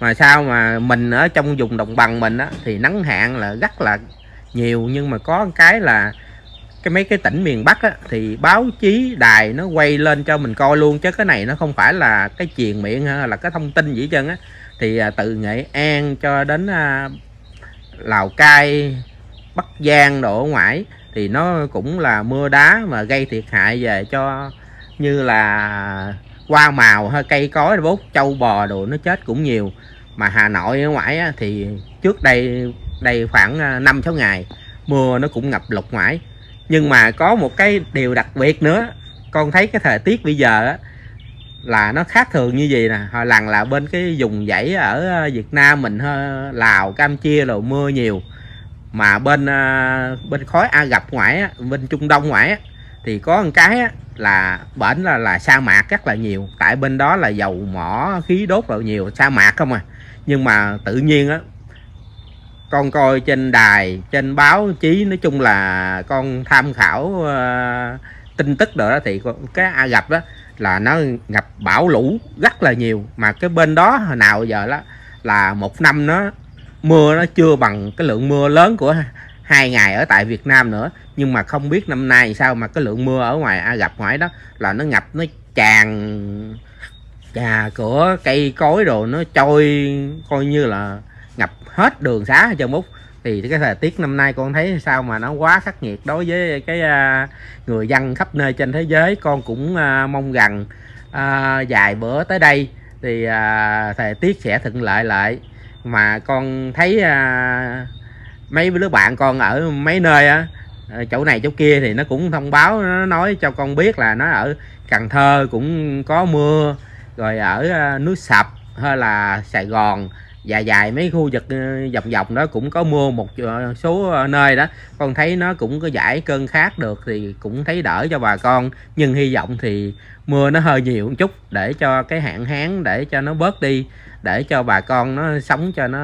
Mà sao mà mình ở trong vùng đồng bằng mình á thì nắng hạn là rất là nhiều nhưng mà có cái là cái mấy cái tỉnh miền Bắc á, thì báo chí đài nó quay lên cho mình coi luôn chứ cái này nó không phải là cái truyền miệng hay là cái thông tin gì chân á. Thì à, từ Nghệ An cho đến à, Lào Cai Bắc Giang đổ ngoại thì nó cũng là mưa đá mà gây thiệt hại về cho như là hoa màu hay cây cối bốt châu bò đồ nó chết cũng nhiều. Mà Hà Nội ở ngoài á, thì trước đây đây khoảng à, 5 6 ngày mưa nó cũng ngập lụt ngoại nhưng mà có một cái điều đặc biệt nữa con thấy cái thời tiết bây giờ á, là nó khác thường như gì nè? Hồi lần là bên cái vùng dãy ở ờ, Việt Nam mình Lào Campuchia rồi mưa nhiều. Mà bên ờ, bên khối A gặp ngoại bên Trung Đông ngoại á, thì có một cái là bển là là sa mạc rất là nhiều. Tại bên đó là dầu mỏ khí đốt là nhiều sa mạc không à. Nhưng mà tự nhiên á con coi trên đài trên báo chí nói chung là con tham khảo uh, tin tức rồi đó thì cái a gặp đó là nó ngập bão lũ rất là nhiều. Mà cái bên đó hồi nào giờ đó là một năm nó, mưa nó chưa bằng cái lượng mưa lớn của hai ngày ở tại Việt Nam nữa. Nhưng mà không biết năm nay sao mà cái lượng mưa ở ngoài A gặp ngoài đó là nó ngập, nó tràn nhà cửa cây cối rồi nó trôi coi như là ngập hết đường xá cho múc thì cái thời tiết năm nay con thấy sao mà nó quá khắc nghiệt đối với cái uh, người dân khắp nơi trên thế giới. Con cũng uh, mong rằng uh, vài bữa tới đây thì uh, thời tiết sẽ thuận lợi lại. Mà con thấy uh, mấy đứa bạn con ở mấy nơi á chỗ này chỗ kia thì nó cũng thông báo nó nói cho con biết là nó ở Cần Thơ cũng có mưa. Rồi ở núi Sập hay là Sài Gòn dài dài mấy khu vực ờ, dọc dọc đó cũng có mưa một ờ, số ờ, nơi đó. Con thấy nó cũng có giải cơn khát được thì cũng thấy đỡ cho bà con. Nhưng hy vọng thì mưa nó hơi nhiều một chút để cho cái hạn hán để cho nó bớt đi để cho bà con nó sống cho nó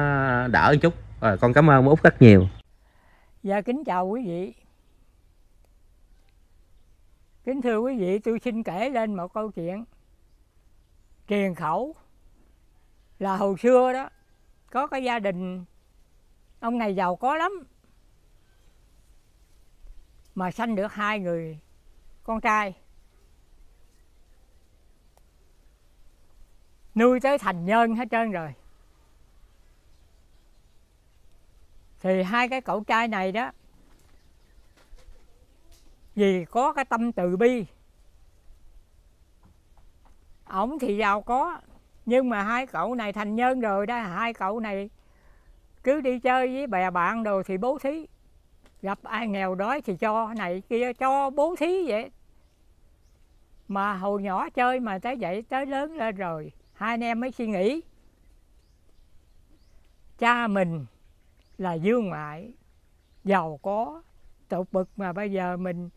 đỡ một chút. Rồi con cảm ơn út rất nhiều. Dạ kính chào quý vị. Kính thưa quý vị, tôi xin kể lên một câu chuyện. Truyền khẩu là hồi xưa đó có cái gia đình. Ông này giàu có lắm. Mà sanh được hai người, con trai. Nuôi tới thành nhân hết trơn rồi. Thì hai cái cậu trai này đó, vì có cái tâm từ bi, ổng thì giàu có nhưng mà hai cậu này thành nhân rồi đó, hai cậu này cứ đi chơi với bè bạn đồ thì bố thí. Gặp ai nghèo đói thì cho này kia, cho bố thí vậy. Mà hồi nhỏ chơi mà tới vậy tới lớn lên rồi, hai anh em mới suy nghĩ. Cha mình là dương ngoại, giàu có tục bực mà bây giờ mình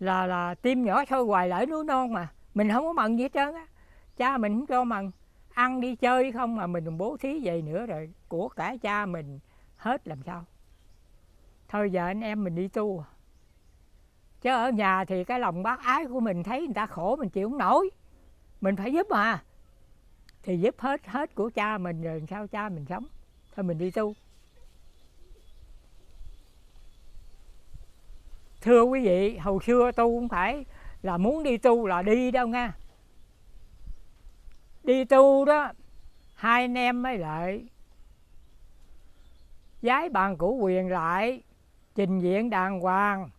là là tim nhỏ thôi hoài lỡ núi non mà. Mình không có mận gì hết trơn á cha mình không cho mà ăn đi chơi không mà mình bố thí vậy nữa rồi. Của cả cha mình hết làm sao. Thôi giờ anh em mình đi tu. Chứ ở nhà thì cái lòng bác ái của mình thấy người ta khổ mình chịu không nổi. Mình phải giúp mà. Thì giúp hết hết của cha mình rồi sao cha mình sống. Thôi mình đi tu. Thưa quý vị, hồi xưa tu không phải là muốn đi tu là đi đâu nha đi tu đó, hai anh em mới lại. Giái bàn cũ quyền lại, trình diện đàng hoàng.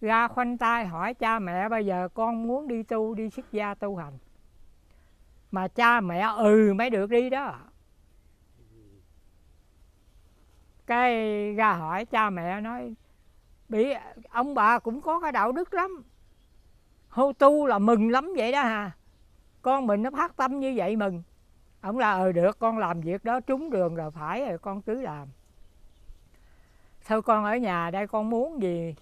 Ra khoanh tay hỏi cha mẹ, bây giờ con muốn đi tu, đi xuất gia tu hành? Mà cha mẹ ừ mới được đi đó. Cái ra hỏi cha mẹ nói, bị, ông bà cũng có cái đạo đức lắm. Hô tu là mừng lắm vậy đó hà con mình nó phát tâm như vậy mừng. Ông là ờ ừ, được con làm việc đó trúng đường rồi phải rồi con cứ làm. Thôi con ở nhà đây con muốn gì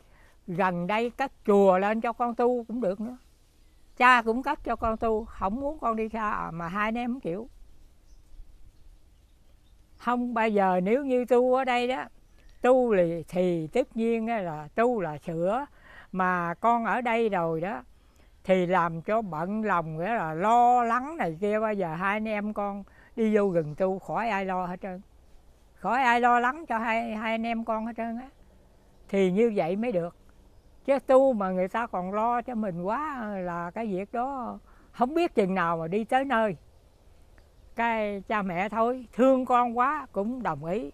gần đây cắt chùa lên cho con tu cũng được nữa. Cha cũng cắt cho con tu không muốn con đi xa à, mà hai anh em không chịu. Không bây giờ nếu như tu ở đây đó tu thì, thì tất nhiên là tu là sửa. Mà con ở đây rồi đó thì làm cho bận lòng, nghĩa là lo lắng này kia, bây giờ hai anh em con đi vô rừng tu, khỏi ai lo hết trơn. Khỏi ai lo lắng cho hai hai anh em con hết trơn á. Thì như vậy mới được. Chứ tu mà người ta còn lo cho mình quá là cái việc đó không biết chừng nào mà đi tới nơi. Cái cha mẹ thôi, thương con quá cũng đồng ý.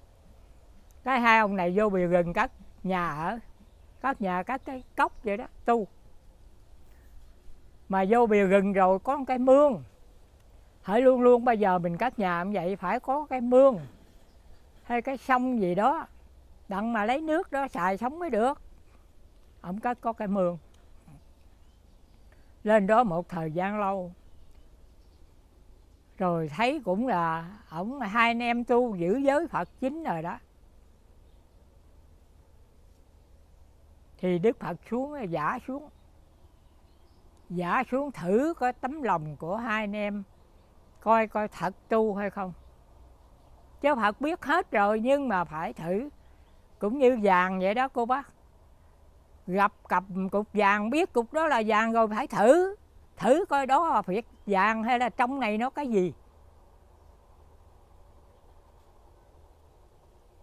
Cái hai ông này vô bìa rừng cất nhà ở cất nhà cất cái cốc vậy đó, tu mà vô bìa rừng rồi có một cái mương. Hãy luôn luôn, bây giờ mình cắt nhà cũng vậy, phải có cái mương hay cái sông gì đó, đặng mà lấy nước đó xài sống mới được. Ông cắt có cái mương. Lên đó một thời gian lâu, rồi thấy cũng là ổng, hai anh em tu giữ giới phật chính rồi đó. Thì đức phật xuống, giả xuống giả xuống thử coi tấm lòng của hai anh em coi coi thật tu hay không. Chứ phật biết hết rồi, nhưng mà phải thử. Cũng như vàng vậy đó, cô bác. Gặp cặp cục vàng, biết cục đó là vàng rồi, phải thử. Thử coi đó là việc vàng hay là trong này nó cái gì.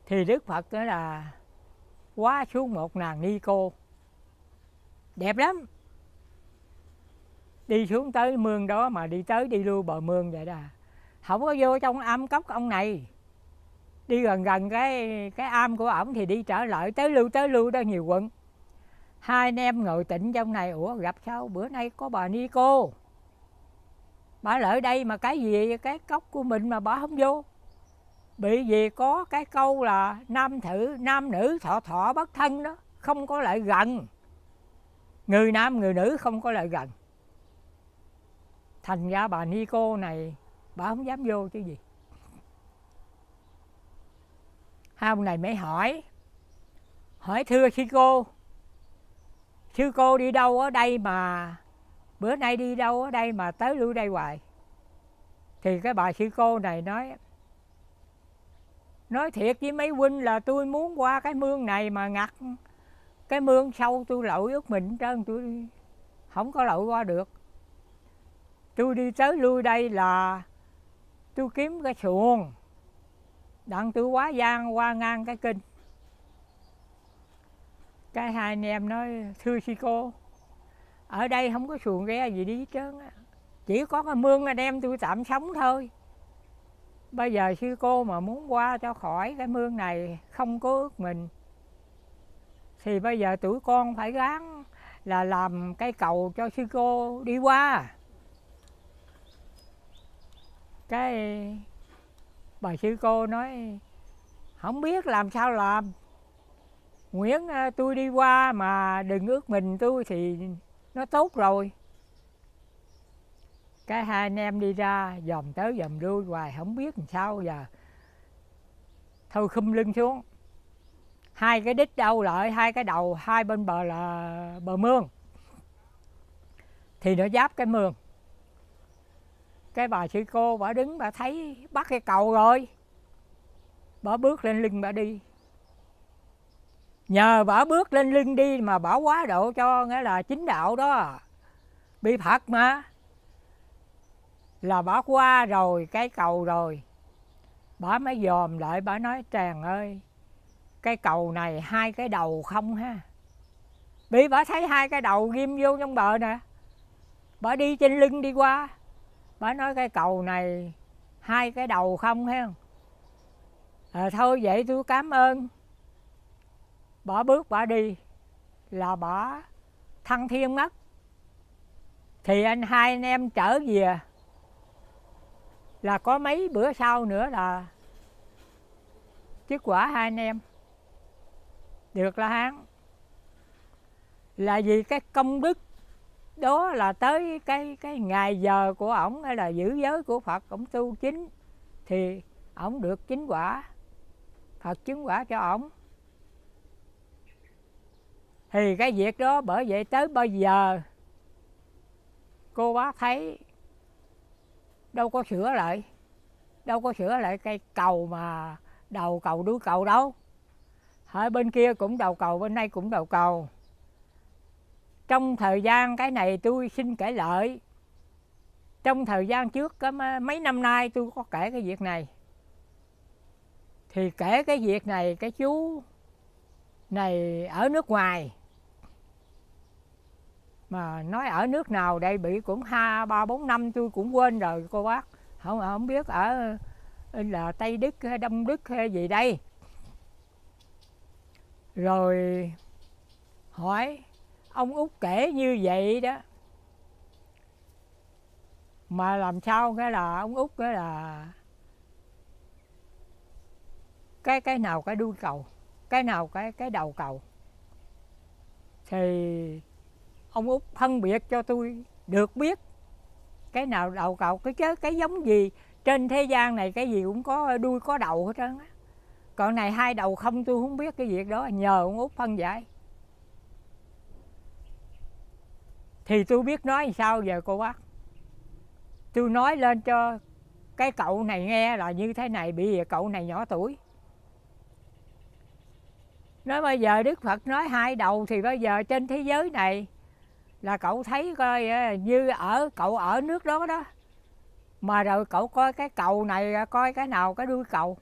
Thì đức phật đó là, quá xuống một nàng ni cô. Đẹp lắm đi xuống tới mương đó mà đi tới đi lui bờ mương vậy đó à. không có vô trong am cốc ông này. Đi gần gần cái cái am của ổng thì đi trở lại tới lưu tới lưu đó nhiều quận. Hai anh em ngồi tịnh trong này, ủa, gặp sao? Bữa nay có bà ni cô. Bà lợi đây mà cái gì? Cái cốc của mình mà bà không vô. Bị gì có cái câu là nam thử, nam nữ thọ thọ bất thân đó, không có lại gần. Người nam, người nữ không có lại gần thành ra bà ni cô này, bà không dám vô chứ gì. Hai ông này mới hỏi. Hỏi thưa sư cô sư cô đi đâu ở đây mà, bữa nay đi đâu ở đây mà tới lưu đây hoài? Thì cái bà sư cô này nói nói thiệt với mấy huynh là tôi muốn qua cái mương này mà ngặt. Cái mương sâu tôi lội ước mình trơn, tôi không có lội qua được tôi đi tới lui đây là tôi kiếm cái xuồng. Đặng tôi quá gian qua ngang cái kinh. Cái hai anh em nói, thưa sư cô, ở đây không có xuồng ghe gì đi hết trơn á. Chỉ có cái mương anh em tôi tạm sống thôi. Bây giờ sư cô mà muốn qua cho khỏi cái mương này không có ước mình, thì bây giờ tuổi con phải gắng là làm cái cầu cho sư cô đi qua cái bà sư cô nói, không biết làm sao làm. Nguyễn à, tôi đi qua mà đừng ước mình tôi thì nó tốt rồi. Cái hai anh em đi ra dòm tới dòm đuôi hoài, không biết làm sao giờ. Thôi khum lưng xuống. Hai cái đít đâu lại hai cái đầu, hai bên bờ là bờ mương. Thì nó giáp cái mương cái bà sư cô bà đứng bà thấy bắt cái cầu rồi. Bà bước lên lưng bà đi. Nhờ bà bước lên lưng đi mà bà quá độ cho nghĩa là chính đạo đó. Bị phạt mà. Là bà qua rồi, cái cầu rồi. Bà mới dòm lại, bà nói tràng ơi, cái cầu này hai cái đầu không ha? Bị bà thấy hai cái đầu ghim vô trong bờ nè. Bà đi trên lưng đi qua bà nói cái cầu này hai cái đầu không ha à, thôi vậy tôi cảm ơn. Bỏ bước bỏ đi là bỏ thăng thiên mất. Thì anh hai anh em trở về. Là có mấy bữa sau nữa là kết quả hai anh em. Được la hán. Là vì cái công đức đó là tới cái cái ngày giờ của ổng hay là giữ giới của Phật, ổng tu chính thì ổng được chính quả. Phật chứng quả cho ổng. Thì cái việc đó bởi vậy tới bây giờ, cô bác thấy đâu có sửa lại, đâu có sửa lại cây cầu mà đầu cầu đuôi cầu đâu. Ở bên kia cũng đầu cầu, bên đây cũng đầu cầu trong thời gian cái này tôi xin kể lợi trong thời gian trước có mấy năm nay tôi có kể cái việc này. Thì kể cái việc này, cái chú này ở nước ngoài. Mà nói ở nước nào đây bị cũng hai ba, bốn năm tôi cũng quên rồi, cô bác. Không không biết ở là tây đức hay đông đức hay gì đây. Rồi hỏi ông út kể như vậy đó. Mà làm sao cái là ông út cái là cái cái nào cái đuôi cầu cái nào cái cái đầu cầu. Thì ông út phân biệt cho tôi được biết cái nào đầu cầu cái cái, cái giống gì. Trên thế gian này cái gì cũng có đuôi có đầu hết trơn á. Còn này hai đầu không tôi không biết cái việc đó nhờ ông út phân giải. Thì tôi biết nói sao giờ, cô bác? Tôi nói lên cho cái cậu này nghe là như thế này bị vì cậu này nhỏ tuổi. Nói bây giờ đức phật nói hai đầu thì bây giờ trên thế giới này là cậu thấy coi à, như ở, cậu ở nước đó đó. Mà rồi cậu coi cái cầu này à, coi cái nào cái đuôi cầu.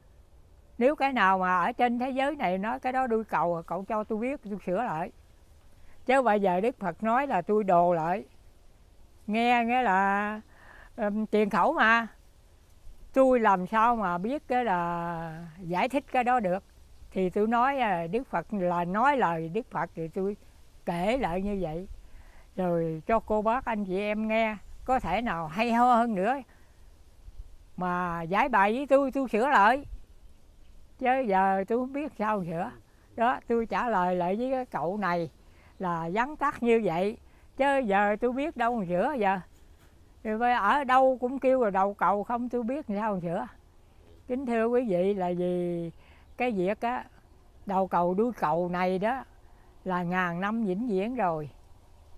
Nếu cái nào mà ở trên thế giới này nói cái đó đuôi cầu à, cậu cho tôi biết, tôi sửa lại chứ bây giờ đức phật nói là tôi đồ lại nghe nghĩa là um, tiền khẩu mà. Tôi làm sao mà biết cái là giải thích cái đó được? Thì tôi nói à, đức phật là nói lời đức phật thì tôi kể lại như vậy. Rồi cho cô bác anh chị em nghe có thể nào hay ho hơn nữa. Mà giải bài với tôi tôi sửa lại. Chứ giờ tôi không biết sao sửa. Đó tôi trả lời lại với cái cậu này là vắn tắt như vậy. Chứ giờ tôi biết đâu sửa giờ. Rồi ở đâu cũng kêu là đầu cầu không tôi biết sao sửa kính thưa quý vị là vì cái việc á, đầu cầu đuôi cầu này đó là ngàn năm vĩnh viễn rồi.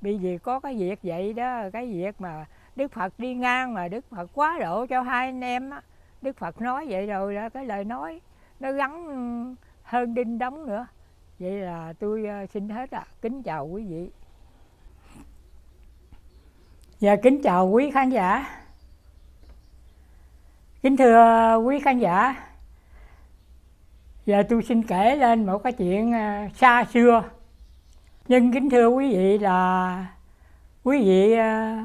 Bởi vì có cái việc vậy đó, cái việc mà đức phật đi ngang mà đức phật quá độ cho hai anh em á, đức phật nói vậy rồi đó, cái lời nói nó gắn hơn đinh đóng nữa vậy là tôi ờ, xin hết ạ à. kính chào quý vị và kính chào quý khán giả. Kính thưa quý khán giả. Giờ tôi xin kể lên một cái chuyện ờ, xa xưa. Nhưng kính thưa quý vị là quý vị ờ,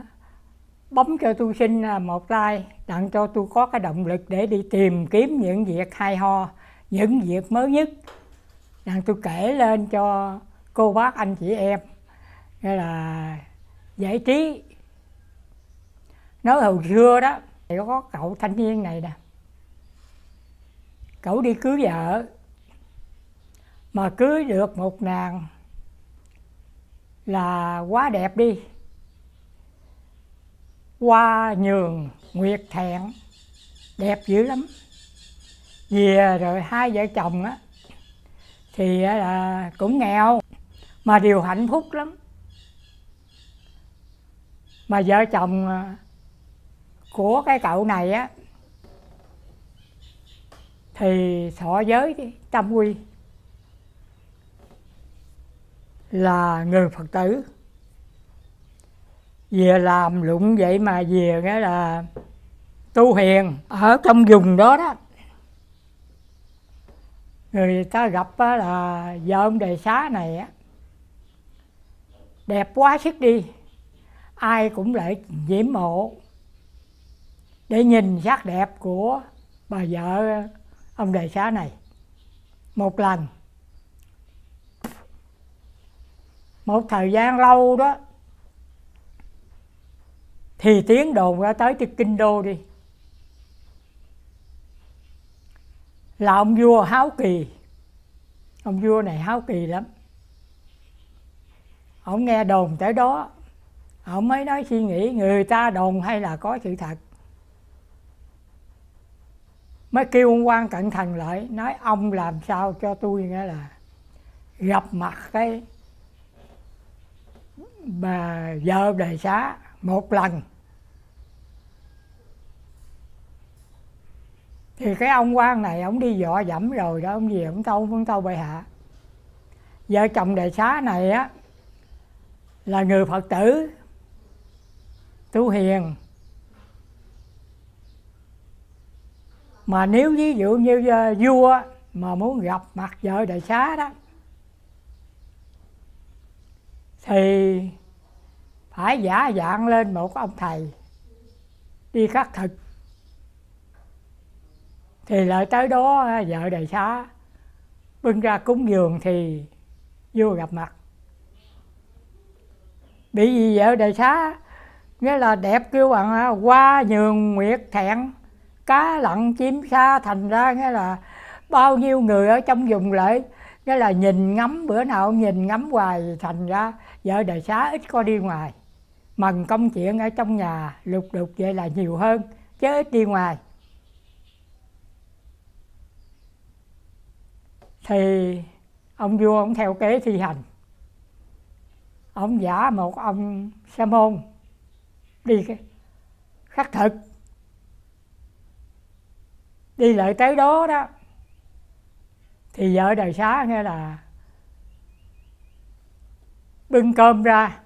bấm cho tôi xin một like đặng cho tôi có cái động lực để đi tìm kiếm những việc hay ho, những việc mới nhất rằng tôi kể lên cho cô bác anh chị em. Nghĩa là giải trí nói hồi xưa đó, thì có cậu thanh niên này nè, cậu đi cưới vợ, mà cưới được một nàng là quá đẹp đi hoa nhường, nguyệt thẹn, đẹp dữ lắm về rồi hai vợ chồng á thì là cũng nghèo, mà điều hạnh phúc lắm. Mà vợ chồng à, của cái cậu này á, thì thọ giới tâm quy. Là người phật tử. Về làm lụng vậy mà về cái là tu hiền ở trong vùng đó đó người ta gặp là vợ ông đề xá này á, đẹp quá sức đi. Ai cũng lại nhiễm mộ. Để nhìn sắc đẹp của bà vợ ông đề xá này. Một lần. Một thời gian lâu đó, thì tiếng đồn ra tới từ kinh đô đi. Là ông vua háo kỳ. Ông vua này háo kỳ lắm. Ông nghe đồn tới đó, ông mới nói suy nghĩ người ta đồn hay là có sự thật. Mới kêu ông quan cận thần lại, nói, ông làm sao cho tôi nghĩa là gặp mặt cái bà vợ đời xá một lần? Thì cái ông quan này, ông đi dọ dẫm rồi đó, ông gì ông tâu ông tâu bệ hạ. Vợ chồng đại xá này á, là người phật tử, tu hiền. Mà nếu ví dụ như ờ, vua mà muốn gặp mặt vợ đại xá đó, thì phải giả dạng lên một ông thầy đi khắc thực thì lại tới đó vợ đầy xá. Bưng ra cúng giường thì vua gặp mặt. Bị gì vợ đầy xá, nghĩa là đẹp kêu bằng hoa nhường nguyệt thẹn, cá lặn chim xa thành ra, nghĩa là bao nhiêu người ở trong vùng lại nghĩa là nhìn ngắm bữa nào, nhìn ngắm hoài thành ra vợ đời xá ít có đi ngoài. Mần công chuyện ở trong nhà lục đục vậy là nhiều hơn, chứ ít đi ngoài. Thì ông vua ông theo kế thi hành. Ông giả một ông sa môn đi khắc thực. Đi lại tới đó đó, thì vợ đời xá nghe là bưng cơm ra,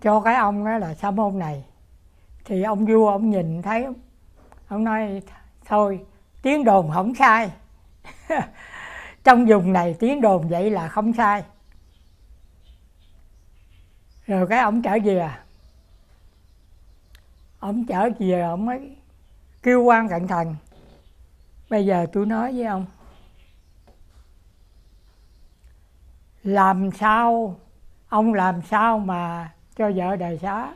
cho cái ông đó là sa môn này. Thì ông vua ông nhìn thấy, ông nói, thôi, tiếng đồn không sai. trong vùng này tiếng đồn vậy là không sai. Rồi cái ông trở về à? ông trở về, ông ấy kêu quan cận thần. Bây giờ tôi nói với ông, làm sao, ông làm sao mà cho vợ đời xá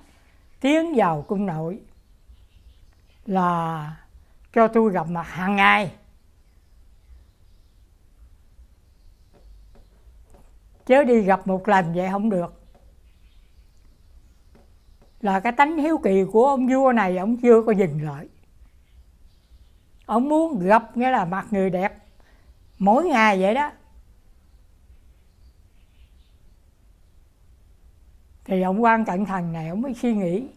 tiến vào cung nội là cho tôi gặp mặt hàng ngày? Chớ đi gặp một lần vậy không được. Là cái tánh hiếu kỳ của ông vua này, ông chưa có dừng lại. Ông muốn gặp nghĩa là mặt người đẹp, mỗi ngày vậy đó. Thì ông quan cận thần này, ông mới suy nghĩ.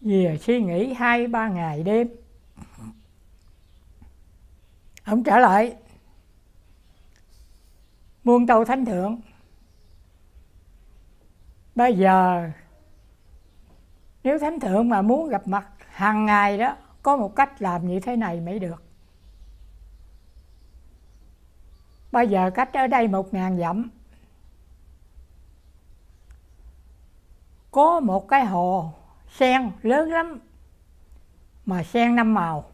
Về suy nghĩ hai ba ngày đêm. Ông trở lại muôn tâu thánh thượng. Bây giờ, nếu thánh thượng mà muốn gặp mặt hàng ngày đó, có một cách làm như thế này mới được. Bây giờ cách ở đây một ngàn dặm. Có một cái hồ sen lớn lắm, mà sen năm màu.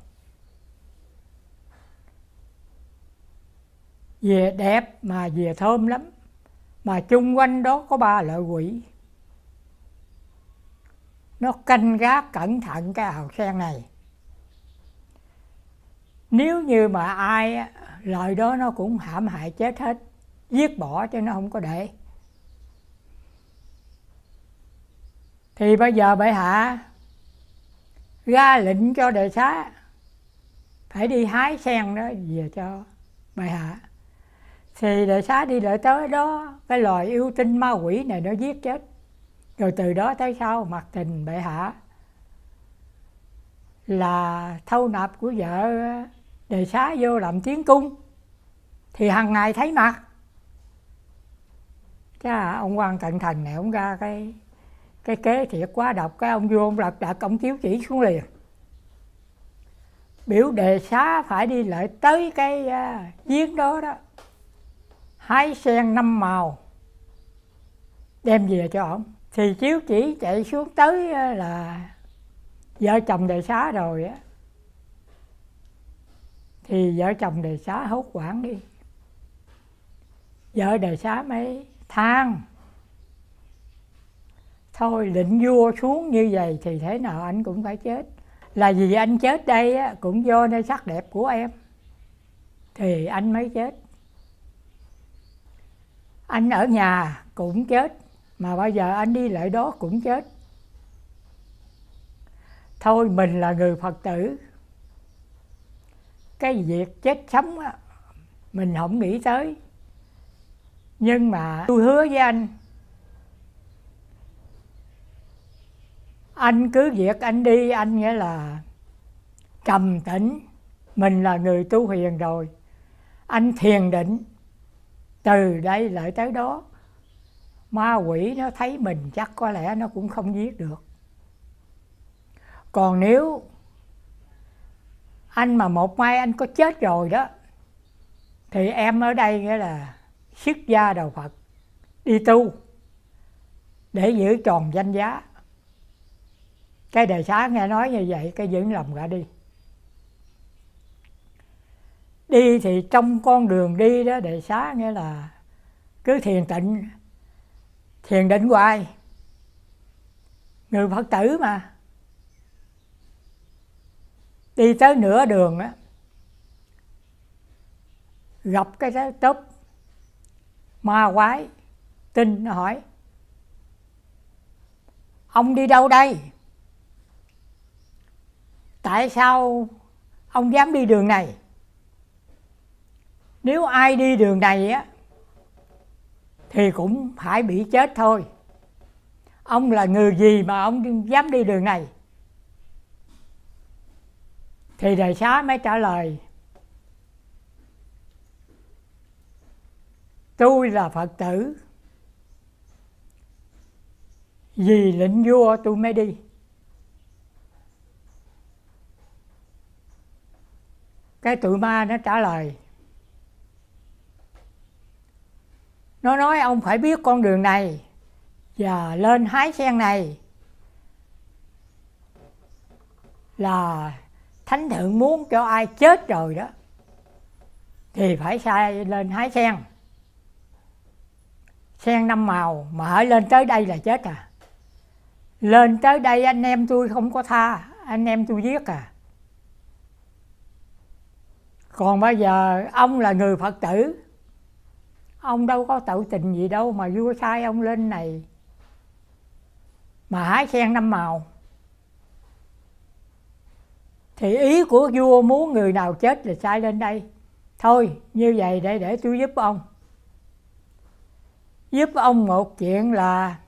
Về đẹp mà về thơm lắm. Mà chung quanh đó có ba lợi quỷ. Nó canh gác cẩn thận cái hào sen này. Nếu như mà ai lợi đó nó cũng hãm hại chết hết, giết bỏ cho nó không có để. Thì bây giờ bệ hạ, ra lệnh cho đề xá, phải đi hái sen đó về cho bệ hạ thì đề xá đi lại tới đó cái loài yêu tinh ma quỷ này nó giết chết. Rồi từ đó tới sau mặt tình bệ hạ. Là thâu nạp của vợ đề xá vô làm tiến cung. Thì hàng ngày thấy mặt. Chứ ông quan cận thành này ông ra cái cái kế thiệt quá độc cái ông vô ông lật đặt ông chiếu chỉ xuống liền. Biểu đề xá phải đi lại tới cái uh, giếng đó đó hái sen năm màu. Đem về cho ổng. Thì chiếu chỉ chạy xuống tới là vợ chồng đề xá rồi á. Thì vợ chồng đề xá hốt quản đi. Vợ đề xá mới than thôi định vua xuống như vậy thì thế nào anh cũng phải chết. Là vì anh chết đây á, cũng do nơi sắc đẹp của em. Thì anh mới chết anh ở nhà cũng chết mà bây giờ anh đi lại đó cũng chết. Thôi mình là người phật tử. Cái việc chết sống á, mình không nghĩ tới. Nhưng mà tôi hứa với anh anh cứ việc anh đi anh nghĩa là trầm tĩnh. Mình là người tu hiền rồi anh thiền định từ đây lại tới đó, ma quỷ nó thấy mình chắc có lẽ nó cũng không giết được. Còn nếu anh mà một mai anh có chết rồi đó, thì em ở đây nghĩa là xuất gia đầu phật, đi tu để giữ tròn danh giá. Cái đề xá nghe nói như vậy, cái dưỡng lòng ra đi đi thì trong con đường đi đó đề xá nghĩa là cứ thiền tịnh. Thiền định hoài. Người phật tử mà. Đi tới nửa đường á, gặp cái đó tốp ma quái, tin nó hỏi, ông đi đâu đây? Tại sao ông dám đi đường này? Nếu ai đi đường này á, thì cũng phải bị chết thôi. Ông là người gì mà ông dám đi đường này? Thì đại xá mới trả lời, tôi là phật tử. Vì lệnh vua tôi mới đi. Cái tụi ma nó trả lời nó nói, ông phải biết con đường này và lên hái sen này. Là thánh thượng muốn cho ai chết rồi đó, thì phải sai lên hái sen. Sen năm màu, mà hãy lên tới đây là chết à. Lên tới đây anh em tôi không có tha, anh em tôi giết à. Còn bây giờ ông là người phật tử ông đâu có tự tình gì đâu mà vua sai ông lên này. Mà hái sen năm màu. Thì ý của vua muốn người nào chết là sai lên đây. Thôi, như vậy để để tôi giúp ông. Giúp ông một chuyện là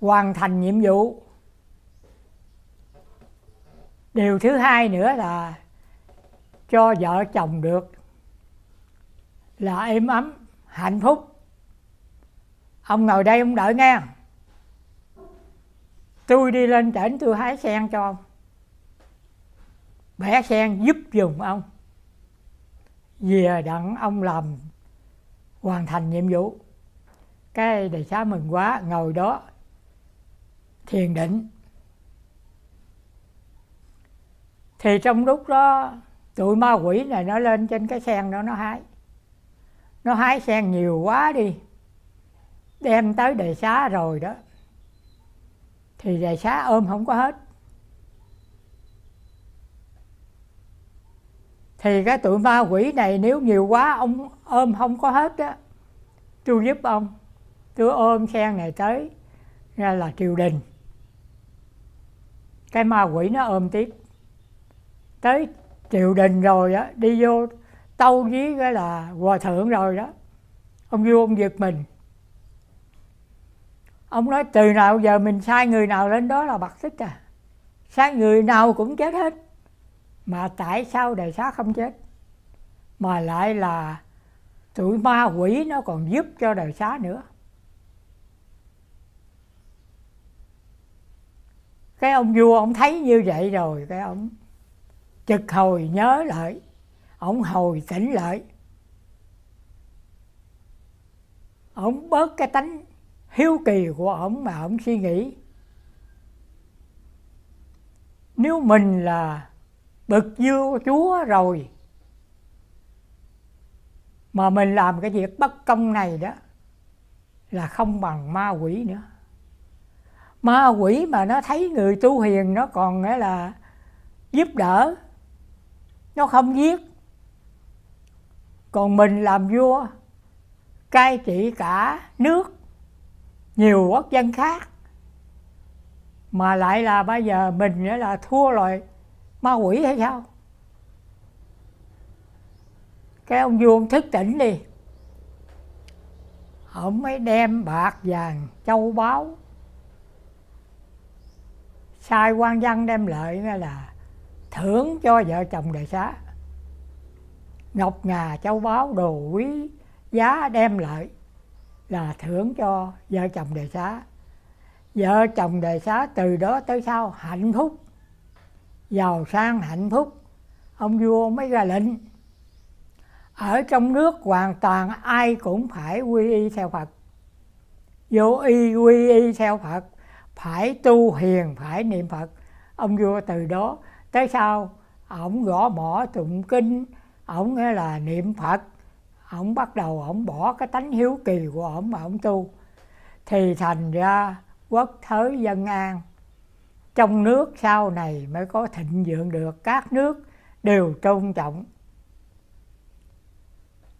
hoàn thành nhiệm vụ. Điều thứ hai nữa là cho vợ chồng được là êm ấm hạnh phúc. Ông ngồi đây ông đợi nghe. Tôi đi lên trển tôi hái sen cho ông. Bẻ sen giúp dùng ông. Về đặng ông làm hoàn thành nhiệm vụ. Cái đầy xá mừng quá, ngồi đó thiền định. Thì trong lúc đó, tụi ma quỷ này nó lên trên cái sen đó nó hái nó hái sen nhiều quá đi. Đem tới đề xá rồi đó. Thì đề xá ôm không có hết. Thì cái tụi ma quỷ này nếu nhiều quá, ông ôm không có hết đó tôi giúp ông. Tôi ôm sen này tới ra là triều đình. Cái ma quỷ nó ôm tiếp. Tới triều đình rồi á, đi vô tâu với cái là hòa thượng rồi đó. Ông vua ông giật mình. Ông nói từ nào giờ mình sai người nào lên đó là bạc tích à. Sai người nào cũng chết hết. Mà tại sao đại xá không chết? Mà lại là tụi ma quỷ nó còn giúp cho đời xá nữa. Cái ông vua ông thấy như vậy rồi, cái ông trực hồi nhớ lại ông hồi tỉnh lại ông bớt cái tánh hiếu kỳ của ông mà ông suy nghĩ. Nếu mình là bậc vua chúa rồi, mà mình làm cái việc bất công này đó, là không bằng ma quỷ nữa. Ma quỷ mà nó thấy người tu hiền nó còn nghĩa là giúp đỡ, nó không giết còn mình làm vua, cai trị cả nước, nhiều quốc dân khác. Mà lại là bây giờ mình nữa là thua rồi, ma quỷ hay sao? Cái ông vua ông thức tỉnh đi. Ông mới đem bạc vàng, châu báu. Sai quan dân đem lợi là thưởng cho vợ chồng đại xá ngọc ngà châu báu đồ quý giá đem lợi là thưởng cho vợ chồng đề xá. Vợ chồng đề xá từ đó tới sau hạnh phúc, giàu sang hạnh phúc. Ông vua mới ra lệnh, ở trong nước hoàn toàn ai cũng phải quy y theo phật. Vô y quy y theo phật, phải tu hiền, phải niệm phật. Ông vua từ đó tới sau, ổng gõ mỏ tụng kinh ổng nghe là niệm phật. Ổng bắt đầu ổng bỏ cái tánh hiếu kỳ của ổng mà ổng tu. Thì thành ra quốc thới dân an. Trong nước sau này mới có thịnh vượng được. Các nước đều tôn trọng.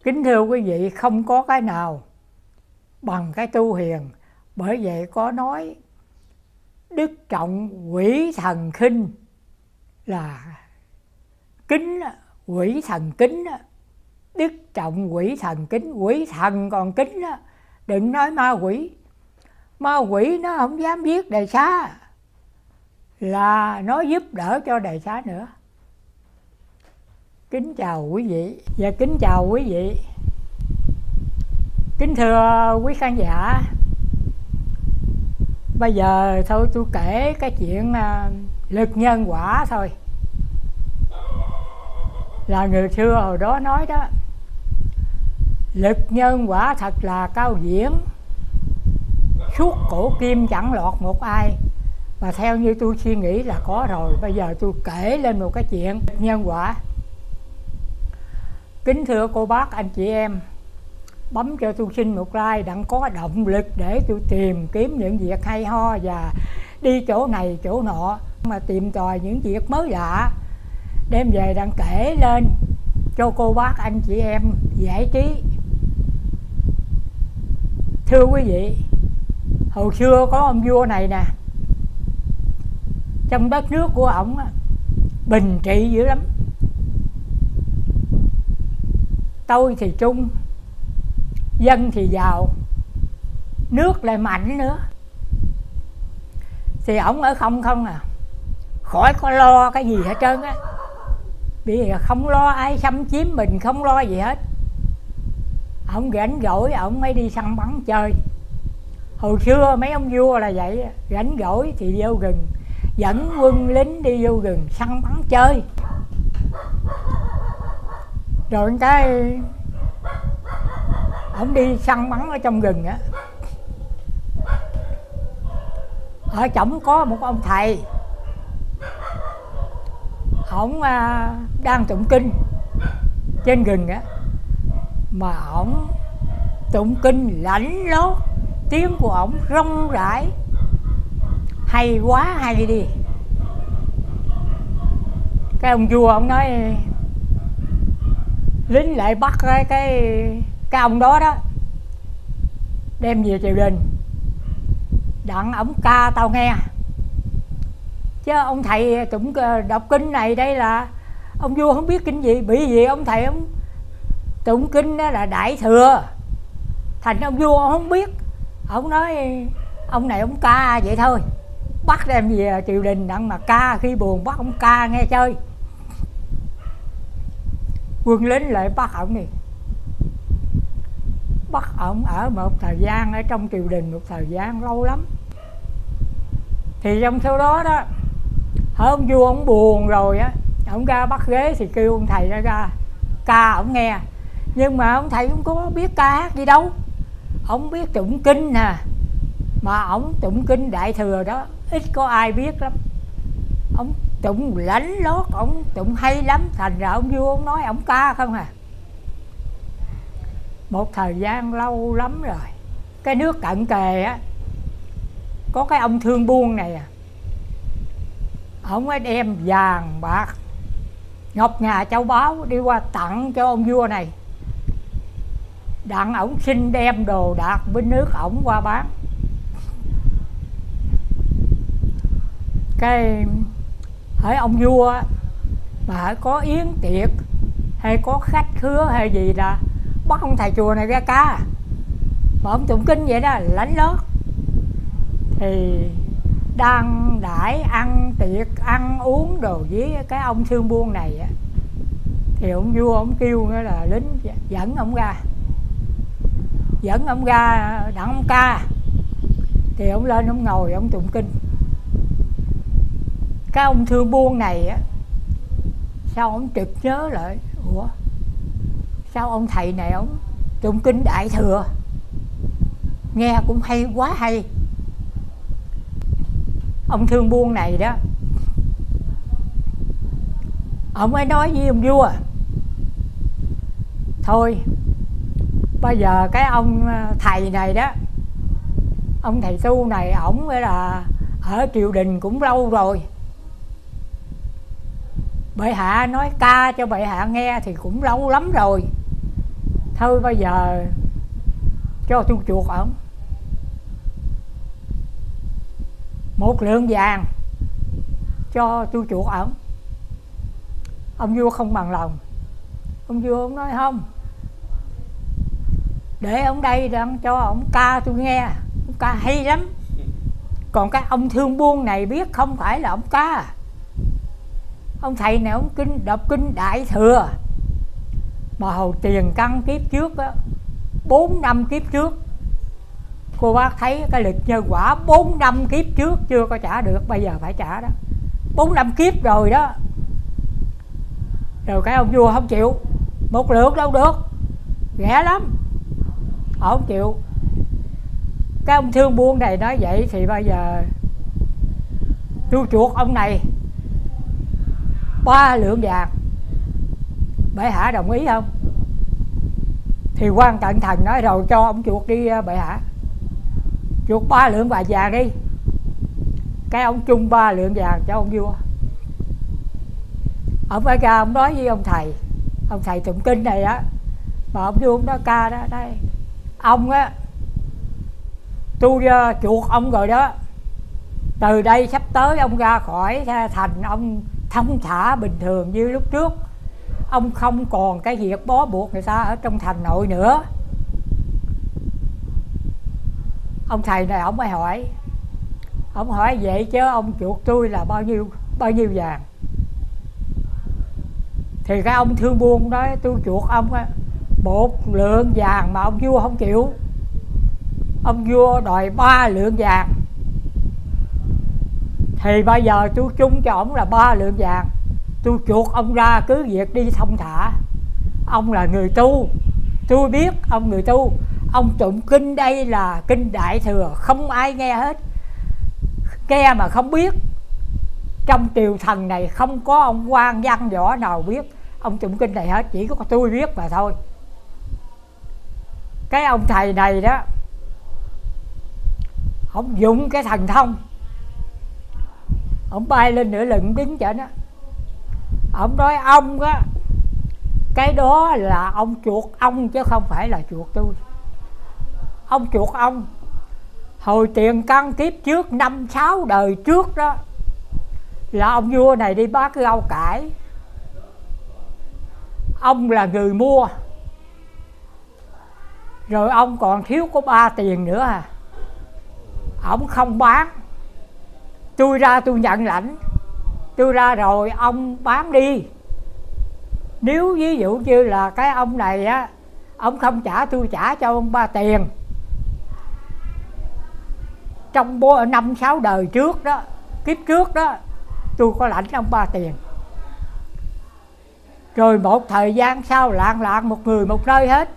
Kính thưa quý vị, không có cái nào bằng cái tu hiền. Bởi vậy có nói, đức trọng quỷ thần khinh là kính quỷ thần kính đức trọng quỷ thần kính, quỷ thần còn kính đó đừng nói ma quỷ. Ma quỷ nó không dám giết đề xá, là nó giúp đỡ cho đề xá nữa. Kính chào quý vị, và kính chào quý vị. Kính thưa quý khán giả, bây giờ thôi tôi kể cái chuyện à, lực nhân quả thôi là người xưa hồi đó nói đó, lực nhân quả thật là cao diễn. Suốt cổ kim chẳng lọt một ai. Mà theo như tôi suy nghĩ là có rồi, bây giờ tôi kể lên một cái chuyện nhân quả. Kính thưa cô bác, anh chị em, bấm cho tôi xin một like đặng có động lực để tôi tìm kiếm những việc hay ho và đi chỗ này chỗ nọ, mà tìm tòi những việc mới lạ đem về đang kể lên, cho cô bác anh chị em giải trí. Thưa quý vị, hồi xưa có ông vua này nè, trong đất nước của ổng bình trị dữ lắm. Tôi thì trung, dân thì giàu, nước lại mạnh nữa. Thì ổng ở không không à khỏi có lo cái gì hết trơn á bây à, không lo ai xâm chiếm mình, không lo gì hết. Ông rảnh rỗi, ông mới đi săn bắn chơi. Hồi xưa mấy ông vua là vậy, rảnh rỗi thì vô rừng. Dẫn quân lính đi vô rừng săn bắn chơi. Rồi cái, ông đi săn bắn ở trong rừng á. Ở chổng có một ông thầy ổng à, đang tụng kinh. Trên rừng á mà ổng tụng kinh lãnh lố, tiếng của ổng rong rãi. Hay quá hay đi. Cái ông vua ông nói lính lại bắt cái cái cái ông đó đó đem về triều đình. Đặng ổng ca tao nghe chứ ông thầy cũng ờ, đọc kinh này đây là ông vua không biết kinh gì, bị gì ông thầy ông tụng kinh đó là đại thừa. Thành ông vua ông không biết. Ông nói, ông này ông ca vậy thôi, bắt đem về triều đình đặng mà ca khi buồn bắt ông ca nghe chơi. Quân lính lại bắt ông đi. Bắt ông ở một thời gian ở trong triều đình, một thời gian lâu lắm. Thì trong số đó đó ông vua ông buồn rồi á, ông ra bắt ghế thì kêu ông thầy ra ra, ca ông nghe. Nhưng mà ông thầy cũng có biết ca hát gì đâu. Ông biết tụng kinh nè, mà ông tụng kinh đại thừa đó, ít có ai biết lắm. Ông tụng lãnh lót, ông tụng hay lắm, thành ra ông vua ông nói ông ca không à. Một thời gian lâu lắm rồi, cái nước cận kề á, có cái ông thương buôn này à ông ấy đem vàng, bạc, ngọc ngà, châu báu đi qua tặng cho ông vua này. Đặng ổng xin đem đồ đạc bên nước ổng qua bán. Cái hỏi ông vua mà hỏi có yến tiệc hay có khách khứa hay gì là bắt ông thầy chùa này ra ca mà ông tụng kinh vậy đó, lãnh lót. Thì đang đãi ăn, tiệc, ăn, uống đồ với cái ông thương buôn này á. Thì ông vua ông kêu nữa là lính dẫn ông ra. Dẫn ông ra đặng ông ca. Thì ông lên ông ngồi, ông tụng kinh. Cái ông thương buôn này á, sao ông trực nhớ lại? Ủa, sao ông thầy này ông tụng kinh đại thừa? Nghe cũng hay quá hay ông thương buôn này đó. Ông ấy nói với ông vua, thôi, bây giờ cái ông ờ, thầy này đó, ông thầy tu này ổng là ở triều đình cũng lâu rồi. Bệ hạ nói ca cho bệ hạ nghe thì cũng lâu lắm rồi. Thôi bây giờ cho tôi chuột ổng. Một lượng vàng cho tu chuột ẩn ông vua không bằng lòng. Ông vua ông nói không. Để ông đây đang cho ông ca tôi nghe. Ông ca hay lắm. Còn cái ông thương buôn này biết không phải là ông ca. Ông thầy này ông kinh, đọc kinh đại thừa. Mà hồi tiền căn kiếp trước á, bốn năm kiếp trước cô bác thấy cái lịch nhân quả bốn năm kiếp trước chưa có trả được, bây giờ phải trả đó. Bốn năm kiếp rồi đó. Rồi cái ông vua không chịu. Một lượt đâu được. Rẻ lắm. Không chịu. Cái ông thương buôn này nói vậy thì bây giờ tôi chuột ông này. Ba lượng vàng. Bệ hạ đồng ý không? Thì quan cận thần nói, rồi cho ông chuột đi ờ, bệ hạ chuột ba lượng vàng vàng đi. Cái ông chung ba lượng vàng cho ông vua. Ông phải ra ông nói với ông thầy ông thầy tụng kinh này á mà ông vua ông nói ca đó đây ông á tôi uh, chuột ông rồi đó từ đây sắp tới ông ra khỏi thành ông thông thả bình thường như lúc trước. Ông không còn cái việc bó buộc người ta ở trong thành nội nữa. Ông thầy này, ông mới hỏi. Ông hỏi vậy chứ ông chuột tôi là bao nhiêu bao nhiêu vàng? Thì cái ông thương buôn nói tôi chuột ông á, một lượng vàng mà ông vua không chịu. Ông vua đòi ba lượng vàng. Thì bây giờ tôi chung cho ông là ba lượng vàng. Tôi chuột ông ra cứ việc đi thông thả. Ông là người tu. Tôi biết ông người tu ông tụng kinh đây là kinh đại thừa, không ai nghe hết. Nghe mà không biết. Trong triều thần này không có ông quan văn võ nào biết. Ông tụng kinh này hết, chỉ có tôi biết mà thôi. Cái ông thầy này đó, ông dùng cái thần thông. Ông bay lên nửa lưng đứng chở đó. Ông nói, ông á, cái đó là ông chuột ông chứ không phải là chuột tôi ông chuột ông. Hồi tiền căn kiếp trước, năm sáu đời trước đó, là ông vua này đi bắt rau cải. Ông là người mua. Rồi ông còn thiếu có ba tiền nữa à. Ông không bán. Tôi ra tôi nhận lãnh. Tôi ra rồi ông bán đi. Nếu ví dụ như là cái ông này á, ông không trả, tôi trả cho ông ba tiền trong bố, năm, sáu đời trước đó, kiếp trước đó, tôi có lãnh ông ba tiền. Rồi một thời gian sau, lạng lạng một người một nơi hết.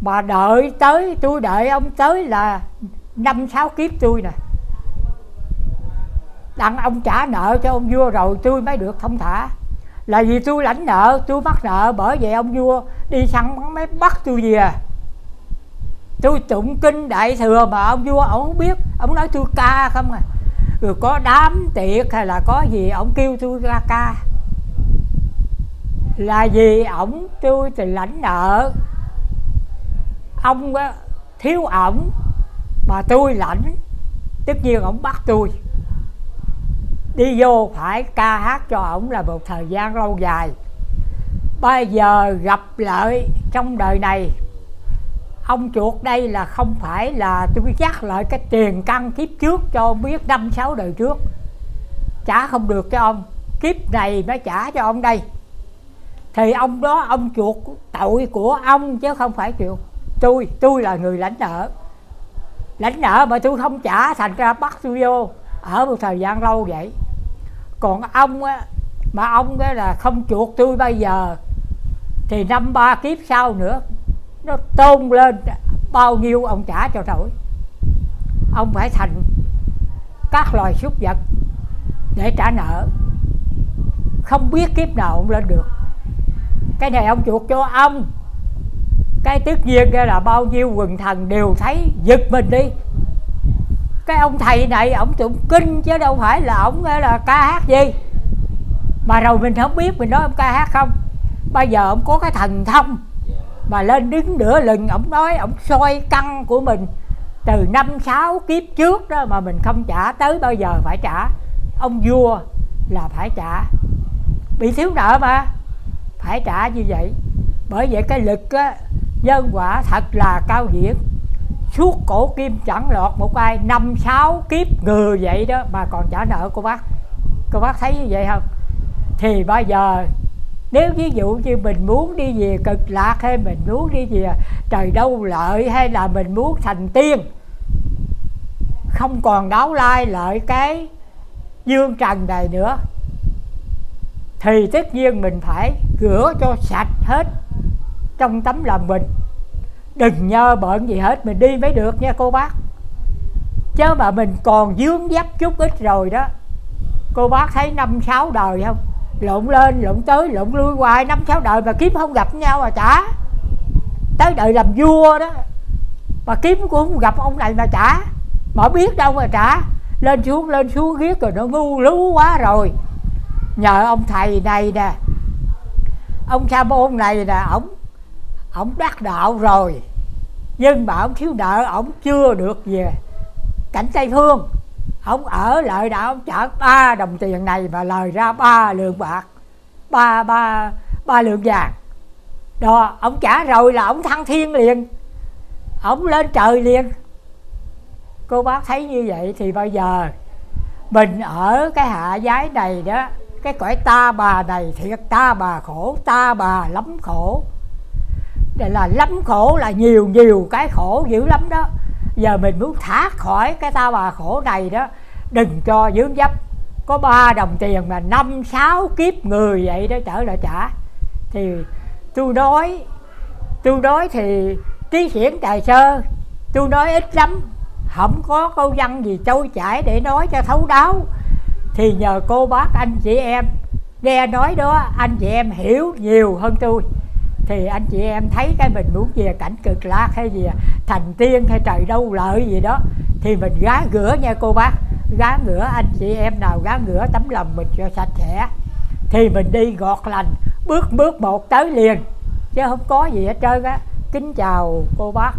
Mà đợi tới, tôi đợi ông tới là năm, sáu kiếp tôi nè. Đặng ông trả nợ cho ông vua rồi tôi mới được thông thả. Là vì tôi lãnh nợ, tôi mắc nợ bởi vậy ông vua đi săn bắn bắt tôi về tôi tụng kinh đại thừa mà ông vua ông không biết. Ông nói tôi ca không à? Rồi có đám tiệc hay là có gì, ông kêu tôi ra ca. Là vì ổng, tôi thì lãnh nợ. Ông ờ, thiếu ổng mà tôi lãnh, tất nhiên ổng bắt tôi. Đi vô phải ca hát cho ổng là một thời gian lâu dài. Bây giờ gặp lại trong đời này ông chuột đây là không phải là tôi chắc lại cái tiền căn kiếp trước cho biết năm sáu đời trước. Trả không được cho ông. Kiếp này mới trả cho ông đây. Thì ông đó, ông chuột tội của ông chứ không phải chịu tôi tôi là người lãnh nợ. Lãnh nợ mà tôi không trả thành ra bắt tôi vô ở một thời gian lâu vậy. Còn ông á, mà ông á là không chuột tôi bây giờ, thì năm ba kiếp sau nữa nó tôn lên bao nhiêu ông trả cho nổi. Ông phải thành các loài súc vật để trả nợ. Không biết kiếp nào ông lên được. Cái này ông chuột cho ông. Cái tất nhiên là bao nhiêu quần thần đều thấy, giật mình đi. Cái ông thầy này, ông tụng kinh chứ đâu phải là ông là ca hát gì. Mà rồi mình không biết mình nói ông ca hát không. Bây giờ ông có cái thần thông mà lên đứng nửa lừng ổng nói ổng soi căn của mình. Từ năm sáu kiếp trước đó mà mình không trả tới bao giờ phải trả? Ông vua là phải trả. Bị thiếu nợ mà phải trả như vậy. Bởi vậy cái lực á, nhân quả thật là cao diễn suốt cổ kim chẳng lọt một ai. Năm sáu kiếp người vậy đó mà còn trả nợ cô bác. Cô bác thấy như vậy không? Thì bây giờ nếu ví dụ như mình muốn đi về cực lạc hay mình muốn đi về trời đâu lợi hay là mình muốn thành tiên, không còn đáo lai lợi cái dương trần này nữa, thì tất nhiên mình phải rửa cho sạch hết trong tấm lòng mình. Đừng nhơ bận gì hết, mình đi mới được nha cô bác. Chứ mà mình còn dướng dấp chút ít rồi đó, cô bác thấy năm sáu đời không? Lộn lên, lộn tới, lộn lui hoài, năm sáu đời mà kiếm không gặp nhau mà trả. Tới đời làm vua đó, mà kiếm cũng không gặp ông này mà trả. Mà biết đâu mà trả. Lên xuống lên xuống riết rồi nó ngu lú quá rồi. Nhờ ông thầy này nè. Ông sa môn này nè, ổng ổng đắc đạo rồi. Nhưng mà ổng thiếu nợ, ổng chưa được về cảnh tây phương ông ở lại đã ông trả ba đồng tiền này mà lời ra ba lượng bạc, ba ba ba lượng vàng. Đó, ông trả rồi là ông thăng thiên liền, ông lên trời liền. Cô bác thấy như vậy thì bây giờ mình ở cái hạ giới này đó, cái cõi ta bà này thiệt, ta bà khổ, ta bà lắm khổ. Đây là lắm khổ là nhiều nhiều cái khổ dữ lắm đó giờ mình muốn thoát khỏi cái ta bà khổ này đó. Đừng cho dướng dấp. Có ba đồng tiền mà năm, sáu kiếp người vậy đó trở lại trả. Thì tôi nói tôi nói thì trí hiển tài sơ. Tôi nói ít lắm. Không có câu văn gì trôi chảy để nói cho thấu đáo. Thì nhờ cô bác anh chị em nghe nói đó, anh chị em hiểu nhiều hơn tôi thì anh chị em thấy cái mình muốn về cảnh cực lạc hay gì à? thành tiên hay trời đâu lợi gì đó. Thì mình gá rửa nha cô bác. Gá ngửa anh chị em nào gá ngửa tấm lòng mình cho sạch sẽ. Thì mình đi gọt lành, bước bước một tới liền. Chứ không có gì hết trơn á. Kính chào cô bác.